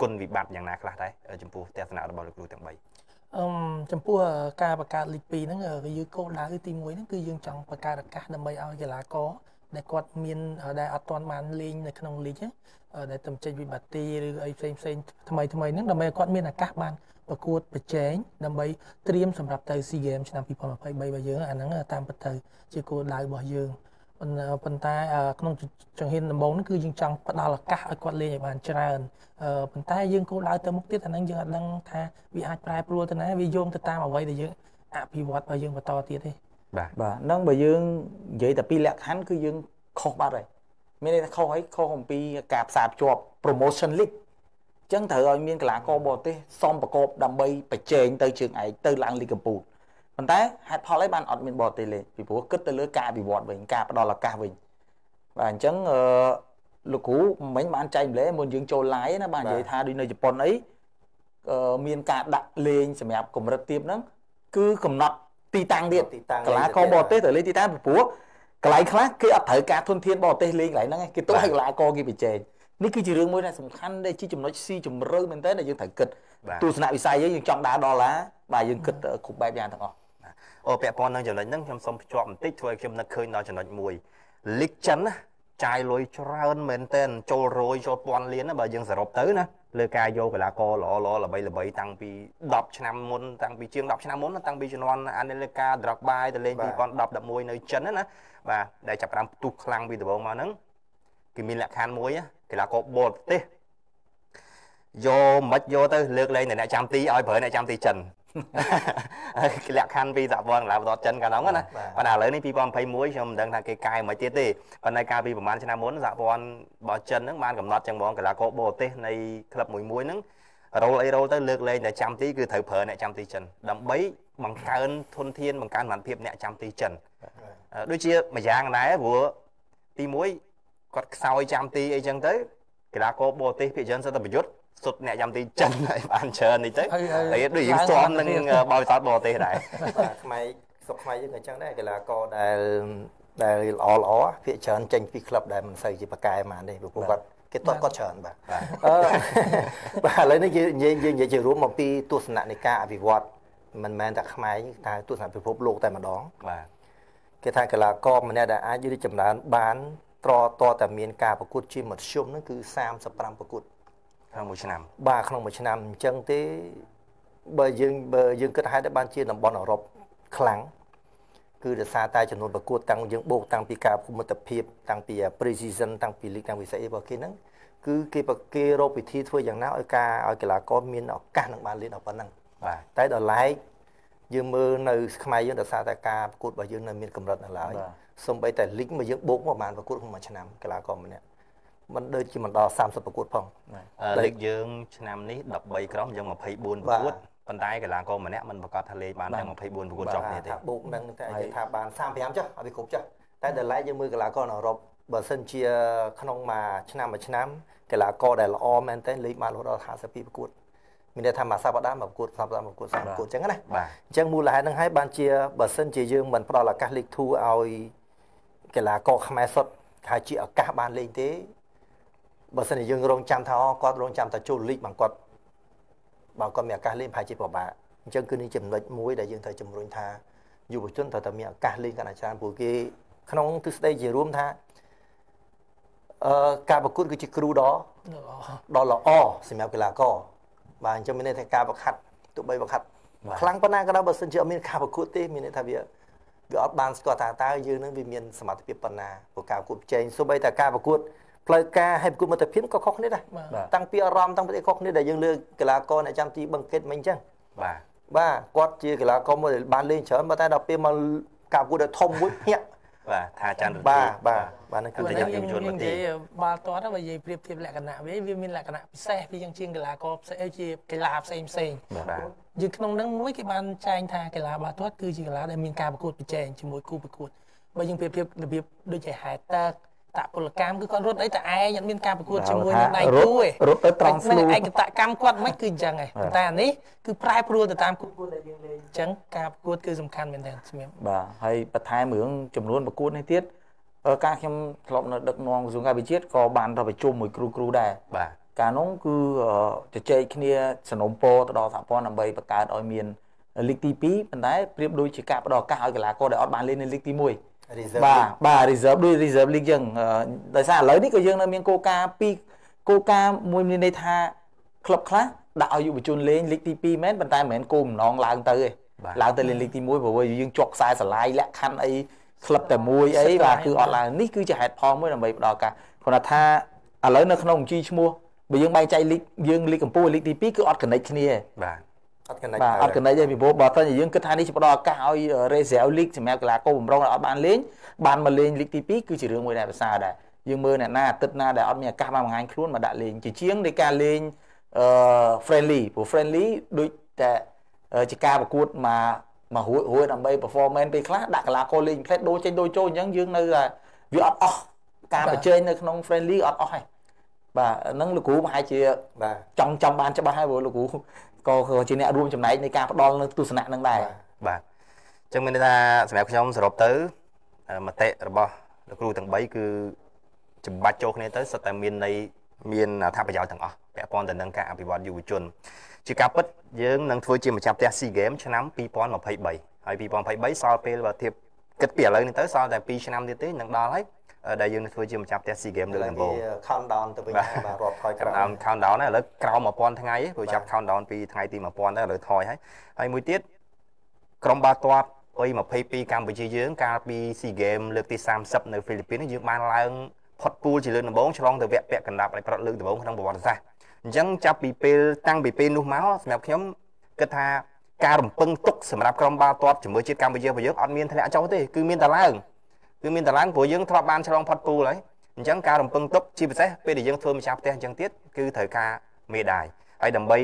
គុណវិបត្តិយ៉ាងណាខ្លះដែរចំពោះទស្សនៈរបស់លោកគ្រូទាំង3អឺចំពោះការបង្កើតលីក2ហ្នឹងយើងគោលដៅទី1ហ្នឹងគឺយើងចង់បង្កើតឱកាសដើម្បីឲ្យកីឡាករដែលគាត់មានដែលអត់ទាន់បានលេងនៅក្នុងលីកដែលទំចេញវិបត្តិឬអីផ្សេងផ្សេងថ្មីថ្មីហ្នឹងដើម្បីគាត់មានឱកាសបានប្រកួតប្រជែងដើម្បីត្រៀមសម្រាប់ទៅ SEA Games ឆ្នាំ2023របស់យើងអាហ្នឹងតាមពិតទៅជាគោលដៅរបស់យើង ប៉ុន្តែក្នុងចង្ហៀនដំបូងនេះគឺយើងចង់ផ្ដល់ឱកាសឲ្យគាត់លេងឲ្យបានច្រើនប៉ុន្តែយើងគោលដៅទៅមុខទៀតអាហ្នឹងយើងអត់ដឹងថាវាអាចប្រែប្រួលទៅណាវាយោងទៅតាមអ្វីដែលយើងអភិវឌ្ឍរបស់យើងបន្តទៀតទេបាទបាទហ្នឹងបើយើងនិយាយតែពីលក្ខខណ្ឌគឺយើងខុសបាត់ហើយមានន័យថាខុសហើយខុសអំពីការផ្សារភ្ជាប់ promotion league អញ្ចឹងត្រូវឲ្យមានកីឡាករបរទេសសមប្រកបដើម្បីប្រជែងទៅជើងឯកទៅឡើងលីកកម្ពុជា ប៉ុន្តែហេតុផលអីបានអត់មានបរទេសលេងពីព្រោះគិតទៅលើការអភិវឌ្ឍវិញការផ្ដល់ឱកាសវិញបាទអញ្ចឹងអឺលោកគ្រូមិញបានចែកម្លែមុនយើងចូល live ណាបាទនិយាយថាដូចនៅជប៉ុនអីមានការដាក់លេងសម្រាប់កម្រិតទៀបហ្នឹងគឺកំណត់ទីតាំងទៀតកីឡាករបរទេសទៅលេងទីតាំងពីព្រោះកន្លែងខ្លះគេអត់ត្រូវការធនធានបរទេសលេងកន្លែងហ្នឹងគេទុកឲ្យកីឡាករគេប្រជែងនេះគឺជារឿងមួយដែលសំខាន់ដែលជាចំណុចស៊ីជម្រៅមែនតើដែលយើងត្រូវគិតទស្សនវិស័យយើងចង់ដើរដល់ឡាបាទយើងគិតគ្រប់បែបយ៉ាងទាំងអស់អូ ពាក់ព័ន្ធនឹងចំណុចហ្នឹងខ្ញុំសូមភ្ជាប់បន្តិចធ្វើឲ្យខ្ញុំនឹកឃើញដល់ចំណុចមួយលីកចិនណាចាយលុយច្រើនមែនទែនចូលរយចូលពាន់លានណាបើយើងសរុបទៅណាលើការយកកីឡាករល្អល្អល្បីល្បីតាំងពី10ឆ្នាំមុនតាំងពីជាង10ឆ្នាំមុនតាំងពីជំនាន់អានេលីកាដ្រាក់បាយទៅលេង2010 11នៅចិនណាបាទដែលចាប់ផ្ដើមផ្ទុះខ្លាំងពីដំបូងមកហ្នឹងគឺមានលក្ខខណ្ឌមួយកីឡាករបរទេសយកមិនយកទៅលើកលែងតែអ្នកចាំទីឲ្យប្រើអ្នកចាំទីចិន លក្ខខណ្ឌពីសហព័ន្ធកីឡាបតចិនកាលនោះណាប៉ុន្តែឥឡូវនេះ2021ខ្ញុំមិនដឹងថាគេកែមិនទៀតទេប៉ុន្តែកាលពីប្រហែលឆ្នាំមុនសហព័ន្ធបតចិនហ្នឹងបានកំណត់ចឹងហ្មងកីឡាករបរទេសនៃក្លឹបមួយមួយហ្នឹងរ៉ូលអីរ៉ូលទៅលើកលែងតែចាំទីគឺត្រូវប្រើអ្នកចាំទីចិនដើម្បីបង្កើនធនធានបង្កើនសមត្ថភាពអ្នកចាំទីចិនដូចជាមួយយ៉ាងដែរព្រោះទី1គាត់ខ្សោយចាំទីអីចឹងទៅកីឡាករបរទេសភាគច្រើនសិតតែប្រយុទ្ធ សុទ្ធអ្នកយ៉ាំទីចិនឲ្យបានច្រើននេះទៅហើយដូចយើងស្ទាំនឹងបរិស័ទបរទេសដែរបាទខ្មែរស្រុកខ្មែរយើងក៏ចឹងដែរកីឡាករដែលដែលល្អល្អភាគច្រើនចេញពីក្លឹបដែលមិនសូវជាប្រកែហ្មងទេព្រោះគាត់គេតតគាត់ច្រើនបាទអឺបាទឥឡូវនេះយើងនិយាយយើងនិយាយជារួមមកពីទស្សនៈនៃការអភិវឌ្ឍមិនមែនតែខ្មែរតែទស្សនៈពិភពលោកតែម្ដងបាទគេថាកីឡាកកម្នាក់ដែលអាចរីកចម្រើនបានត្រតតែមានការប្រកួតជាមធ្យមហ្នឹងគឺ35ប្រកួត ក្នុងមួយឆ្នាំ បាទក្នុងមួយឆ្នាំអញ្ចឹងទេបើយើងបើយើងគិតហេតុដែលបានជាតំបន់អឺរ៉ុបខ្លាំងគឺដោយសារតែចំនួនប្រកួតតាំងយើងបូកតាំងពីការភូមិទភាពតាំងពី pre-season តាំងពី league តាំងពីស្អីរបស់គេហ្នឹងគឺគេប្រគេរកពិធីធ្វើយ៉ាងណាឲ្យការឲ្យកីឡាករមានឱកាសនឹងបានលេងដល់ប៉ុណ្ណឹងបាទតែដល់ឡែកយើងមើលនៅខ្មែរយើងដោយសារតែការប្រកួតរបស់យើងនៅមានកម្រិតនៅឡើយបាទសំបីតែលីកមកយើងបូកមកបានប្រកួតក្នុងមួយឆ្នាំកីឡាករម្នាក់ มันដូចជាមិនដល់30ប្រកួតផងអឺលេខយើងឆ្នាំនេះ13ក្រុមយើង24ប្រកួតប៉ុន្តែកីឡាករម្នាក់មិនប្រកាសថាលេខបានទាំង24ប្រកួតចុះគ្នាទេថាបូកនឹងតែយើងថាបាន35ចុះឲ្យវាគ្រប់ចុះតែដល់ឡែកយើងមើលកីឡាករនៅអឺរ៉ុបបើសិនជាក្នុងមួយឆ្នាំមួយឆ្នាំកីឡាករដែលល្អមែនទែនលេខបានរហូតដល់52ប្រកួតមានន័យថាមួយសប្តាហ៍មួយប្រកួតសប្តាហ៍មួយប្រកួតសប្តាហ៍ប្រកួតអញ្ចឹងណាបាទអញ្ចឹងមូលហេតុហ្នឹងហើយបានជាបើសិនជាយើងមិនផ្ដល់ឱកាសលេខ2ឲ្យកីឡាករខ្មែរសុទ្ធថាជាឱកាសបានលេងទេ បើសិនជាយើងរងចាំថាអូគាត់រងចាំតែចូលលីកបានគាត់បើគាត់មានឱកាសលេងប្រហែលជាពិបាកអញ្ចឹងគឺនេះចំណុចមួយដែលយើងត្រូវជំរុញថាយុវជនត្រូវតែមានឱកាសលេងកាន់តែច្រើនព្រោះគេក្នុងទិសដីជារួមថាអឺការប្រកួតគឺជាគ្រូដ៏ល្អដ៏ល្អសម្រាប់កីឡាករបាទអញ្ចឹងមានន័យថាការបង្ខាត់ទោះបីបង្ខាត់ខ្លាំងប៉ុណ្ណាក៏ដោយបើសិនជាអត់មានការប្រកួតទេមានន័យថាវាវាអត់បានស្គាល់ថាតើយើងនឹងវាមានសមត្ថភាពប៉ុណ្ណាព្រោះការប្រកួតប្រជែងសូម្បីតែការប្រកួត ផ្លូវការហើយប្រកួតមិត្តភាពក៏ខុសគ្នាដែរបាទតាំងពីអារម្មណ៍តាំងពីខុសគ្នាដែលយើងលើកកីឡាករអ្នកចាំទីបឹងកេតមិញអញ្ចឹងបាទបាទគាត់ជាកីឡាករមួយដែលបានលេងច្រើនប៉ុន្តែដល់ពេលមកការប្រកួតដែលធំមួយភ្ញាក់បាទថាច័ន្ទរបាទបាទបាទហ្នឹងគឺតែអាយើងនេះយើងយុវជនមកនិទីយាយបាល់ទាត់ហ្នឹងបើនិយាយប្រៀបធៀបលក្ខណៈវាវាមានលក្ខណៈពិសេសពីជាងជាងកីឡាករផ្សេងជាកីឡាផ្សេងផ្សេងបាទយើងក្នុងហ្នឹងមួយគេបានចែងថាកីឡាបាល់ទាត់គឺជាកីឡាដែលមានការប្រកួតប្រជែងជាមួយគូប្រកួតបើយើងប្រៀបធៀបរបៀបដូចជាហែតទឹក តពលកម្មគឺគាត់រត់អីតែឯងអត់មានការប្រកួតជាមួយនឹងដៃគូទេរត់ទៅត្រង់ស្លូឯកតកម្មគាត់មិនគឺអញ្ចឹងឯងប៉ុន្តែអានេះគឺប្រែប្រួលទៅតាមគូប្រកួតដែលយើងលេងអញ្ចឹងការប្រកួតគឺសំខាន់មែនទែនសម្រាប់បាទហើយបន្ថែមរឿងចំនួនប្រកួតនេះទៀតអឺការខ្ញុំធ្លាប់នៅដឹកនាំក្រសួងការវិជាតិក៏បានទៅប្រជុំមួយគ្រូគ្រូដែរបាទកាលនោះគឺអឺជជែកគ្នាสนុំពរទៅដល់សហព័ន្ធដើម្បីបង្កើតឲ្យមានលីកទី2ប៉ុន្តែប្រៀបដូចជាការផ្ដល់ឱកាសឲ្យកីឡាករដែលអត់បានលេងនៅលីកទី1 reserve បាទបាទ reserve ដូច reserve league ចឹងអឺដោយសារឥឡូវនេះក៏យើងនៅមានគោលការណ៍ពីរគោលការណ៍មួយមានន័យថាក្លឹបខ្លះដាក់ឲ្យយុវជនលេងលីកទី2មែនប៉ុន្តែមិនមែនគោលបំណងឡើងទៅទេបាទឡើងទៅលេងលីកទី1ព្រោះយើងជាប់ខ្សែស្រឡាយលក្ខខណ្ឌអីក្លឹបតែមួយអីបាទគឺអត់ឡើងនេះគឺជាហេតុផលមួយដើម្បីផ្ដល់ឱកាសគាត់ថាឥឡូវនៅក្នុងបញ្ជីឈ្មោះបើយើងបែងចែកលីកយើងលីកកម្ពុជាលីកទី2គឺអត់ connect គ្នាទេបាទ អត់កណិចបាទអត់ connect ទេពីព្រោះបើតែយើងគិតថានេះជាផ្ដល់ឱកាសឲ្យ Reserve League សម្រាប់កីឡាករបំរុងដែលអត់បានលេងបានមកលេងលីកទី2គឺជារឿងមួយដែលប្រសើរដែរយើងមើលអ្នកណាអាទិត្យណាដែលអត់មានឱកាសបានបង្ហាញខ្លួនមកដាក់លេងជាជាងនៃការលេងអឺ friendly ព្រោះ friendly ដូចតែអឺជាការប្រកួតមកមករួចរួចដើម្បី performance ពេលខ្លះដាក់កីឡាករលេងផ្លេតដូរចេញដូរចូលអញ្ចឹងយើងនៅតែវាអត់អស់ការប្រជែងនៅក្នុង friendly អត់អស់ទេបាទហ្នឹងលោកគ្រូប្រហែលជាបាទចង់ចង់បានច្បាស់ហើយព្រោះលោកគ្រូ ក៏ក៏ជាអ្នករួមចំណែកនៃការផ្ដល់នៅទស្សនៈនឹងដែរបាទអញ្ចឹងមានន័យថាសម្រាប់ខ្ញុំសរុបទៅអឺមតិរបស់លោកគ្រូទាំង3គឺចំបាច់ចូលគ្នាទៅសុទ្ធតែមានន័យមានអត្ថប្រយោជន៍ទាំងអស់ពាក់ព័ន្ធទៅនឹងការអភិវឌ្ឍយុវជន ជាការពិតយើងនឹងធ្វើជាម្ចាស់ផ្ទះ SEA Games ឆ្នាំ2023ហើយ2023សល់ពេលបើធៀបគិតពីឥឡូវនេះទៅសល់តែ2ឆ្នាំទៀតទេនឹងដល់ហើយអឺ ដែលយើងនឹងធ្វើជាម្ចាស់ផ្ទះ SEA Games លើកដំបូងគេ countdown ទៅវិញបាទបាទរាប់ថយក្រោយ countdown countdown ហ្នឹងឥឡូវក្រោម1000ថ្ងៃឯងព្រោះចាប់ countdown ពីថ្ងៃទី1000ដែរឥឡូវថយហើយហើយមួយទៀតក្រុមបាល់ទាត់អុយ22កម្ពុជាយើង កាលពី SEA Games លើកទី30នៅហ្វីលីពីនយើងបានឡើងផុតពូលជាលើកដំបូងឆ្លងទៅវគ្គពាក់កណ្ដាប់ឲ្យប្រត់លើកដំបូងក្នុងប្រវត្តិសាស្ត្រអញ្ចឹងចាប់ពីពេលតាំងពីពេលនោះមកសម្រាប់ខ្ញុំគិតថាការរំពឹងទុកសម្រាប់ក្រុមបាល់ទាត់ជាមួយជាតិកម្ពុជារបស់យើងអត់មានធ្លាក់ចុះទេគឺមានតែឡើង គឺមានតែឡើងព្រោះយើងធ្លាប់បានឆ្លងផុតពូលហើយអញ្ចឹងការរំពឹងទុកជាពិសេសពេលដែលយើងធ្វើម្ចាស់ផ្ទះអញ្ចឹងទៀតគឺត្រូវការមេដាយហើយដើម្បី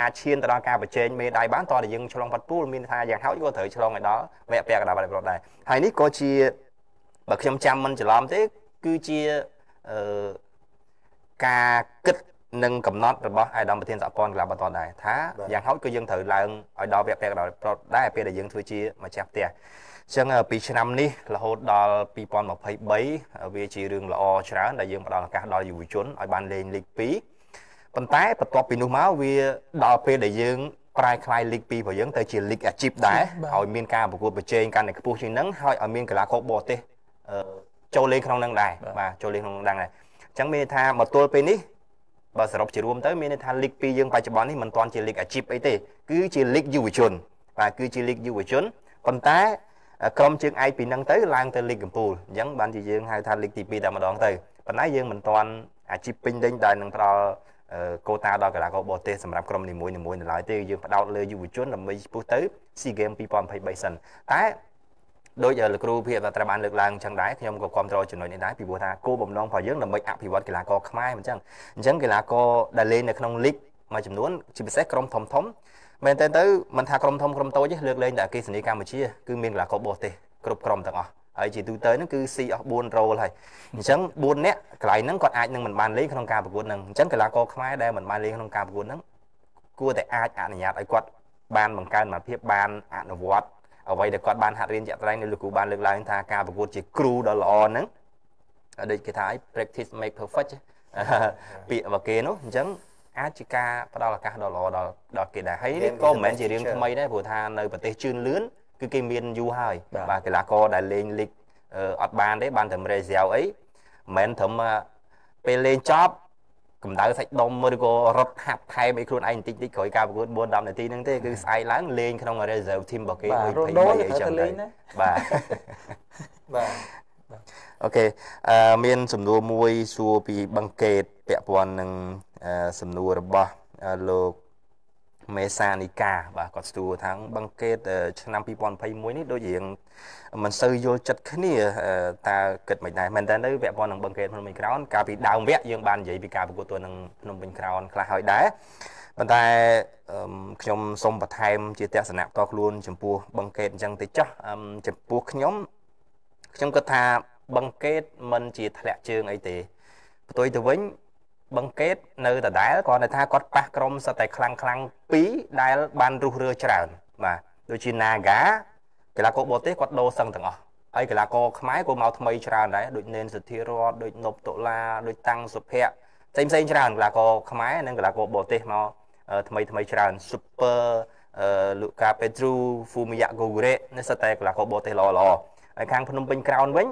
អាចឈានទៅដល់ការប្រជែងមេដាយបានតើតែយើងឆ្លងផុតពូលមានថាយ៉ាងហោចក៏ត្រូវឆ្លងឲ្យដល់វគ្គពាក់កណ្ដាប់ប្រវត្តិដែរហើយនេះក៏ជាបើខ្ញុំចាំមិនច្រឡំទេគឺជាអឺការគិតនិងកំណត់របស់អាយដាមប្រធានសហព័ន្ធកីឡាបាល់ទាត់ដែរថាយ៉ាងហោចក៏យើងត្រូវឡើងឲ្យដល់វគ្គពាក់កណ្ដាប់ប្រវត្តិដែរពេលដែលយើងធ្វើជាម្ចាស់ផ្ទះអញ្ចឹងពីឆ្នាំនេះរហូតដល់2023វាជារឿងល្អច្រើនដែលយើងផ្ដល់ឱកាសដល់យុវជនឲ្យបានលេងលីក2ប៉ុន្តែបន្ទាប់ពីនោះមកវាដល់ពេលដែលយើងប្រែក្លាយលីក2របស់យើងទៅជាលីកអាជីពដែរបាទឲ្យមានការប្រកួតប្រជែងកាន់តែខ្ពស់ជាងហ្នឹងហើយឲ្យមានកីឡាករបរទេសអឺចូលលេងក្នុងហ្នឹងដែរបាទចូលលេងក្នុងហ្នឹងដែរអញ្ចឹងមានន័យថាមកទល់ពេលនេះបើសរុបជារួមទៅមានន័យថាលីក2យើងបច្ចុប្បន្ននេះមិនទាន់ជាលីកអាជីពអីទេគឺជាលីកយុវជនបាទគឺជាលីកយុវជនប៉ុន្តែ ក្រុមជើងឯកពីនឹងទៅឡើងទៅលីកកំពូលអញ្ចឹងបានជាយើងហៅថាលីកទី2តែម្ដងទៅប៉ុន្តែយើងមិនទាន់អាជីពពេញលេញដែលនឹងផ្ដល់អឺកូតាដល់កីឡាករបរទេសសម្រាប់ក្រុមនីមួយៗនៅឡើយទេយើងផ្ដោតលើយុវជនដើម្បីឆ្ពោះទៅ SEA Games 2023សិនតែដោយលោកគ្រូភាពត្រូវបានលើកឡើងអញ្ចឹងដែរខ្ញុំក៏គ្រប់គ្រងចំណុចនេះដែរពីព្រោះថាគោលបំណងរបស់យើងដើម្បីអភិវឌ្ឍកីឡាករខ្មែរអញ្ចឹងអញ្ចឹងកីឡាករដែលលេងនៅក្នុងលីកមួយចំនួនជាពិសេសក្រុមធំធំ មែនតើទៅមិនថាក្រុមធំក្រុមតូចទេលើកលែងតែអគ្គិសនីកម្ពុជាគឺមានកីឡាករបរទេសគ្រប់ក្រុមទាំងអស់ហើយជាទូទៅហ្នឹងគឺស៊ីអស់4រ៉ូលហើយអញ្ចឹង4នាក់កន្លែងហ្នឹងគាត់អាចនឹងមិនបានលេងក្នុងការប្រកួតហ្នឹងអញ្ចឹងកីឡាករខ្មែរដែលមិនបានលេងក្នុងការប្រកួតហ្នឹងគួរតែអាចអនុញ្ញាតឲ្យគាត់បានបង្កើនសមត្ថភាពបានអនុវត្តអ្វីដែលគាត់បានហាត់រៀនជាក់ស្ដែងនៅលោកគ្រូបានលើកឡើងថាការប្រកួតជាគ្រូដ៏ល្អហ្នឹងដូចគេថាឲ្យ practice make perfect ពាក្យរបស់គេនោះអញ្ចឹង អាចជាការផ្ដល់ឱកាសដ៏ល្អដល់ដល់គេដែរហើយនេះក៏មិនមែនជារឿងថ្មីដែរព្រោះថានៅប្រទេសជឿនលឿនគឺគេមានយូរហើយបាទកីឡាករដែលលេងលីកអត់បានទេបានតែរេសាវអីមិនមែនត្រឹមពេលលេងចប់កម្ដៅសាច់ដុំឬក៏រត់ហាត់ថែមអីខ្លួនឯងបន្តិចតិចក្រោយការប្រកួត4 10នាទីហ្នឹងទេគឺស្អែកឡើងលេងក្នុង reserve team របស់គេមួយ23អីចឹងដែរបាទបាទអូខេអឺមានសំណួរមួយសួរពីបង្កេតពាក់ព័ន្ធនឹង សំណួររបស់លោកមេសានិកាបាទគាត់ស្ទួរថាងបង្កេតឆ្នាំ2021នេះដូចរៀងមិនសូវយល់ចិត្តគ្នាតើគិតមិនដែរមែនតើទៅពាក់ព័ន្ធនឹងបង្កេតភ្នំពេញក្រោនកាលពីដើមវគ្គយើងបាននិយាយពីការប្រកួតទល់នឹងភ្នំពេញក្រោនខ្លះហើយដែរប៉ុន្តែខ្ញុំសូមបន្ថែមជាទស្សនៈផ្ទាល់ខ្លួនចំពោះបង្កេតអញ្ចឹងទៅចោះចំពោះខ្ញុំខ្ញុំគិតថាបង្កេតមិនជាធ្លាក់ជើងអីទេផ្ទុយទៅវិញ បង្កេតនៅដដែលគាត់នៅថាគាត់ប៉ះក្រុមសតែខ្លាំងខ្លាំងពីរដែលបានរុះរើច្រើនបាទដូចជា Naga កីឡាករបរទេសគាត់ដូរសឹងទាំងអស់ហើយកីឡាករខ្មែរក៏មកថ្មីច្រើនដែរដូចនេនសុធារតដូចនប់តុលាដូចតាំងសុភ័ក្រផ្សេងផ្សេងច្រើនកីឡាករខ្មែរនិងកីឡាករបរទេសមកថ្មីថ្មីច្រើន Super លូកាពេទ្រូហ្វូមីយ៉ាហ្គូរ៉េនេះសិតតែកីឡាករបរទេសល្អល្អហើយខាងភ្នំពេញក្រោនវិញ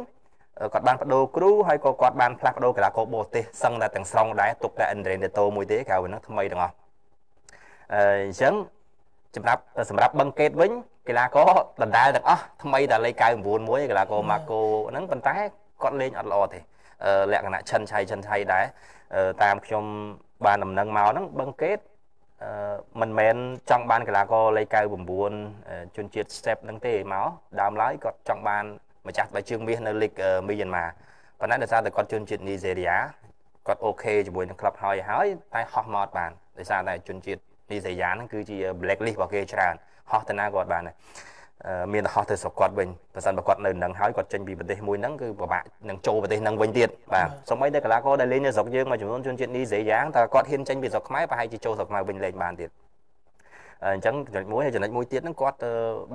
គាត់បានបដូរគ្រូហើយក៏គាត់បានផ្លាស់ប្ដូរកីឡាករបរទេសសឹងតែទាំងស្រុងដែរទុកតែ Andre Neto មួយទេក្រៅហ្នឹងថ្មីទាំងអស់អញ្ចឹងសម្រាប់សម្រាប់បឹងកេតវិញកីឡាករដដែលទាំងអស់ថ្មីតែលេខ99មួយកីឡាករ Marco ហ្នឹងប៉ុន្តែគាត់លេងអត់ល្អទេលក្ខណៈឈិនឆៃឈិនឆៃដែរតាមខ្ញុំបានដំណឹងមកហ្នឹងបឹងកេតមិនមែនចង់បានកីឡាករលេខ99ជនជាតិ step ហ្នឹងទេមកដើមឡើយគាត់ចង់បាន ម្ចាស់ស្បែកជើងមាសនៅលីកមីយ៉ាន់ម៉ាប៉ុន្តែដោយសារតែគាត់ជនជាតិនីសេរីគាត់អូខេជាមួយនឹងក្លឹបហើយហើយតែហោះមកបានដោយសារតែជនជាតិនីសេរីហ្នឹងគឺជា black list របស់គេច្រើនហោះទៅណាគាត់បានដែរមានតែហោះទៅស្រុកគាត់វិញបើសិនបើគាត់នៅនឹងហើយគាត់ចេញពីប្រទេសមួយហ្នឹងគឺពិបាកនឹងចូលប្រទេសហ្នឹងវិញទៀតបាទសូម្បីតែកីឡាករដែលលេងនៅស្រុកយើងមួយចំនួនជនជាតិនីសេរីយ៉ាងតើគាត់ហ៊ានចេញពីស្រុកខ្មែរប្រហែលជាចូលស្រុកខ្មែរវិញលេងបានទៀត អញ្ចឹងចំណុចមួយហើយចំណុចមួយទៀតហ្នឹងគាត់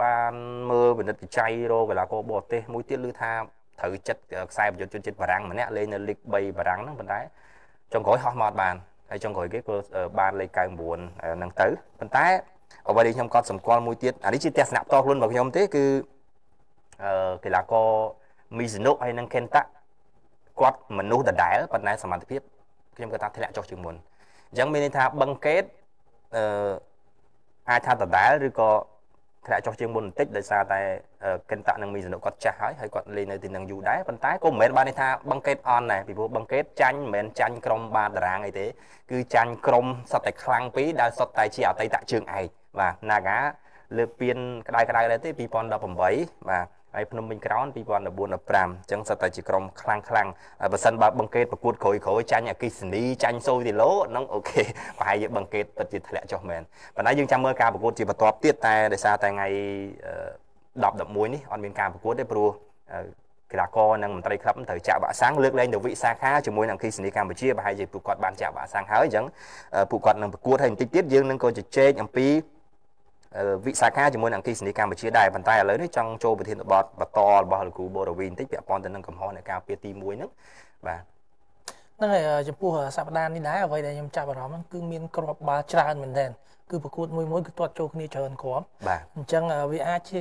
បានមើលវិនិច្ឆ័យរកកីឡាករបរទេសមួយទៀតឮថាត្រូវចិត្តខ្សែប្រយុទ្ធជនជាតិបារាំងម្នាក់លេងនៅលីក3បារាំងហ្នឹងប៉ុន្តែចុងក្រោយហោះមកបានហើយចុងក្រោយគេក៏បានលេខ99ហ្នឹងទៅប៉ុន្តែអ្វីដែលខ្ញុំក៏សម្គាល់មួយទៀតអានេះជាទស្សនៈផ្ទាល់ខ្លួនរបស់ខ្ញុំទេគឺអឺកីឡាករមីស៊ូណូហើយនិងខេនតាគាត់មនុស្សដដែលប៉ុន្តែសមត្ថភាពខ្ញុំគាត់ថាធ្លាក់ចុះជាងមុនអញ្ចឹងមានន័យថាបឹងកេតអឺ អាចថាដដែលឬក៏ធ្លាក់ចុះជាងមុនបន្តិចដោយសារតែកិនតាក់និងមីសនុគាត់ចាស់ហើយហើយគាត់លេងនៅទីនឹងយូរដែរប៉ុន្តែក៏មិនមែនបានន័យថាបឹងកេតអនដែរពីព្រោះបឹងកេតចាញ់មិនមែនចាញ់ក្រុមបានតារាងអីទេគឺចាញ់ក្រុមសត្វតែខ្លាំងពីរដែលសត្វតែជាអតីតជើងឯកបាទ Naga លើកពៀនក្តៅក្តៅដែរទេ2018បាទ ហើយភ្នំពេញក្រោន2014 15អញ្ចឹងសិតតែជាក្រុមខ្លាំងខ្លាំងបើសិនបើបង្កេតប្រកួតក្រោយក្រោយចាញ់អគិសនីចាញ់សូទីឡូហ្នឹងអូខេប្រហែលជាបង្កេតពិតជាធ្លាក់ចុះមែនប៉ុន្តែយើងចាំមើលការប្រកួតជាបន្តទៀតតែដោយសារតែថ្ងៃ10 11នេះអត់មានការប្រកួតទេព្រោះកីឡាករនិងមន្ត្រីក្លឹបត្រូវចាក់វ៉ាក់សាំងលើកលែងទៅវិសាខាជាមួយនឹងអគិសនីកម្ពុជាប្រហែលជាពួកគាត់បានចាក់វ៉ាក់សាំងហើយអញ្ចឹងពួកគាត់នឹងប្រកួតហើយបន្តិចទៀតយើងនឹងក៏ជជែកអំពី វិសាខាជាមួយនឹងអង្គិសនីកម្ពុជាដែរប៉ុន្តែឥឡូវនេះចង់ចូលប្រធានបទបន្តរបស់លោកគ្រូបូរវីបន្តិចពាក់ព័ន្ធទៅនឹងកំហុសនៃការពៀទី1ហ្នឹងបាទហ្នឹងហើយចំពោះសប្តាហ៍នេះដែរអ្វីដែលខ្ញុំចាប់អារម្មណ៍ហ្នឹងគឺមានក្របបាល់ច្រើនមែនទែនគឺប្រកួតមួយមួយគឺទាត់ចូលគ្នាច្រើនគ្រាប់អញ្ចឹងវាអាចជា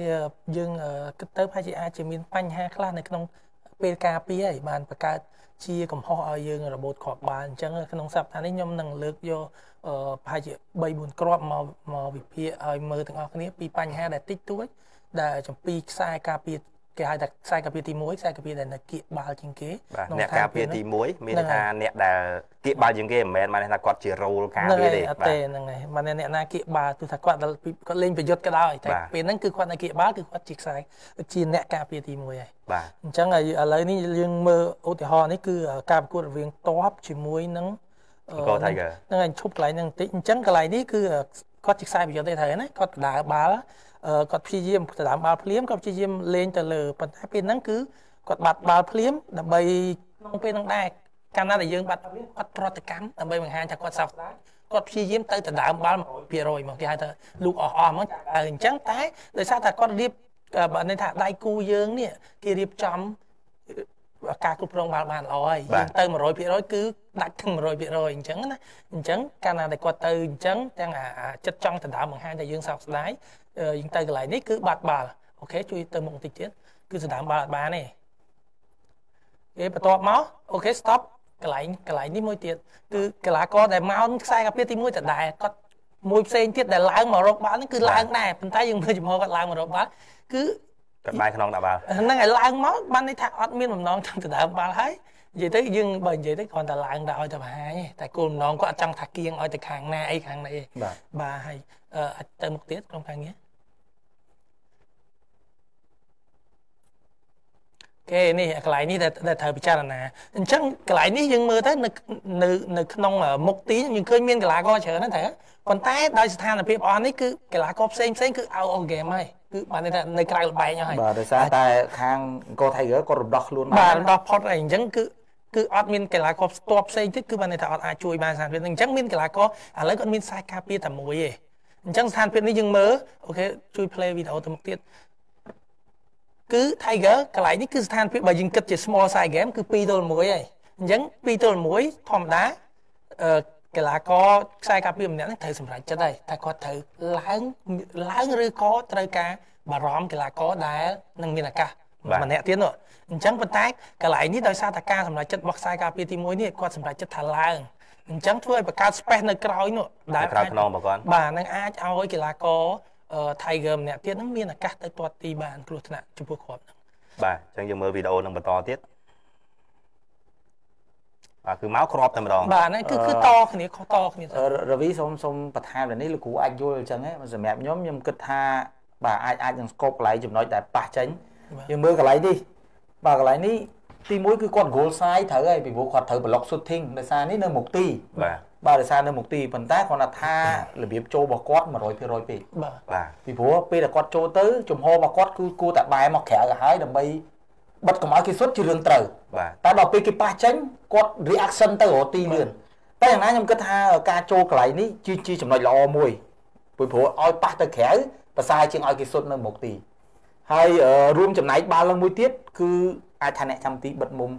យើងគិតទៅប្រហែលជាអាចជាមានបញ្ហាខ្លះនៅក្នុងពេលការពារហើយបានបង្កើត ជាកំហុសឲ្យយើងរបូតគ្រាប់បាល់អញ្ចឹងក្នុងសប្តាហ៍នេះខ្ញុំនឹងលើកយកប្រហែលជា3 4គ្រាប់មកមកវិភាគឲ្យមើលទាំងអស់គ្នាពីបញ្ហាដែលតិចតួចដែលចំពីខ្សែការពារ គេហៅថាខ្សែការពារទី1ខ្សែការពារដែលនៅគៀកបាល់ជាងគេបាទក្នុងអ្នកស្ថានការពារភាពទីហ្នឹង1មានន័យថាអ្នកដែលគៀកបាល់ជាងគេមិនមែនបានន័យថាគាត់ជារ៉ូលការហ្នឹងពារហើយទេអត់បាទទេហ្នឹងហើយមិនអ្នកណាគៀកបាល់ទោះថាគាត់ដល់គាត់លេងប្រយុទ្ធក៏ដោយតែបាទពេលហ្នឹងគឺគាត់នៅគៀកបាល់គឺគាត់ជាខ្សែជាអ្នកការពារទី1ហើយបាទអញ្ចឹងហើយឥឡូវនេះយើងមើលឧទាហរណ៍នេះគឺការប្រកួតរវាងតបជាមួយនឹងអឺអង្គរ Tiger ហ្នឹងហើយឈប់កន្លែងហ្នឹងបន្តិចអញ្ចឹងកន្លែងនេះគឺគាត់ជាខ្សែប្រយុទ្ធទេត្រូវណាគាត់ដើរបាល់អឺ គាត់ព្យាយាមទៅដើមបាល់ភ្លាមគាត់ព្យាយាមលេងទៅលើប៉ុន្តែពេលហ្នឹងគឺគាត់បាត់បាល់ភ្លាមដើម្បីក្នុងពេលហ្នឹងដែរកាលណាដែលយើងបាត់ភ្លាមគាត់ប្រតិកម្មដើម្បីបង្ហាញថាគាត់សោកស្ដាយគាត់ព្យាយាមទៅទៅដើមបាល់100%មកគេហៅថាលូកអស់អស់ហ្មងហើយអញ្ចឹងតែដោយសារតែគាត់រៀបអឺបើន័យថាដៃគូយើងនេះគេរៀបចំការគ្រប់គ្រងបាល់បានល្អហើយយើងទៅ100%គឺដាច់ទាំង100%អញ្ចឹងណាអញ្ចឹងកាលណាដែលគាត់ទៅអញ្ចឹងទាំងអាអាចិត្តចង់ទៅដើមបង្ហាញថាយើងសោកស្ដាយអឺ យើងទៅកន្លែងនេះគឺបាត់បាល់អូខេជួយទៅមុខបន្តិចទៀតគឺទៅដើមបាល់អត់បានទេគេបន្ទាប់មកអូខេ stop កន្លែងកន្លែងនេះមួយទៀតគឺកីឡាករដែលមកខ្សែកាពីទី1ដដែលគាត់មួយផ្សេងទៀតដែលឡើងមករកបាល់ហ្នឹងគឺឡើងដែរប៉ុន្តែយើងមើលចំហគាត់ឡើងមករកបាល់គឺគាត់បាយក្នុងដាក់បាល់ហ្នឹងឲ្យឡើងមកបានន័យថាអត់មានបំណងចង់ទៅដើមបាល់ហើយនិយាយទៅយើងបើនិយាយទៅគ្រាន់តែឡើងដល់ឲ្យទៅបង្ហាញទេតែគោលបំណងគាត់អត់ចង់ថាគៀងឲ្យទៅខាងណាអីខាងណាអីបាទបាទហើយអឺអាចទៅមុខទៀតក្រុមការងារ គេនេះកន្លែងនេះដែលដែលត្រូវពិចារណាអញ្ចឹងកន្លែងនេះយើងមើលទៅនៅនៅនៅក្នុងមុខទីយើងឃើញមានកីឡាករច្រើនណាស់តែប៉ុន្តែដោយស្ថានភាពអស់នេះគឺកីឡាករផ្សេងផ្សេងគឺ out of game ហើយគឺបានន័យថានៅក្រៅល្បែងហើយបាទដោយសារតែខាងអង្គរ Tiger គាត់រំដោះខ្លួនបាទនដល់ផុតអីអញ្ចឹងគឺគឺអត់មានកីឡាករស្ទាប់ផ្សេងទៀតគឺបានន័យថាអត់អាចជួយបានស្ថានភាពហ្នឹងអញ្ចឹងមានកីឡាករឥឡូវគាត់មានខ្សែការពារតែមួយទេអញ្ចឹងស្ថានភាពនេះយើងមើលអូខេជួយ play វីដេអូទៅមុខទៀត គឺ Tiger កន្លែងនេះគឺស្ថានភាពបើយើងគិតជា small size game គឺ2ទល់1ហើយអញ្ចឹង2ទល់1ធម្មតាអឺកីឡាករខ្សែការពារម្នាក់ហ្នឹងត្រូវសម្រេចចិត្តហើយតែគាត់ត្រូវឡើងឡើងឬក៏ត្រូវការបារម្ភកីឡាករដែលនឹងមានឱកាសបាទម្នាក់ទៀតនោះអញ្ចឹងប៉ុន្តែកន្លែងនេះដោយសារតែការសម្រេចចិត្តរបស់ខ្សែការពារទី1នេះគាត់សម្រេចចិត្តថាឡើងអញ្ចឹងធ្វើឲ្យបង្កើត space នៅក្រោយនោះនៅក្រៅខ្នងរបស់គាត់បាទនឹងអាចឲ្យកីឡាករអឺ Tiger ម្នាក់ទៀតហ្នឹងមានឱកាសទៅទាត់ទីបានគ្រោះថ្នាក់ចំពោះគ្រាប់ហ្នឹងបាទអញ្ចឹងយើងមើលវីដេអូនឹងបន្តទៀតបាទគឺមកគ្រាប់តែម្ដងបាទហ្នឹងគឺគឺតគ្នាខុសតគ្នាទៅអឺរវីសូមសូមបន្ថែមទៅនេះលោកគ្រូអាចយល់អញ្ចឹងហ៎សម្រាប់ខ្ញុំខ្ញុំគិតថាបាទអាចអាចនឹងស្កប់កន្លែងចំណុចដែលប៉ះចេញយើងមើលកន្លែងនេះបាទកន្លែងនេះទីមួយគឺគាត់ goal side ត្រូវហើយពីព្រោះគាត់ត្រូវ block shooting ដោយសារនេះនៅមុខទីបាទ បាទដោយសារនៅមុខទីប៉ុន្តែគាត់ថារបៀបចូលរបស់គាត់100%ពេកបាទបាទពីព្រោះពេលដែលគាត់ចូលទៅជំហររបស់គាត់គឺគួរតែបែរមកក្រៅទៅហើយដើម្បីបិទកុំឲ្យគេសុទ្ធជារឿងត្រូវបាទតែដល់ពេលគេប៉ះចេញគាត់ reaction ទៅរកទីលឿនតែយ៉ាងណាខ្ញុំគិតថាការចូលកន្លែងនេះជាជាចំណុចល្អមួយពីព្រោះឲ្យប៉ះទៅក្រៅប្រសើរជាងឲ្យគេសុទ្ធនៅមុខទីហើយអឺរួមចំណែកបាល់ឡើងមួយទៀតគឺអាចថាអ្នកចាំទីបិទមុំ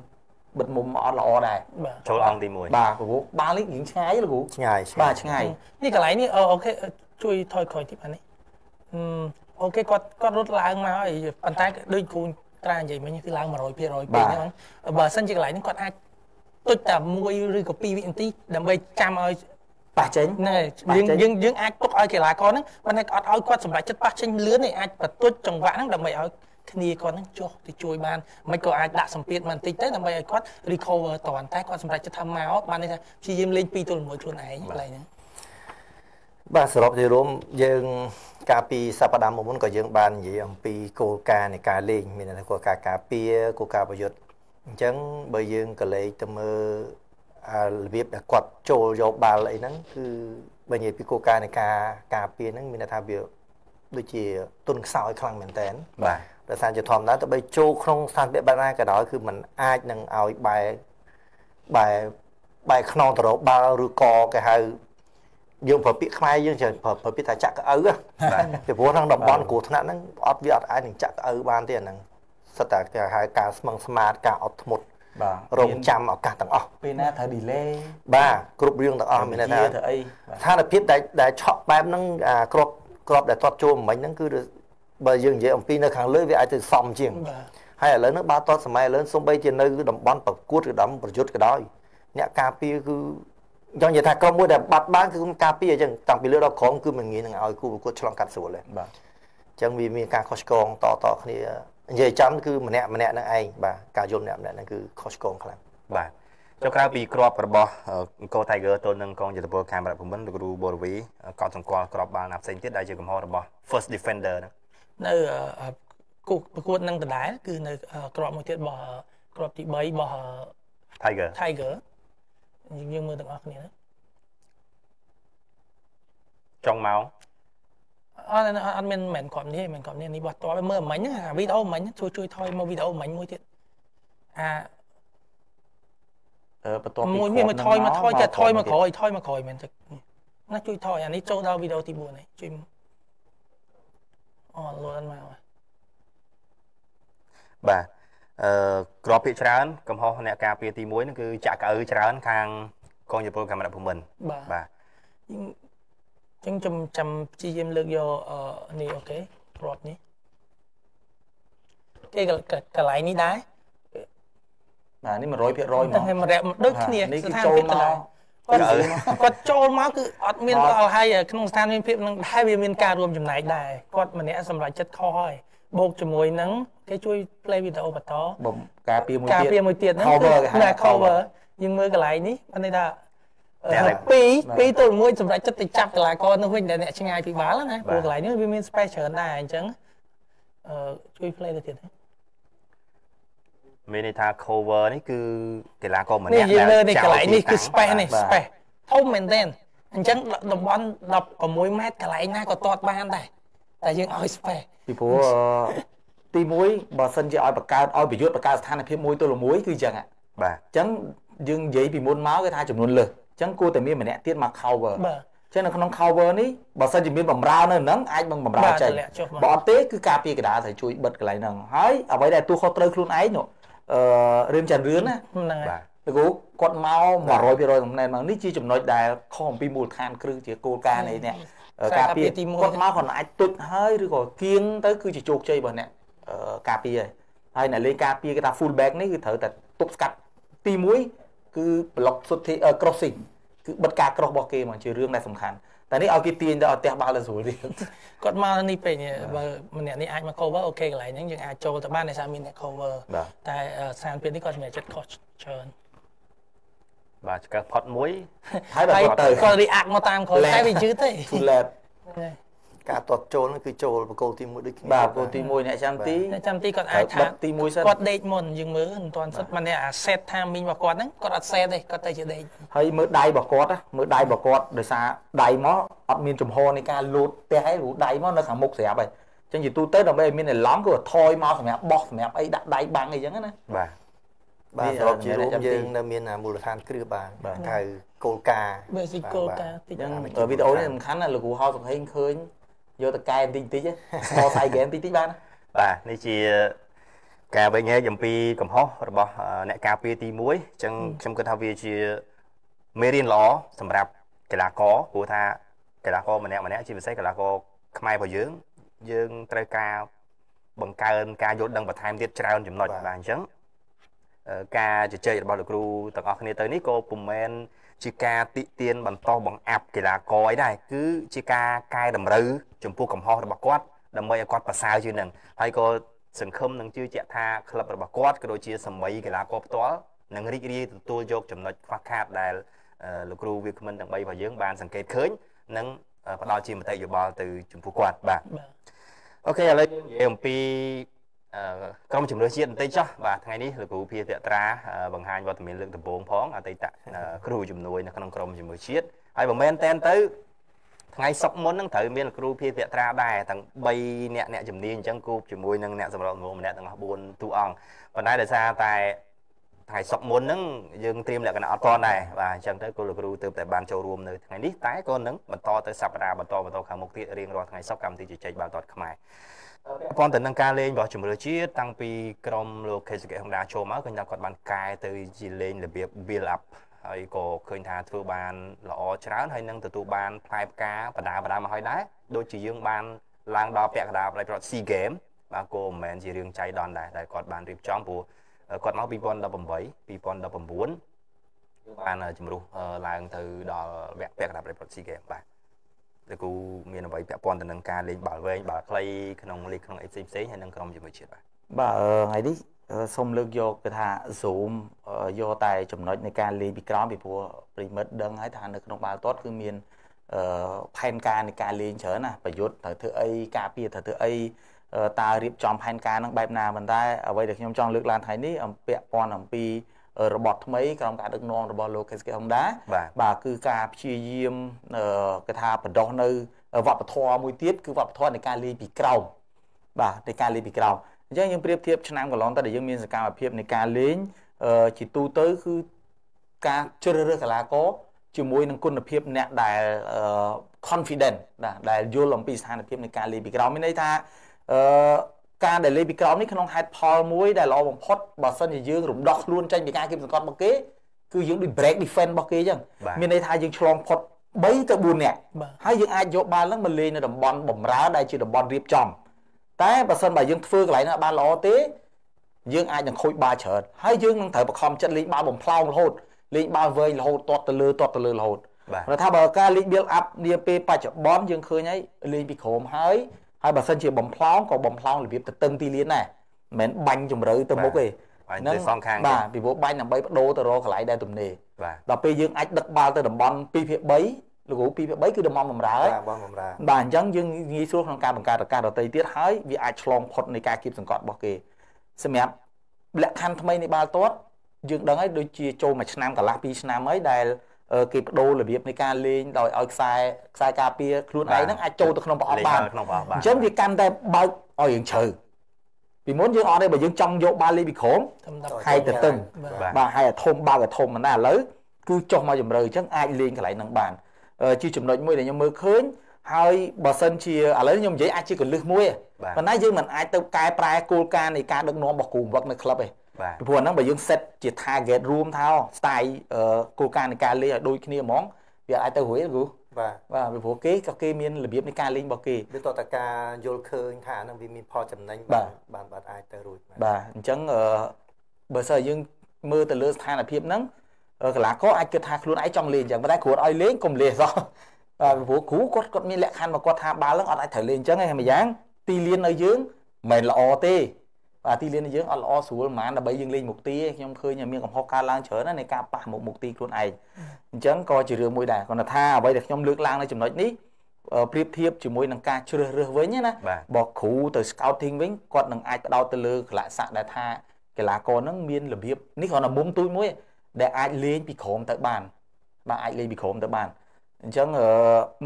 បិទមុំអត់ល្អដែរបាទចូលអង្គទី1បាទពីព្រោះបាល់នេះរៀងឆ្ងាយលោកគ្រូឆ្ងាយបាទឆ្ងាយនេះកន្លែងនេះអូអូខេជួយថយក្រោយតិចបាននេះអឺអូខេគាត់គាត់រត់ឡើងមកហើយប៉ុន្តែដូចគ្រូត្រានិយាយមិញគឺឡើង100%ពេកហ្នឹងបើសិនជាកន្លែងនេះគាត់អាចទុចតែមួយឬក៏2វិនាទីដើម្បីចាំឲ្យប៉ះចេញហ្នឹងហើយប៉ះយើងចេញយើងយើងអាចទុកឲ្យកីឡាករហ្នឹងប៉ុន្តែអត់ឲ្យគាត់សម្រេចចិត្តប៉ះចេញលឿនទេអាចបន្ទុចចង្វាក់ហ្នឹងដើម្បីឲ្យ គ្នាគាត់ហ្នឹងចុះទៅជួយបានមិនក៏អាចដាក់សម្ពាធបន្តិចទៅដើម្បីឲ្យគាត់ recover តន់តែគាត់សម្រេចចិត្តថាមកបានន័យថាព្យាយាមលេង2ទល់1ខ្លួនឯងកន្លែងហ្នឹងបាទសរុបជារួមយើងកាលពីសប្តាហ៍មុនក៏យើងបាននិយាយអំពីគោលការណ៍នៃការលេងមានន័យថាគោលការណ៍ការពារគោលការណ៍ប្រយុទ្ធអញ្ចឹងបើយើងក៏លេខទៅមើលអារបៀបដែលគាត់ចូលយកបាល់អីហ្នឹងគឺបើនិយាយពីគោលការណ៍នៃការការពារហ្នឹងមានន័យថាវាដូចជាទុនខ្សោយខ្លាំងមែនតើបាទ ដោយសារជាធម្មតាទៅបីចូលក្នុងស្ថានភាពបែបណាក៏ដោយគឺมันអាចនឹងឲ្យបែបែបែខ្នងទៅរកបាល់ឬក៏គេហៅយើងប្រើពាក្យខ្មែរយើងច្រើនប្រើប្រើពាក្យថាចាក់កៅអៅហ៎បាទពីព្រោះក្នុងតំបន់គ្រោះថ្នាក់ហ្នឹងអត់វាអត់អាចនឹងចាក់កៅអៅបានទេអាហ្នឹងសិតតែគេហៅការស្មឹងស្មាតការអត់ធ្មត់បាទរងចាំឱកាសទាំងអស់ពេលណាត្រូវ delay បាទគ្រប់រឿងទាំងអស់មានន័យថាធ្វើអីបាទស្ថានភាពដែលដែលឆក់បែបហ្នឹងអាក្របក្របដែលទាត់ចូលមិញហ្នឹងគឺ បើយើងនិយាយអំពីនៅខាងលើវាអាចទៅសំជាងបាទហើយឥឡូវនេះបាល់ទាត់សម័យឥឡូវសំបីជានៅតំបន់ប្រកួតឬតំបន់ប្រយុទ្ធក៏ដោយអ្នកការពារគឺយ៉ាងនិយាយថាក្រុមមួយដែលបាត់បានគឺការពារអញ្ចឹងតាំងពីលើដល់ក្រោមគឺមិនងាយនឹងឲ្យគូប្រកួតឆ្លងកាត់ស្រួលទេបាទអញ្ចឹងវាមានការខុសឆ្គងតតគ្នានិយាយចំគឺម្នាក់ម្នាក់ហ្នឹងឯងបាទការយល់ម្នាក់ម្នាក់ហ្នឹងគឺខុសឆ្គងខ្លាំងបាទចុះក្រៅពីក្របរបស់អង្គរ Tiger ទល់នឹងកងយុទ្ធពលកាមេរ៉ា9លោកគ្រូបូរវីក៏សម្គាល់ក្របបាល់ណាផ្សេងទៀតដែលជាកំហុសរបស់ first defender ហ្នឹង នៅអឺគូប្រកួតនឹងដដែលគឺនៅអឺក្របមួយទៀតរបស់ក្របទី3របស់ Tiger Tiger យើងយើងមើលទាំងអស់គ្នាណាចុងម៉ោងអត់អត់មានមិនមែនគាត់នេះមិនគាត់នេះនេះបោះតបមើលមិញអាវីដេអូមិញជួយជួយថយមកវីដេអូមិញមួយទៀតអាអឺបន្ទាប់ពីមួយមានមកថយមកថយចាថយមកក្រោយថយមកក្រោយមែនទេណាជួយថយអានេះចូលដល់វីដេអូទី4នេះជួយ អូលោនមកហើយបាទអឺក្របភាកច្រើន កំហុសអ្នកការពារទី1ហ្នឹងគឺចាក់កៅច្រើន ខាងកងយុទ្ធពលកាមេរ៉ា9បាទបាទចឹងចាំចាំព្យាយាមលើកយកអឺនេះអូខេព្រាត់នេះគេកកន្លែងនេះដែរបាទនេះ100%មកតែមករៈដូចគ្នានេះគឺស្ថានចូលភាពមកកន្លែង គាត់គាត់ចូលមកគឺអត់មានដល់ហើយក្នុងស្ថានភាពនឹងដែរវាមានការរួមចំណែកដែរគាត់ម្នាក់សម្រាប់ចិត្តខុសហើយបូកជាមួយនឹងគេជួយ play វីដេអូបន្តបំការពារមួយការទៀតពារមួយទៀតហ្នឹង cover គេហៅណា cover cover យើងមើលកន្លែងនេះបានន័យថាតែតែពីរពីរទល់មួយសម្រាប់ចិត្តទៅចាប់កីឡាករនោះវិញដែលអ្នកឆ្ងាយពីបាល់ណាព្រោះកន្លែងនេះវាមាន space ច្រើនដែរអញ្ចឹងអឺជួយ play ទៅទៀតណា មានន័យថា cover នេះគឺកីឡាករម្នេះនាក់យើងលើនេះចោលកន្លែងនេះគឺទីតាំង space នេះបាទ space ធំមែនទែនអញ្ចឹងតំបន់16ម៉ែត្រកន្លែងណាក៏ទាត់បានដែរតែយើងឲ្យ space ពីព្រោះអឺទី1បើសិនជាឲ្យបង្កើតឲ្យប្រយុទ្ធបង្កើតស្ថានភាពមួយទល់មួយគឺអញ្ចឹងហ่ะបាទអញ្ចឹងយើងនិយាយពីមុនមកគេថាចំនួនលើសអញ្ចឹងគួរតែមានម្នាក់ទៀតមក cover បាទចឹងនៅក្នុង cover នេះបើសិនជាមានបំរើនៅហ្នឹងអាចនឹងបំរើបាទចេញតម្លាក់ចុះមកបើអត់ទេគឺការពារកណ្ដាលត្រូវជួយបិទកន្លែងហ្នឹងហើយអ្វីដែលទូខុសត្រូវខ្លួនឯងនោះ អឺរៀមចាន់រឿនណាហ្នឹងហើយបាទលោកគ្រូគាត់មក100%តំណែងមកនេះជាចំណុចដែលខុសអំពីមូលដ្ឋានគ្រឹះជាគោលការណ៍នៃអ្នកអឺការការពាពាររទីមួយគាត់មកគាត់អាចទុចហើយឬក៏គៀងទៅគឺជាជោគជ័យរបស់អ្នកអឺការពារហើយហើយអ្នកលេងការពារគេថា full back នេះគឺត្រូវតែទប់ស្កាត់ទី1គឺ block សុទ្ធ crossing គឺបិទការ cross របស់គេមកជារឿងដែលសំខាន់ តែនេះឲ្យគេទាញទៅឲ្យផ្ទះបាល់ទៅស្រួលទៀតគាត់មកនេះពេកបើម្នាក់នេះអាចមក cover អូខេកន្លែងហ្នឹងយើងអាចចូលទៅបានដោយសារមានអ្នក cover បាទតែអឺស្ថានភាពនេះគាត់សម្រាប់ចិត្តខុសច្រើនបាទឆ្កឹះផុតមួយហើយបើហើយគាត់ទៅគាត់ react មកតាមក្រោយ Lab តែវាយឺតទេ full lap ការទាត់ចូលហ្នឹងគឺចូលបកគោលទី1ដូចគ្នាបាទគោលទី1អ្នកចាំទីតែចាំទីគាត់ត្រូវអាចថាបិទទី1សិនគាត់ដេកមុនយើងមើលមិនទាន់សិតមិនអា set timing របស់គាត់ហ្នឹងគាត់អត់ set ទេគាត់ទៅជាដេកហើយមើលដៃរបស់គាត់ណាមើលដៃរបស់គាត់ដោយសារដៃមកអត់មានចំហនៃការលោតផ្ទះឯងព្រោះដៃមកនៅខាងមុខស្រាប់ហើយអញ្ចឹងជាទូទៅដើម្បីឲ្យមានអឡង់គឺថយមកសម្រាប់បោះសម្រាប់អីដាក់ដៃបាំងអីចឹងណាបាទបាទនេះសរុបជារួមចាំទីយើងនៅមានមូលដ្ឋានគ្រឹះបាទបាទហៅគោលការណ៍ basic បាទ goal បាទការតិចអញ្ចឹងអានេះវីដេអូនេះសំខាន់ណាលោកគ្រូហៅសង្ហេងឃើញ យកទៅកែបន្តិចបន្តិចស្គាល់ side game បន្តិចបន្តិចបានណាបាទនេះជាការវិញហែកអំពីកំហុសរបស់អឺអ្នកការពារទី1អញ្ចឹងខ្ញុំគិតថាវាជាមេរៀនល្អសម្រាប់កីឡាករព្រោះថាកីឡាករម្នាក់ម្នាក់ជាពិសេសកីឡាករខ្មែររបស់យើង យើងត្រូវការបង្កើនការយល់ដឹងបន្ថែមទៀតច្រើនចំណុចបាទបាទអញ្ចឹងអឺការជជែករបស់លោកគ្រូទាំងអស់គ្នាទៅនេះក៏ពុំមែន ជាការតិទៀនបន្តបង្អាប់កីឡាករអីដែរគឺជាការកែតម្រូវចំពោះកំហុសរបស់គាត់ដើម្បីឲ្យគាត់ប្រសើរជាងនឹងហើយក៏សង្ឃឹមនឹងជឿជាក់ថាក្លឹបរបស់គាត់ក៏ដូចជាសមីកីឡាករផ្ទាល់នឹងរីករាយទទួលយកចំណុចខ្វះខាតដែលអឺលោកគ្រូវាគ្មិនទាំង3របស់យើងបានសង្កេតឃើញនិងអឺផ្ដល់ជាមតិយោបល់ទៅចំពោះគាត់បាទបាទអូខេឥឡូវយើងនិយាយអំពីអឺ ក្រុមជំនឿជាតិបន្តិចចុះបាទថ្ងៃនេះលោកគ្រូភាតត្រាអឺបង្ហាញវត្តមានលើកដំបូងផងអតីតអឺគ្រូជំនួយនៅក្នុងក្រុមជំនឿជាតិហើយបើមែនតែនទៅថ្ងៃសុកមុនហ្នឹងត្រូវមានលោកគ្រូភាតត្រាដែរទាំង3អ្នកអ្នកជំនាញអញ្ចឹងគូជាមួយនឹងអ្នកសម្របសម្រួលម្នាក់ទាំងអស់4ទូអង្គប៉ុន្តែដោយសារតែថ្ងៃសុកមុនហ្នឹងយើងត្រៀមលក្ខណៈអត់ទាន់ដែរបាទអញ្ចឹងទៅគូលោកគ្រូទើបតែបានចូលរួមនៅថ្ងៃនេះតែក៏នឹងបន្តទៅសប្តាហ៍បន្តបន្តខាងមុខទៀតរៀងរាល់ថ្ងៃសុកកម្មវិធីជជែកបាល់ទាត់ខ្មែរ ពាក់ព័ន្ធទៅនឹងការលេងរបស់ជំរឿជាតិតាំងពីក្រុមលោក KSK Honda ចូលមកឃើញថាគាត់បានកែទៅជាលេងរបៀប build up ហើយក៏ឃើញថាធ្វើបានល្អច្រើនហើយនឹងទទួលបានផ្លែផ្កាបដាបដាមកហើយដែរដូចជាយើងបានឡើងដល់ពាក់កណ្ដាលប្រៃប្រត់ SEA Game បាទក៏មិនមែនជារឿងចៃដន្យដែរដែលគាត់បានរៀបចំព្រោះគាត់មក2018 2019យើងបានជំរុះឡើងទៅដល់វគ្គពាក់កណ្ដាលប្រៃប្រត់ SEA Game បាទ លោកគ្រូមានអ្វីពាក់ព័ន្ធទៅនឹងការលេងបាល់វែងបាល់ខ្លីក្នុងលីកក្នុងអីផ្សេងផ្សេងៗហើយនឹងក្រុមជាមួយជាតិបាទបាទអឺថ្ងៃនេះអឺសូមលើកយកគឺថា Zoom អឺយកតែចំណុចនៃការលេងពីក្រោមពីព្រោះប្រិមិត្តដឹងហើយថានៅក្នុងបាល់ទាត់គឺមានអឺផែនការនៃការលេងច្រើនណាប្រយុទ្ធត្រូវធ្វើអីការពារត្រូវធ្វើអីអឺតើរៀបចំផែនការនឹងបែបណាប៉ុន្តែអ្វីដែលខ្ញុំចង់លើកឡើងថ្ងៃនេះអំពាក់ព័ន្ធអំពីអឺ របត់ថ្មីក្រោមការដឹកនាំរបស់លោក KSK Honda បាទបាទគឺការព្យាយាមអឺគេថាបដោះនៅវប្បធម៌មួយទៀតគឺវប្បធម៌នៃការលេងពីក្រោមបាទនៃការលេងពីក្រោមអញ្ចឹងយើងប្រៀបធៀបឆ្នាំកន្លងទៅដែលយើងមានសកម្មភាពនៃការលេងអឺជាទូទៅគឺការជ្រើសរើសកីឡាករជាមួយនឹងគុណភាពអ្នកដែលអឺ confident ណាដែលយល់អំពីស្ថានភាពនៃការលេងពីក្រោមមានន័យថាអឺ ការដែលលេងពីក្រោមនេះក្នុងហេតុផលមួយដែលល្អបំផុតបើសិនជាយើងរំដោះខ្លួនចេញពីការគៀបសង្កត់របស់គេគឺយើងដូច break defense របស់គេអញ្ចឹងបាទមានន័យថាយើងឆ្លងផុត3ទៅ4នាក់បាទហើយយើងអាចយកបាល់ហ្នឹងមកលេងនៅតំបន់បំរើដែលជាតំបន់រៀបចំតែបើសិនបើយើងធ្វើកន្លែងហ្នឹងបានល្អទេយើងអាចនឹងខូចបាល់ច្រើនហើយយើងនឹងត្រូវបខំចិត្តលេងបាល់បំផ្លោងរហូតលេងបាល់វែងរហូតទាត់ទៅលើទាត់ទៅលើរហូតបាទព្រោះថាបើការលេង build up នាពេលបច្ចុប្បន្នយើងឃើញហើយលេងពីក្រោមហើយ ហើយបើសិនជាបំផ្លោងក៏បំផ្លោងរបៀបទៅតឹងទីលានដែរមិនមែនបាញ់ជំរឿទៅមុខទេបាញ់ទៅសងខាងបាទពីព្រោះបាញ់ដើម្បីបដូរទៅរកកន្លែងដែលទំនេរបាទដល់ពេលយើងអាចដឹកបាល់ទៅតំបន់2ភាគ3លោកគ្រូ2ភាគ3គឺតំបន់បំរើបាទបងបំរើបាទអញ្ចឹងយើងងាយស្រួលក្នុងការបង្កើតឱកាសដទៃទៀតហើយវាអាចឆ្លងផុតនៃការគៀបសង្កត់របស់គេសម្រាប់លក្ខខណ្ឌថ្មីនៃបាល់ទាត់យើងដឹងហើយដូចជាចូលមួយឆ្នាំកន្លះពីរឆ្នាំហើយដែលអឺ គេបដូររបៀបនៃការលេងដោយឲ្យខ្សែខ្សែការពារខ្លួនឯងហ្នឹងអាចចូលទៅក្នុងប្រអប់លេងបានបាល់ក្នុងប្រអប់បានអញ្ចឹងវាកាន់តែបើកឲ្យយើងជ្រៅពីមុនយើងអត់ទេបើយើងចង់យកបាល់លេងពីក្រោមធម្មតាហែកទៅតឹងបាទបាទបាទហើយអាធំបើកអាធំមិនដែរឥឡូវគឺចុះមកជំរឿអញ្ចឹងអាចលេងកន្លែងហ្នឹងបានអឺជាចំណុចមួយដែលខ្ញុំមើលឃើញហើយបើសិនជាឥឡូវខ្ញុំនិយាយអាចជាកលឹះមួយឯងបាទប៉ុន្តែយើងមិនអាចទៅកែប្រែគោលការណ៍នៃការដឹកនាំរបស់គ្រូបង្វឹកនៅក្លឹបទេបាទ ពីព្រោះអាហ្នឹងបើយើង set ជា target រួមថា style អឺគោលការណ៍នៃការលេងឲ្យដូចគ្នាហ្មងវាអាចទៅរួចទេគ្រូបាទបាទពីព្រោះគេក៏គេមានរបៀបនៃការលេងរបស់គេវាតើតើការយល់ឃើញថាអានឹងវាមានផលចំណេញបាទបានបាទអាចទៅរួចបាទបាទអញ្ចឹងអឺបើសិនជាយើងមើលទៅលើស្ថានភាពហ្នឹងអឺកីឡាករអាចគិតថាខ្លួនឯងចង់លេងអញ្ចឹងប៉ុន្តែគ្រូអត់ឲ្យលេងកុំលេងសោះបាទពីព្រោះគ្រូគាត់គាត់មានលក្ខខណ្ឌរបស់គាត់ថាបាល់ហ្នឹងអត់អាចត្រូវលេងអញ្ចឹងឯងម្យ៉ាងទីលាននៅយើងមិនមែនល្អទេ បាទទីលាននៅយើងអត់ល្អស្រួលហ្មងដើម្បីយើងលេងមុខទីឯងខ្ញុំឃើញមានកំហុសកើតឡើងច្រើនណាស់នៃការប៉ះមុខមុខទីខ្លួនឯងអញ្ចឹងក៏ជារឿងមួយដែរគាត់ថាអ្វីដែលខ្ញុំលើកឡើងនៅចំណុចនេះអឺប្រៀបធៀបជាមួយនឹងការជ្រើសរើសវិញណាបាទបើគ្រូទៅ scouting វិញគាត់នឹងអាចផ្ដោតទៅលើកលៈស័កដែលថាកីឡាករហ្នឹងមានរបៀបនេះគ្រាន់តែមុំទូចមួយ ដែលអាចលេងពីក្រោមទៅបានបាទអាចលេងពីក្រោមទៅបាន អញ្ចឹងអឺ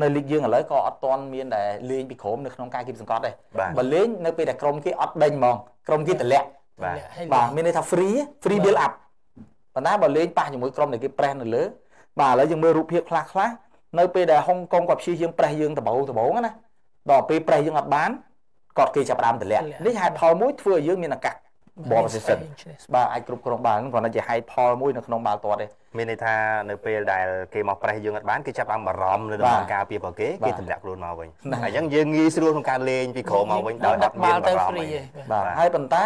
នៅលីកយើងឥឡូវក៏អត់ទាន់មានដែលលេងពីក្រោមនៅក្នុងការគៀបសង្កត់ដែរបាទបើលេងនៅពេលដែលក្រុមគេអត់ដេញហ្មងក្រុមគេតម្លាក់បាទហើយបាទមានន័យថា free free build up ប៉ុន្តែបើលេងប៉ះជាមួយក្រុមដែលគេប្រេះនៅលើបាទឥឡូវយើងមើលរូបភាពខ្លះខ្លះនៅពេលដែលហុងកុងគាត់ព្យាយាមប្រេះយើងដបោដបោណាដល់ពេលប្រេះយើងអត់បានគាត់គេចាប់ផ្ដើមតម្លាក់នេះហេតុផលមួយធ្វើឲ្យយើងមានឱកាស ball possession បាទអាចគ្រប់គ្រងបាល់ហ្នឹងគ្រាន់តែជាហេតុផលមួយនៅក្នុងបាល់ទាត់ទេមានន័យថានៅពេលដែលគេមកប្រេះយើងអត់បានគេចាប់អារម្មណ៍បារម្ភនៅតំបន់ការពាររបស់គេបាទគេទម្លាក់ខ្លួនមកវិញណាហើយអញ្ចឹងយើងងាយស្រួលក្នុងការលេងពីក្រោមមកវិញដោយអត់មានបាល់ទៅបារម្ភ free អីឯងបាទហើយប៉ុន្តែ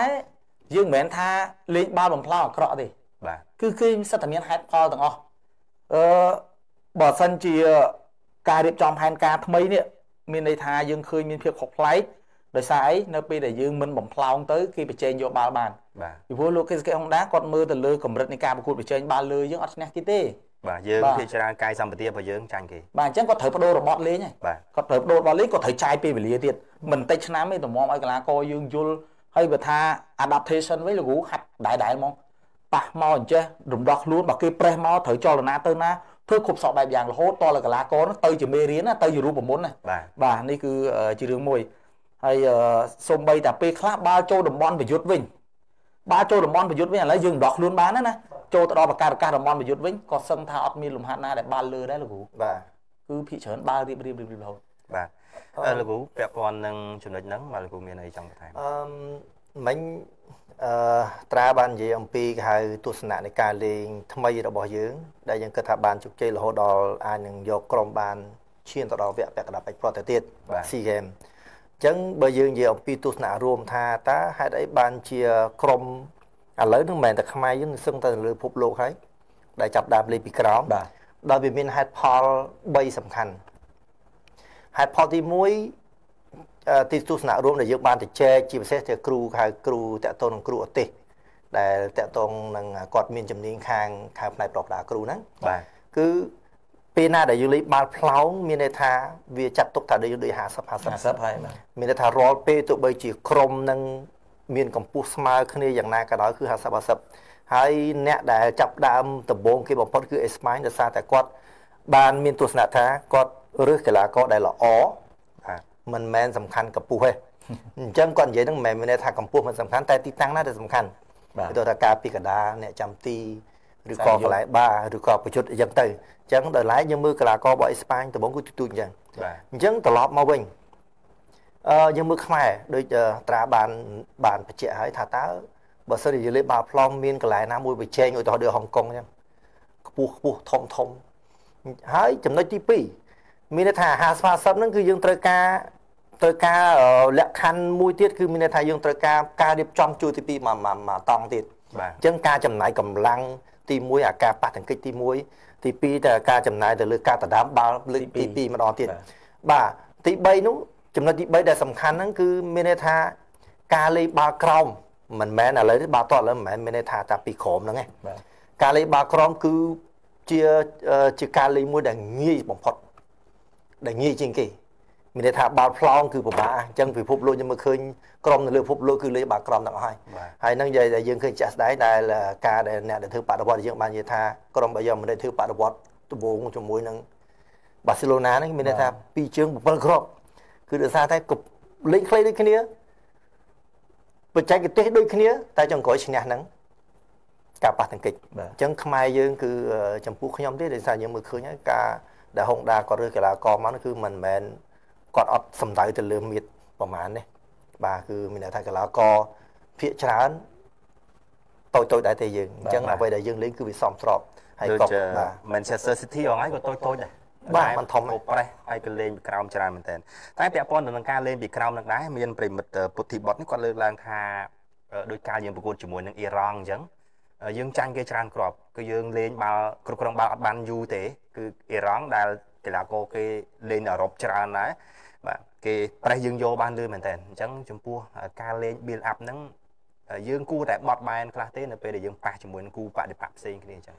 យើងមិនមែនថាលេងបាល់បំផ្លាញអាក្រក់ទេបាទគឺគឺសិតតែមានហេតុផលទាំងអស់អឺបើសិនជាការរៀបចំផែនការថ្មីនេះមានន័យថាយើងឃើញមានភាពខុសប្លែក ដោយសារអីនៅពេលដែលយើងមិនបំផ្លោងទៅគេបញ្ចេញយកបាល់បានបាទពីព្រោះលោក KSK Honda គាត់មើលទៅលើកម្រិតនៃការប្រកួតប្រជែងបាល់លើយើងអត់ឈ្នះគេទេបាទយើងបាទភាគច្រើនកាយសម្បទារបស់យើងចាញ់គេបាទអញ្ចឹងគាត់ត្រូវបដូររបត់លេងហើយបាទគាត់ត្រូវបដូរបត់លេងគាត់ត្រូវចាយពេលវេលាទៀតមិនតិចឆ្នាំទេតម្រាំឲ្យកីឡាករយើងយល់ហើយបើថា adaptation វិញលោកគ្រូហាត់ដែរដែរហ្មងប៉ះមកអញ្ចេះរំដោះខ្លួនបើគេប្រេះមកត្រូវចលនាទៅណាធ្វើគ្រប់សពបែបយ៉ាងរហូតតលកីឡាករនោះទៅជាមេរៀនណាទៅជារូបមន្តណាបាទបាទនេះគឺជារឿងមួយ ហើយអឺសូម្បីតែពេលខ្លះបាល់ចូលតំបន់ប្រយុទ្ធវិញបាល់ចូលតំបន់ប្រយុទ្ធវិញឥឡូវយើងរំដោះខ្លួនបានណាណាចូលទៅដល់បកាសកាសតំបន់ប្រយុទ្ធវិញក៏សឹងថាអត់មានលំហាត់ណាដែលបាល់លើដែរលោកគ្រូបាទគឺភាគច្រើនបាល់រៀបរៀបរៀបរៀបរហូតបាទអឺលោកគ្រូពាក់ព័ន្ធនឹងចំណុចហ្នឹងបាទលោកគ្រូមានអីចង់បន្ថែមអឺមិញអឺត្រាបាននិយាយអំពីគេហៅទស្សនៈនៃការលេងថ្មីរបស់យើង ដែលយើងគិតថាបានជោគជ័យរហូតដល់អាចនឹងយកក្រុមបានឈានទៅដល់វគ្គពាក់កណ្ដាប់ឯកប្រទៅទៀត SEA Games អញ្ចឹងបើយើងនិយាយអំពីទស្សនៈរួមថាតើហេតុអីបានជាក្រុមឥឡូវហ្នឹងមិនមែនតែខ្មែរយើងសឹងតែលើពិភពលោកហើយដែលចាប់ដើមលេងពីក្រោមបាទដោយវាមានហេតុផល3សំខាន់ហេតុផលទី1អឺទីទស្សនៈរួមដែលយើងបានទៅចែកជាពិសេសទៅគ្រូហៅគ្រូតកតននឹងគ្រូអទេសដែលតកតងនឹងគាត់មានជំនាញខាងខាងផ្នែកប្រដាគ្រូហ្នឹងបាទគឺ ពេលណាដែលយើងលេងបាល់ផ្លោងមានន័យថាវាចាត់ទុកថាដូចដូច50 50 50ហើយបាទមានន័យថារាល់ពេលទោះបីជាក្រុមនឹងមានកម្ពស់ស្មើគ្នាយ៉ាងណាក៏ដោយគឺ50 50ហើយអ្នកដែលចាប់ផ្ដើមដំបូងគេបំផុតគឺអេស្ប៉ាញដោយសារតែគាត់បានមានទស្សនៈថាគាត់រើសកីឡាករដែលល្អបាទមិនមែនសំខាន់កម្ពស់ទេអញ្ចឹងគាត់និយាយហ្នឹងមិនមែនមានន័យថាកម្ពស់មិនសំខាន់តែទីតាំងណាដែលសំខាន់បាទគឺថាការពីកដាអ្នកចាំទី ឬក៏កន្លែងបារឬក៏ប្រយុទ្ធអញ្ចឹងទៅអញ្ចឹងដល់ឡែកយើងមើលកីឡាកររបស់អេស្ប៉ាញដំបូងគឺទូចៗអញ្ចឹងបាទអញ្ចឹងត្រឡប់មកវិញអឺយើងមើលខ្មែរដូចអឺត្រាបានបានបញ្ជាក់ហើយថាតើបើសិនជាយើងលេងបាល់ផ្លំមានកន្លែងណាមួយប្រជែងឧទាហរណ៍ដូចហុងកុងអញ្ចឹងខ្ពស់ខ្ពស់ធំធំហើយចំណុចទី2មានន័យថា50 50ហ្នឹងគឺយើងត្រូវការត្រូវការអឺលក្ខខណ្ឌមួយទៀតគឺមានន័យថាយើងត្រូវការការរៀបចំជួរទី2មកមកមកតង់ទៀតបាទអញ្ចឹងការចំណាយកម្លាំង ទី1អាការប៉ះទង្គិចទី1ទី2តែការចំណាយទៅលើការដណ្ដើមបាល់លើកទី2ម្ដងទៀតបាទទី3នោះចំណុចទី3ដែលសំខាន់ហ្នឹងគឺមានន័យថាការលេងបាល់ក្រោមមិនមែនឥឡូវនេះបាល់តឥឡូវមិនមែនមានន័យថាតែពីក្រោមហ្នឹងទេបាទការលេងបាល់ក្រោមគឺជាអឺជាការលេងមួយដែលងាយបំផុតដែលងាយជាងគេ មានន័យថាបាល់ផ្លោងគឺពិបាកអញ្ចឹងពិភពលោកខ្ញុំមើលឃើញក្រុមនៅលើពិភពលោកគឺលេងបាល់ក្រោមទាំងអស់ហើយបាទហើយនឹងនិយាយដែលយើងឃើញចាស់ស្ដែងដែលការដែលអ្នកដែលធ្វើបដិវត្តន៍យើងបាននិយាយថាក្រុមរបស់យើងមិនได้ធ្វើបដិវត្តន៍ដំបូងជាមួយនឹងបាសេឡូណាហ្នឹងមានន័យថាពីរជើង7គ្រាប់គឺដោយសារតែកុំលេងខ្លីដូចគ្នាបច្ចេកទេសដូចគ្នាតែចុងក្រោយឈ្នះហ្នឹងការប៉ះទង្គិចបាទអញ្ចឹងខ្មែរយើងគឺអឺចំពោះខ្ញុំទេដោយសារយើងមើលឃើញហើយការដែលហុងដាគាត់រើសកីឡាករមកហ្នឹងគឺមិនមែន គាត់អត់សំដៅទៅលើមៀតប្រហែលទេបាទគឺមានន័យថាកីឡាករភាកច្រើនតូចតូចដែរទេយើងអញ្ចឹងអ្វីដែលយើងលេងគឺវាសមស្របហើយដូចក៏ជាបាទ Manchester City អងហើយក៏តូចតូចដែរបាទមិនធំទេអូប្រេសហើយក៏លេងពីក្រោមច្រើនមែនតើតែពាក់ព័ន្ធទៅនឹងការលេងពីក្រោមនឹងដែរមានប្រិមិត្តពុទ្ធិបុត្រនេះគាត់លើកឡើងថាអឺដោយការយើងប្រកួតជាមួយនឹងអ៊ីរ៉ង់អញ្ចឹងអឺយើងចាញ់គេច្រើនគ្រាប់គឺយើងលេងបាល់គ្រប់គ្រងបាល់អត់បានយូរទេគឺអ៊ីរ៉ង់ដែលកីឡាករគេលេងនៅអឺរ៉ុបច្រើនដែរបាទ គេប្រេសយើងយកបានលឿនមែនតើអញ្ចឹងចំពោះការលេង build up ហ្នឹងយើងគួរតែបត់បែនខ្លះទេនៅពេលដែលយើងប៉ះជាមួយនឹងគូបដិបត្តិផ្សេងគ្នាអញ្ចឹង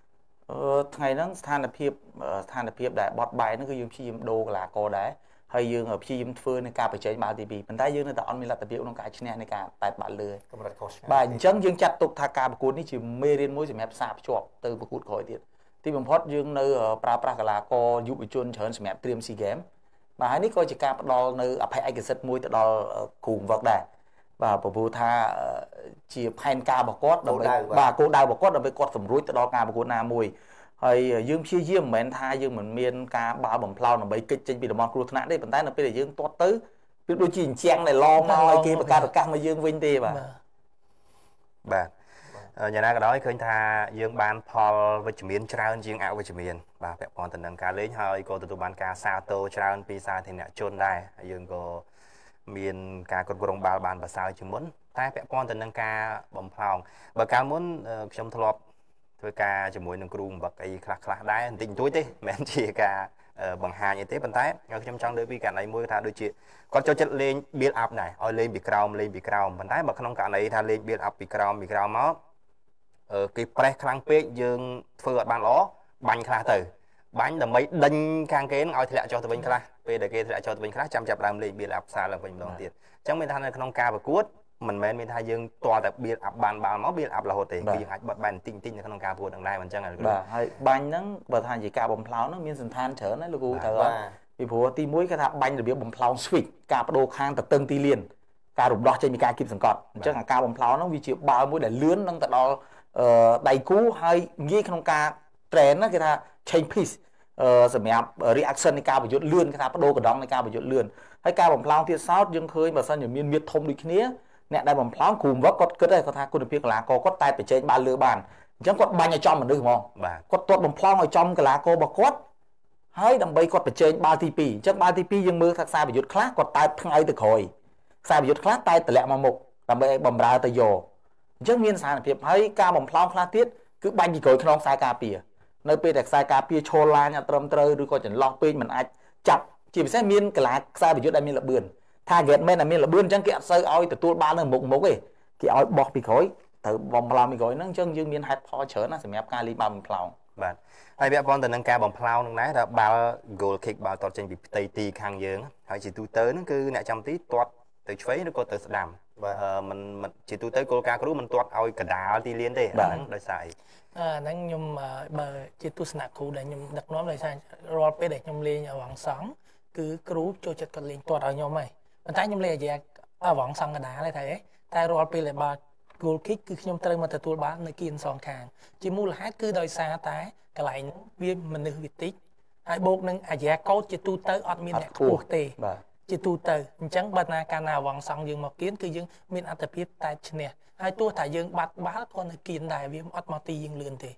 អឺថ្ងៃហ្នឹងស្ថានភាពអឺស្ថានភាពដែលបត់បែនហ្នឹងគឺយើងព្យាយាមដូរកីឡាករដែរហើយយើងព្យាយាមធ្វើនៅការបញ្ចេញបាល់ទី2ប៉ុន្តែយើងនៅតែអត់មានលទ្ធភាពក្នុងការឈ្នះនៃការតែបាល់លើទេកម្រិតខុសឆ្ងាយបាទអញ្ចឹងយើងចាត់ទុកថាការប្រកួតនេះជាមេរៀនមួយសម្រាប់ផ្សារភ្ជាប់ទៅប្រកួតក្រោយទៀតទីបំផុតយើងនៅប្រើប្រាស់កីឡាករយុវជនច្រើនសម្រាប់ត្រៀម SEA Games បាទហើយនេះក៏ជាការផ្ដល់នៅអភ័យឯកសិទ្ធិមួយទៅដល់គ្រូបង្វឹកដែរបាទព្រោះថាអឺជាផែនការរបស់គាត់ដើម្បីបាទគោលដៅរបស់គាត់ដើម្បីគាត់សម្រួចទៅដល់ការប្រកួតណាមួយហើយយើងព្យាយាមមិនមែនថាយើងមិនមានការបាល់បំផ្លោនដើម្បីគេចចេញពីតំបន់គ្រោះថ្នាក់ទេប៉ុន្តែនៅពេលដែលយើងទាត់ទៅវាដូចជាអញ្ចឹងដែលឡងមកឲ្យគេប្រកាសប្រកាសមកយើងវិញទេបាទបាទបាទអឺ យ៉ាងណាក៏ដោយឃើញថាយើងបានផលវិជ្ជមានច្រើនជាងអវិជ្ជមានបាទពាក់ព័ន្ធទៅនឹងការលេងហើយក៏ទទួលបានការសាទរច្រើនពីសាធារណជនដែរហើយយើងក៏មានការគ្រប់គ្រងបាល់បានប្រសើរជាងមុនតែពាក់ព័ន្ធទៅនឹងការបំផ្លោងបើកាលមុនអឺខ្ញុំធ្លាប់ធ្វើការជាមួយនឹងគ្រូបង្វឹកអីខ្លះខ្លះៗដែរបន្តិចបន្តួចទេមិនមែនជាការអឺបង្ហាញអីទេប៉ុន្តែខ្ញុំចង់លើកពីករណីមួយថាដូចជាគាត់ចូលចិត្តលេង build up ដែរឲ្យលេងពីក្រោមលេងពីក្រោមប៉ុន្តែបើក្នុងករណីថាលេង build up ពីក្រោមពីក្រោមមកអឺ គេប្រេះខ្លាំងពេកយើងធ្វើអត់បានល្អបាញ់ខ្លះទៅបាញ់ដើម្បីដេញខាងគេនឹងឲ្យធ្លាក់ចុះទៅវិញខ្លះពេលដែលគេធ្លាក់ចុះទៅវិញខ្លះចាំចាប់ដើមលេង build up ផ្សារឡើងវិញម្ដងទៀតអញ្ចឹងមានថានៅក្នុងការប្រកួតមិនមែនមានថាយើងតតែ build up បានបាល់មក build up រហូតទេបាទគឺយើងអាចបត់បែនបន្តិចបន្តិចនៅក្នុងការប្រកួតនឹងដែរមិនអញ្ចឹងហ៎គ្រូបាទហើយបាញ់ហ្នឹងបើថាជាការបំផ្លោងហ្នឹងមានសន្តានច្រើនណាស់លោកគ្រូត្រូវអបាទត់ពីព្រោះទី1គេថាបាញ់របៀបបំផ្លោង switch ការបដូរខាងទៅតឹងទីលានការរំដោះចេញពីការគៀបសង្កត់អញ្ចឹងអាការបំផ្លោងហ្នឹងវាជាបាល់មួយដែលលឿននឹងទៅដល់អឺ ដៃគូហើយងាយក្នុងការ train ណាគេថា change piece អឺសម្រាប់ reaction នៃការប្រយុទ្ធលឿនគេថាបដូរកណ្ដងនៃការប្រយុទ្ធលឿនហើយការបំផ្លោងទៀតសោតយើងឃើញបើសិនជាមានមៀតធំដូចគ្នាអ្នកដែលបំផ្លោងគ្រូវឹកគាត់គិតដែរគាត់ថាគុណភាពកីឡាករគាត់តែបញ្ចេញបាល់លើបានអញ្ចឹងគាត់បាញ់ឲ្យចំមនុស្សហ្មងបាទគាត់ទាត់បំផ្លងឲ្យចំកីឡាកររបស់គាត់ហើយដើម្បីគាត់បញ្ចេញបាល់ទី2អញ្ចឹងបាល់ទី2យើងមើលថាខ្សែប្រយុទ្ធខ្លះគាត់តែថ្ងៃទៅក្រោយខ្សែប្រយុទ្ធខ្លះតែតម្លាក់មកមុខដើម្បីឲ្យបំរើទៅយក អញ្ចឹងមានសារភាពហើយការបំផ្លងខ្លះទៀតគឺបាញ់ពីក្រោយខ្នងខ្សែការពារនៅពេលដែលខ្សែការពារឈរឡាញអត់ត្រឹមត្រូវឬក៏ចន្លោះពេកមិនអាចចាប់ជាពិសេសមានកីឡាខ្សែប្រយុទ្ធដែលមានល្បឿន target man ដែលមានល្បឿនអញ្ចឹងគេអត់សូវឲ្យទទួលបាល់នៅមុខមុខទេគេឲ្យបោះពីក្រោយត្រូវបំផ្លោមពីក្រោយហ្នឹងអញ្ចឹងយើងមានហេតុផលច្រើនណាស់សម្រាប់ការលេងបាល់បំផ្លោមបាទហើយពាក់ព័ន្ធទៅនឹងការបំផ្លាវនឹងដែរថាបាល់ goal kick បាល់ទាត់ចេញពីផ្ទៃទីខាងយើងហើយជាទូទៅហ្នឹងគឺអ្នកចាំទីទាត់ទៅឆ្វេងឬក៏ទៅស្ដាំ បាទ អឺมันมันជាទូទៅគោលការណ៍គ្រូมันទាត់ឲ្យកដាលទីលានទេអាហ្នឹងដោយសារអី អាហ្នឹងខ្ញុំអឺបើជាទស្សនៈគ្រូដែលខ្ញុំដឹកនាំដោយសាររាល់ពេលដែលខ្ញុំលេងអវងសង្ឃគឺគ្រូចូលចិត្តគាត់លេងទាត់ឲ្យខ្ញុំហើយប៉ុន្តែខ្ញុំលេងអាយ៉ាអវងសង្ឃកណ្ដាលទេថៃហ៎តែរាល់ពេលដែលបាល់ goal kick គឺខ្ញុំត្រូវមកទទួលបាល់នៅគៀនសងខាង ជាមូលហេតុគឺដោយសារតែកន្លែងហ្នឹងវាមនុស្សវាតិចហើយបូកនឹងអាយ៉ាកោតជាទូទៅអត់មានអ្នកខ្ពស់ទេ បាទ ជាទូទៅអញ្ចឹងបើណាកាលណាវងសង់យើងមកគៀនគឺយើងមានអត្តភាពតែឈ្នះហើយទោះតែយើងបាត់បាល់ក៏នៅគៀនដែរវាអត់មកទីយើងលឿនទេ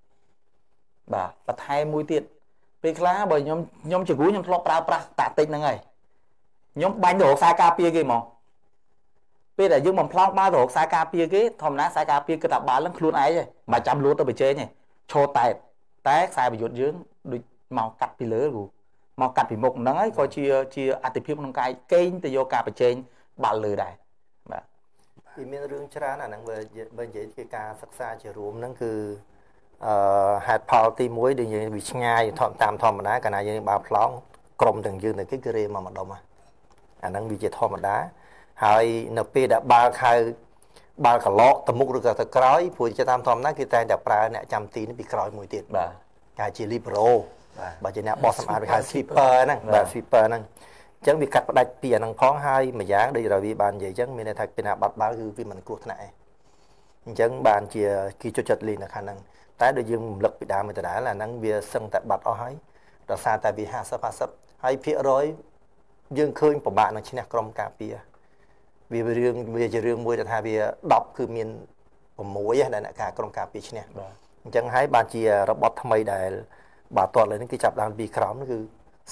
បាទបន្ថែមមួយទៀតពេលខ្លះបើខ្ញុំខ្ញុំជាគ្រូខ្ញុំធ្លាប់ប្រើប្រាស់តាក់ទិកហ្នឹងហើយខ្ញុំបាញ់ទៅរកខ្សែការពារគេហ្មងពេលដែលយើងបំផ្លោងបាល់ទៅរកខ្សែការពារគេធម្មតាខ្សែការពារគិតថាបាល់ហ្នឹងខ្លួនឯងទេមិនចាំលួតទៅបច្ចេកទេឈរតែតតែខ្សែប្រយុទ្ធយើងដូចមកកាត់ពីលើគ្រូ មកកាត់ពីមុខហ្នឹងហើយក៏ជាជាអតិភិបក្នុងកាយកេងទៅយកការបច្ចេកបាល់លើដែរបាទវាមានរឿងច្រើនអាហ្នឹងបើបើនិយាយពីការសិក្សាជារួមហ្នឹងគឺអឺហេតុផលទី1ដែលយើងវាឆ្ងាយធម្មតាមធម្មតាកាលណាយើងបើផ្លោងក្រុមទាំងយើងទៅគេគឺរេមកម្ដុំហ្នឹងអាហ្នឹងវាជាធម្មតាហើយនៅពេលដែលបាល់ខៅបាល់កឡកទៅមុខឬក៏ទៅក្រោយព្រោះជាតាមធម្មតាគេតែងតែប្រើអ្នកចាំទីនេះពីក្រោយមួយទៀតបាទគេហៅជា libero បាទបើជាអ្នកបោះសម្អាតវាហៅ sweeper ហ្នឹងបាទ sweeper ហ្នឹងអញ្ចឹងវាកាត់ផ្ដាច់ពីអាហ្នឹងផងហើយមួយយ៉ាងដូចរាវីបាននិយាយអញ្ចឹងមានន័យថាពេលណាបាត់បាល់គឺវាមិនគ្រោះថ្នាក់ឯងអញ្ចឹងបានជាគេចូលចិត្តលេងនៅខាងហ្នឹងតែដូចយើងរំលឹកពីដើមមកដដែលអាហ្នឹងវាសឹងតែបាត់អស់ហើយដោយសារតែវា50 50ហើយភាគរយយើងឃើញពិបាកនឹងឈ្នះក្រុមការពារវារឿងវាជារឿងមួយដែលថាវា10គឺមាន6ដែលអ្នកការក្រុមការពារឈ្នះបាទអញ្ចឹងហើយបានជារបត់ថ្មីដែល បាទតតលើនេះគឺចាប់ដើមពីក្រោមនេះគឺ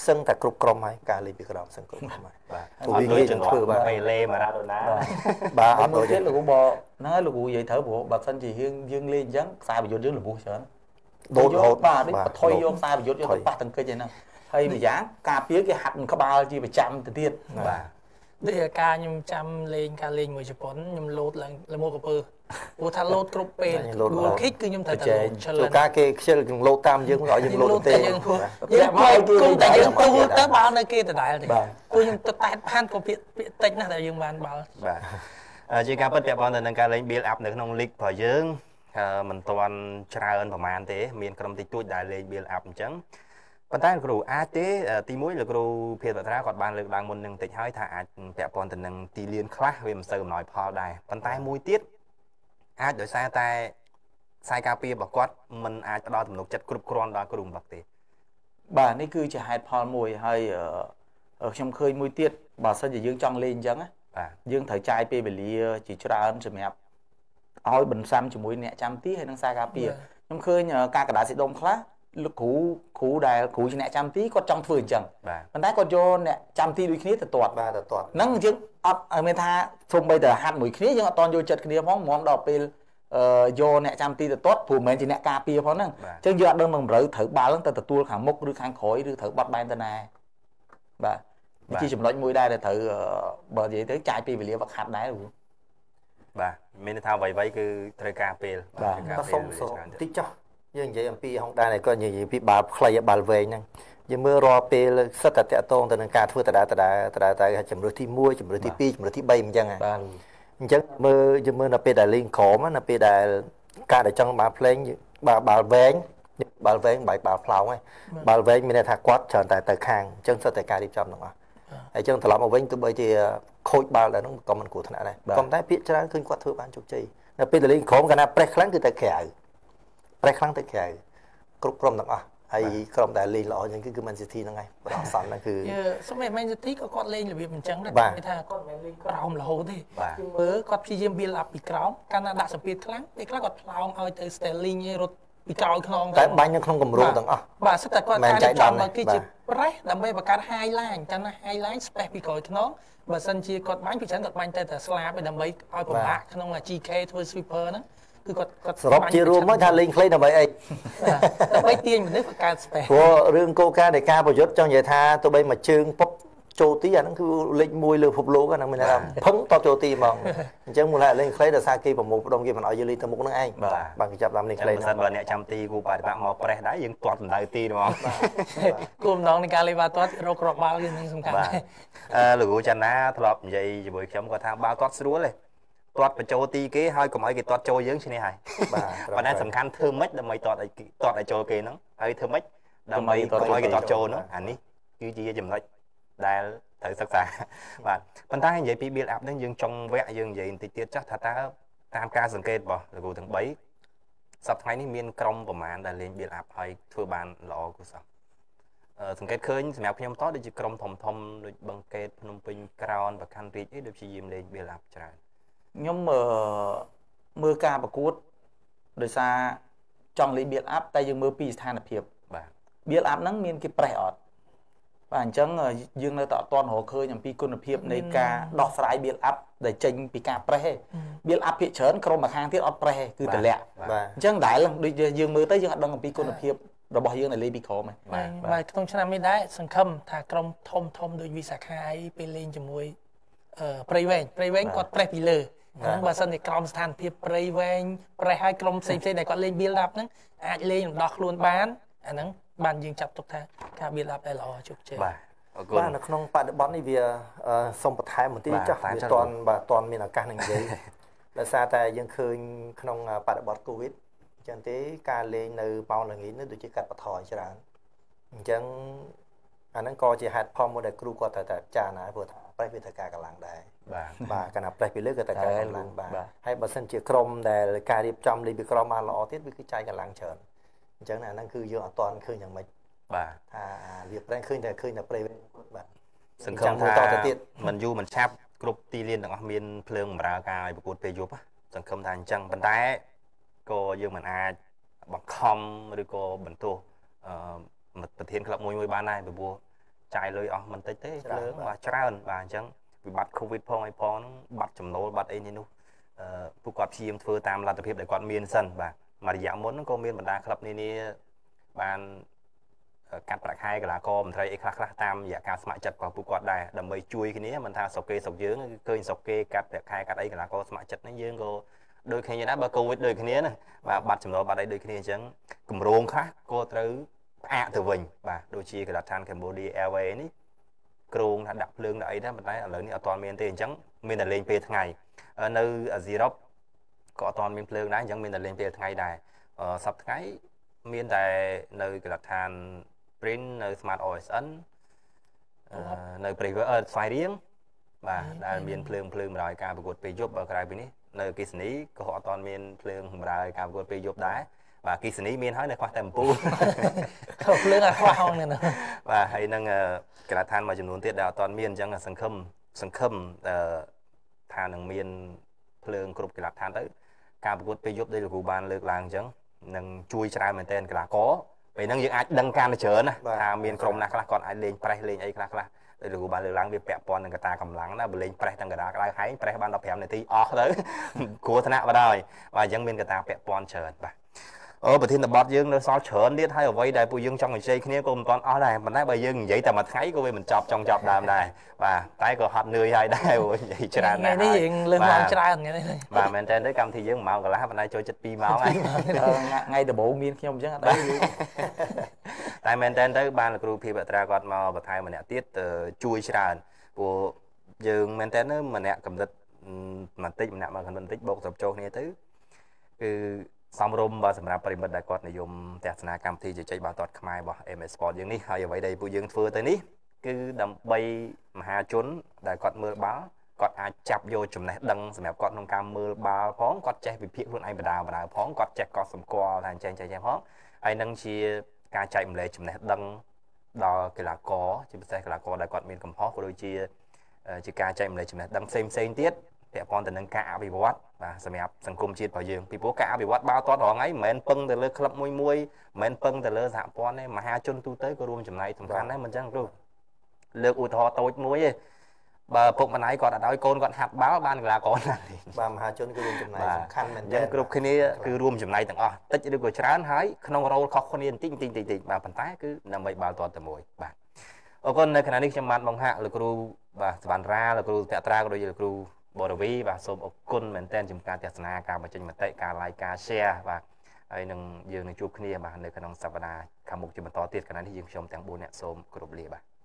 សឹងតែគ្រប់ក្រុមហើយការលេងពីក្រោមសឹងគ្រប់ក្រុមហើយបាទព្រោះវាងាយនឹងធ្វើបាទពេលលេម៉ារ៉ាដូណាបាទអអត់ត់មួយដូចទៀតលោកគ្រូបើហ្នឹងហើយលោកគ្រូនិយាយត្រូវព្រោះបើសិនជាយើងយើងលេងអញ្ចឹងខ្សែប្រយុទ្ធយើងលពោះច្រើនដូតរហូតបាទដូចបថុយយកខ្សែប្រយុទ្ធយកទៅប៉ះតង្កិចឯហ្នឹងហើយម្យ៉ាងការពារគេហាត់ក្បាលជាប្រចាំទៅទៀតបាទដូចអាការខ្ញុំចាំលេងការលេងមួយជប៉ុនខ្ញុំលោតឡើងល្មកកពើ ព្រោះថាលោតគ្រប់ពេលលោត goal kick គឺខ្ញុំត្រូវតែលោតជួ challenge ការគេខ្ជិលនឹងលោតតាមយើងឲ្យយើងលោតទៅទេតែយើងព្រោះយើងមកគុំតែយើងទូទៅបាល់នៅគេដដែលទេបាទព្រោះខ្ញុំទៅតែបានក៏ពាក្យពាក្យតិចណាស់តែយើងបានបាល់បាទអឺជាការពិតពាក់ព័ន្ធទៅនឹងការលេង build up នៅក្នុង league របស់យើងអឺមិនទាន់ច្រើនប្រហែលទេ មានក្រុមតិចតួចដែលលេង build up អញ្ចឹងប៉ុន្តែលោកគ្រូអាចទេអឺទីមួយលោកគ្រូភេទវត្រាគាត់បានលើកឡើងមុននឹងតិចហើយថាអាចពាក់ព័ន្ធទៅនឹងទីលានខ្លះវាមិនសូវអំណោយផលដែរប៉ុន្តែមួយទៀត អាចដោយសារតែខ្សែការពាររបស់គាត់មិនអាចផ្ដល់ទំនុកចិត្តគ្រប់គ្រាន់ដល់គ្រូម្លឹកទេបាទនេះគឺជាហេតុផលមួយហើយអឺខ្ញុំឃើញមួយទៀតបើសិនជាយើងចង់លេងអញ្ចឹងណាបាទយើងត្រូវចាយពេលវេលាជាច្រើនសម្រាប់ឲ្យបន្សាំជាមួយអ្នកចាំទីហើយនឹងខ្សែការពារខ្ញុំឃើញអឺការកដាស៊ីដុំខ្លះលោកគ្រូគ្រូដែលគ្រូជាអ្នកចាំទីគាត់ចង់ធ្វើអញ្ចឹងបាទប៉ុន្តែគាត់យកអ្នកចាំទីដូចគ្នាទៅទាត់បាទទៅទាត់ហ្នឹងយើង អត់ឲ្យមានថាសូម្បីតែហាត់មួយគ្នាយើងអត់តន់យកចិត្តគ្នាផងហ្មងដល់ពេលអឺយកអ្នកចាំទីទៅទាត់ព្រោះមិនមែនជាអ្នកការពារផងហ្នឹងអញ្ចឹងយើងអត់ដឹងតម្រូវត្រូវបាល់ហ្នឹងទៅទទួលខាងមុខឬខាងក្រោយឬត្រូវបត់បែនទៅណាបាទវាជាចំណុចមួយដែរដែលត្រូវអឺបើនិយាយទៅចាយពេលវេលាវឹកហាត់ដែរគ្រូបាទមានន័យថាអ្វីៗគឺត្រូវការពេលបាទត្រូវការបាទពេលសុំសុំច្រើនទៀតតិចចុះយើងនិយាយអំពីហុងដែរនេះក៏និយាយពីបាល់ខ្លីបាល់វែងហ្នឹង យើងមើលរាល់ពេលសិតតែតកតងទៅនឹងការធ្វើតដាតដាតដាតែជំរឿសទី1ជំរឿសទី2ជំរឿសទី3អញ្ចឹងហ៎បាទអញ្ចឹងមើលយើងមើលនៅពេលដែលលេងក្រមណានៅពេលដែលការដែលចង់បាល់ភ្លេងបាល់បាល់វែងបាល់វែងបាយបាល់ផ្លោងហ្នឹងបាល់វែងមានន័យថាគាត់ច្រើនតែទៅខាងអញ្ចឹងសិតតែការរៀបចំទាំងអស់ហើយអញ្ចឹងត្រឡប់មកវិញទោះបីជាខូចបាល់ដែរហ្នឹងក៏មិនគ្រោះថ្នាក់ដែរប៉ុន្តែពាក្យច្រើនឃើញគាត់ធ្វើបានជោគជ័យនៅពេលដែលលេងក្រមកាលណាប្រេះខ្លាំងគឺទៅក្រៅប្រេះខ្លាំងទៅក្រៅគ្រប់ក្រុមទាំងអស់ ហើយក្រុមដែលលេងល្អជាងគឺគឺ Man City ហ្នឹងហើយបដអសន្នហ្នឹងគឺយើសម័យ Man City ក៏គាត់លេងរបៀបអញ្ចឹងដែរបាទគេថាគាត់មិនមែនលេងក្រោមរហូតទេបាទគឺមើលគាត់ព្យាយាម build up ពីក្រោមកាលណាដាក់សម្ពាធខ្លាំងពេលខ្លះគាត់ផ្លោងឲ្យទៅ Sterling ឯងរត់ពីក្រោយខ្នងតែបាញ់នៅក្នុងគម្រោងទាំងអស់បាទសិតតែគាត់មិនការចៃរៀបដចំន្យមកទេគឺជាបាទប្រេះដើម្បីបង្កើត high line កាលណា high line space ពីក្រោយខ្នងបើសិនជាគាត់បាញ់ពីច្រើនគាត់បាញ់តែតែស្លាបឯងដើម្បីឲ្យពិបាកក្នុងអា GK ធ្វើ sweeper ហ្នឹង គឺគាត់គាត់សរុបជារួមមកថាលេងខ្លីដើម្បីអីបាទដើម្បីទាញមនុស្សបង្កើត space ព្រោះរឿងគោលការណ៍នៃការប្រយុទ្ធចង់និយាយថាទោះបីមួយជើងពុបចូលទីអាហ្នឹងគឺលេខ1លើពិភពលោកហ្នឹងមានអារម្មណ៍ផឹងតចូលទីហ្មងអញ្ចឹងមូលហេតុលេងខ្លីដោយសារគេប្រមូលផ្ដុំគេមិនឲ្យយើងលេងទៅមុខហ្នឹងឯងបាទគេចាប់តាមលេងខ្លីបើហ្នឹងសិនបើអ្នកចាំទីគូបរិបត្តិមកប្រេះដែរយើងទាត់ដៅទីហ្មងគោលបំណងនៃការលេងបាល់ទាត់រកគ្រាប់បាល់គឺនឹងសំខាន់បាទដែរអឺលោកគ្រូច័ន្ទណាធ្លាប់និយាយជាមួយខ្ញុំគាត់ថាបាល់ទាត់ស្រួលទេ ទាត់បញ្ចូលទីគេហើយកុំឲ្យគេទាត់ចូលយើងឈ្នះហើយបាទប៉ុន្តែសំខាន់ធ្វើម៉េចដើម្បីទាត់ឲ្យគេទាត់ឲ្យចូលគេហ្នឹងហើយធ្វើម៉េចដើម្បីកុំឲ្យគេទាត់ចូលហ្នឹងអានេះគឺជាចំណុចដែលត្រូវសិក្សាបាទប៉ុន្តែនិយាយពី build up ហ្នឹងយើងចង់វគ្គយើងនិយាយបន្តិចទៀតចាស់ថាតើតាមការសង្កេតរបស់លោកគ្រូទាំង3សប្តាហ៍ថ្ងៃនេះមានក្រុមប្រមាណដែលលេង build up ហើយធ្វើបានល្អគូសោះអឺសង្កេតឃើញសម្រាប់ខ្ញុំតដូចជាក្រុមធំធំដូចបឹងកេតភ្នំពេញក្រោនបខណ្ឌរាជអីដូចព្យាយាមលេង build up ច្រើន ខ្ញុំអឺមើលការប្រកួតដោយសារចង់លេង build up តែយើងមើលពីស្ថានភាពបាទ build up ហ្នឹងមានគេប្រេះអត់បាទអញ្ចឹងយើងនៅតែអត់ទាន់រកឃើញអំពីគុណភាពនៃការដោះស្រាយ build up ដែលចេញពីការប្រេះទេ build up ភាគច្រើនក្រុមម្ខាងទៀតអត់ប្រេះទេគឺតម្លាក់បាទអញ្ចឹងដែលដូចយើងមើលទៅយើងអត់ដឹងអំពីគុណភាពរបស់យើងដែលលេងពីក្រោមទេបាទបាទក្នុងឆ្នាំនេះដែរសង្ឃឹមថាក្រុមធំធំដូចវិសាខាអីពេលលេងជាមួយអឺព្រៃវែងព្រៃវែងគាត់ប្រេះពីលើ ហ្នឹងបើសិនជាក្រុមស្ថានភាពព្រៃវែងប្រេះឲ្យក្រុមផ្សេងផ្សេងដែលគាត់លេង build up ហ្នឹងអាចលេងរំដោះខ្លួនបានអាហ្នឹងបានយើងចាត់ទុកថាការ build up ដែលល្អជោគជ័យបាទអរគុណបាទនៅក្នុងបរិបទនេះវាអឺសុំបន្ថែមបន្តិចបាទចាស់តែវាចុះតន់បាទតន់មានឱកាសនឹងនិយាយដោយសារតែយើងឃើញក្នុងបរិបទកូវីដអញ្ចឹងទេការលេងនៅម៉ោងល្ងាចនេះដូចជាកាត់បន្ថយច្រើនអញ្ចឹងអាហ្នឹងក៏ជាហេតុផលមួយដែលគ្រូគាត់ត្រូវតែពិចារណាព្រោះថា ប្រេះវាត្រូវការកម្លាំងដែរបាទបាទកាលណាប្រេះពីលើក៏ត្រូវការកម្លាំងបាទបាទហើយបើសិនជាក្រុមដែលការរៀបចំលេងពីក្រុមបានល្អទៀតវាគឺចាយកម្លាំងច្រើនអញ្ចឹងអាហ្នឹងគឺយើងអត់ទាន់ឃើញយ៉ាងម៉េចបាទថាវាប្រែងឃើញតែឃើញតែប្រេះវិញបាទសង្ឃឹមចាំមើលថាតទៅទៀតមិនយូរមិនឆាប់គ្រប់ទីលានទាំងអស់មានភ្លើងបម្រើការឲ្យប្រកួតពេលយប់ណាសង្ឃឹមថាអញ្ចឹងប៉ុន្តែក៏យើងមិនអាចបង្ខំឬក៏បន្ទោសអឺមិត្តប្រធានក្លឹបមួយមួយបានដែរពីព្រោះ ចាយលុយអស់មិនតិចទេភ្លើងបាទច្រើនបាទអញ្ចឹងវិបត្តិ Covid ផងអីផងហ្នឹងបាត់ចំណូលបាត់អីនេះនោះអឺពួកគាត់ព្យាយាមធ្វើតាមលទ្ធភាពដែលគាត់មានសិនបាទមួយរយៈមុនហ្នឹងក៏មានបណ្ដាក្លឹបនានាបានកាត់ប្រាក់ខែកីឡាករមន្ត្រីអីខ្លះខ្លះៗតាមរយៈការស្ម័គ្រចិត្តរបស់ពួកគាត់ដែរដើម្បីជួយគ្នាមិនថាស្រុកគេស្រុកយើងគឺឃើញស្រុកគេកាត់ប្រាក់ខែកាត់អីកីឡាករស្ម័គ្រចិត្តហ្នឹងយើងក៏ដូចគ្នាដែរបើកូវីដដូចគ្នាណាបាទបាត់ចំណូលបាត់អីដូចគ្នាអញ្ចឹងគម្រោងខ្លះក៏ត្រូវ ផ្អាកទៅវិញបាទដូចជាកីឡាដ្ឋាន Cambodia Airways នេះគ្រោងថាដាក់ភ្លើងដាក់អីដែរប៉ុន្តែឥឡូវនេះអត់ទាន់មានទេអញ្ចឹងមានតែលេងពេលថ្ងៃនៅអាស៊ីអឺរ៉ុបក៏អត់ទាន់មានភ្លើងដែរអញ្ចឹងមានតែលេងពេលថ្ងៃដែរអឺសប្តាហ៍ថ្ងៃមានតែនៅកីឡាដ្ឋាន print នៅ Smart OSN អឺនៅ Prever អឺស្វាយរៀងបាទដែលមានភ្លើងភ្លើងបម្រើឲ្យការប្រកួតពេលយប់បើក្រៅពីនេះនៅអគ្គិសនីក៏អត់ទាន់មានភ្លើងបម្រើឲ្យការប្រកួតពេលយប់ដែរ បាទអគ្គិសនីមានហើយនៅខ្វះតែអំពូលខុសភ្លើងអាខ្វះហងនេះណាបាទហើយនឹងអឺកីឡាដ្ឋានមួយចំនួនទៀតដែលអត់ទាន់មានអញ្ចឹងសង្ឃឹមសង្ឃឹមអឺថានឹងមានភ្លើងគ្រប់កីឡាដ្ឋានទៅការប្រកួតពេលយប់ដែលលោកគ្រូបានលើកឡើងអញ្ចឹងនឹងជួយច្រើនមែនទែនកីឡាករពេលហ្នឹងយើងអាចដឹងកាន់តែច្រើនណាបាទថាមានក្រុមណាខ្លះគាត់អាចលេងប្រេះលេងអីខ្លះខ្លះដែលលោកគ្រូបានលើកឡើងវាពាក់ព័ន្ធនឹងកត្តាកម្លាំងណាបើលេងប្រេះទាំងកណ្ដាលក្តៅហែងប្រេះបាន15នាទីអស់ទៅគ្រោះថ្នាក់បាត់ហើយបាទអញ្ចឹងមានកត្តាពាក់ព័ន្ធច្រើនបាទ អូប្រធានបទយើងនៅសល់ច្រើនទៀតហើយអ្វីដែលពួកយើងចង់និយាយគ្នាក៏មិនទាន់អស់ដែរប៉ុន្តែបើយើងនិយាយតែមួយថ្ងៃក៏វាមិនចប់ចង់ចប់ដើមដែរបាទតែក៏ហត់នឿយហើយដែរអូយនិយាយច្រើនថ្ងៃណាស់នេះហើយយើងលើកឡើងច្រើនថ្ងៃនេះបាទមែនតើទៅកម្មវិធីយើង1ម៉ោងកន្លះប៉ុន្តែចូលចិត្ត2ម៉ោងហើយអឺថ្ងៃដំបូងមានខ្ញុំអញ្ចឹងអត់ដឹងយូរតែមែនតើទៅបានលោកគ្រូភិបអត្រាគាត់មកបន្ថែមម្នាក់ទៀតទៅជួយច្រើនព្រោះយើងមែនតើម្នាក់កំណត់បន្តិចម្នាក់មកកំណត់បន្តិចបូកទៅចូលគ្នាទៅគឺ សំរុំបើសម្រាប់ប្រិមិត្តដែលគាត់និយមទស្សនាកម្មវិធីជជែកបាល់ទាត់ខ្មែររបស់ MS Sport យើងនេះហើយអ្វីដែលពួកយើងធ្វើទៅនេះគឺដើម្បីមហាជន ដែលគាត់មើលបាល់គាត់អាចចាប់យកចំណេះដឹងសម្រាប់គាត់ក្នុងការមើលបាល់ផងគាត់ចេះវិភាគខ្លួនឯងបដាបដាផងគាត់ចេះកត់សម្គាល់ថាអញ្ចឹងចេះចេះផងហើយនឹងជាការចែកម្លែកចំណេះដឹងដល់កីឡាករជាពិសេសកីឡាករដែលគាត់មានកំហុសក៏ដូចជាអឺជាការចែកម្លែកចំណេះដឹងផ្សេងផ្សេងៗទៀតពាក់ព័ន្ធទៅនឹងការអភិវឌ្ឍ បាទសម្រាប់សង្គមជាតិរបស់យើងពីព្រោះការអភិវឌ្ឍបាល់ទាត់រាល់ថ្ងៃមិនមែនពឹងទៅលើក្លឹបមួយមួយមិនមែនពឹងទៅលើសហព័ន្ធទេមហាជនទូទៅក៏រួមចំណែកសំខាន់ដែរមិនអញ្ចឹងគ្រូលើកឧទាហរណ៍តូចមួយទេបើពុកម្ដាយគាត់អត់ឲ្យកូនគាត់ហាត់បាល់បានកីឡាករណាលេងបាទមហាជនគឺរួមចំណែកបាទសំខាន់មែនអញ្ចឹងគ្រប់គ្នាគឺរួមចំណែកទាំងអស់តិចឬក៏ច្រើនហើយក្នុងរ៉ូលខុសគ្នាបន្តិចបន្តិចបន្តិចបន្តិចបាទប៉ុន្តែគឺដើម្បីបាល់ទាត់តែមួយបាទអរគុណនៅខណៈនេះខ្ញុំបានបង្ហាក់លោកគ្រូបាទសវណ្ណរាលោកគ្រូតត្រាក៏ដូចជាលោកគ្រូ បរវីបាទសូមអរគុណមែនទែនចំការទស្សនាការបញ្ចេញមតិការ like ការ share បាទហើយនឹងយើងនឹងជួបគ្នាបាទនៅក្នុងសប្តាហ៍ខាងមុខជាបន្តទៀតខណៈនេះយើងខ្ញុំទាំង4អ្នកសូមគោរពលាបាទ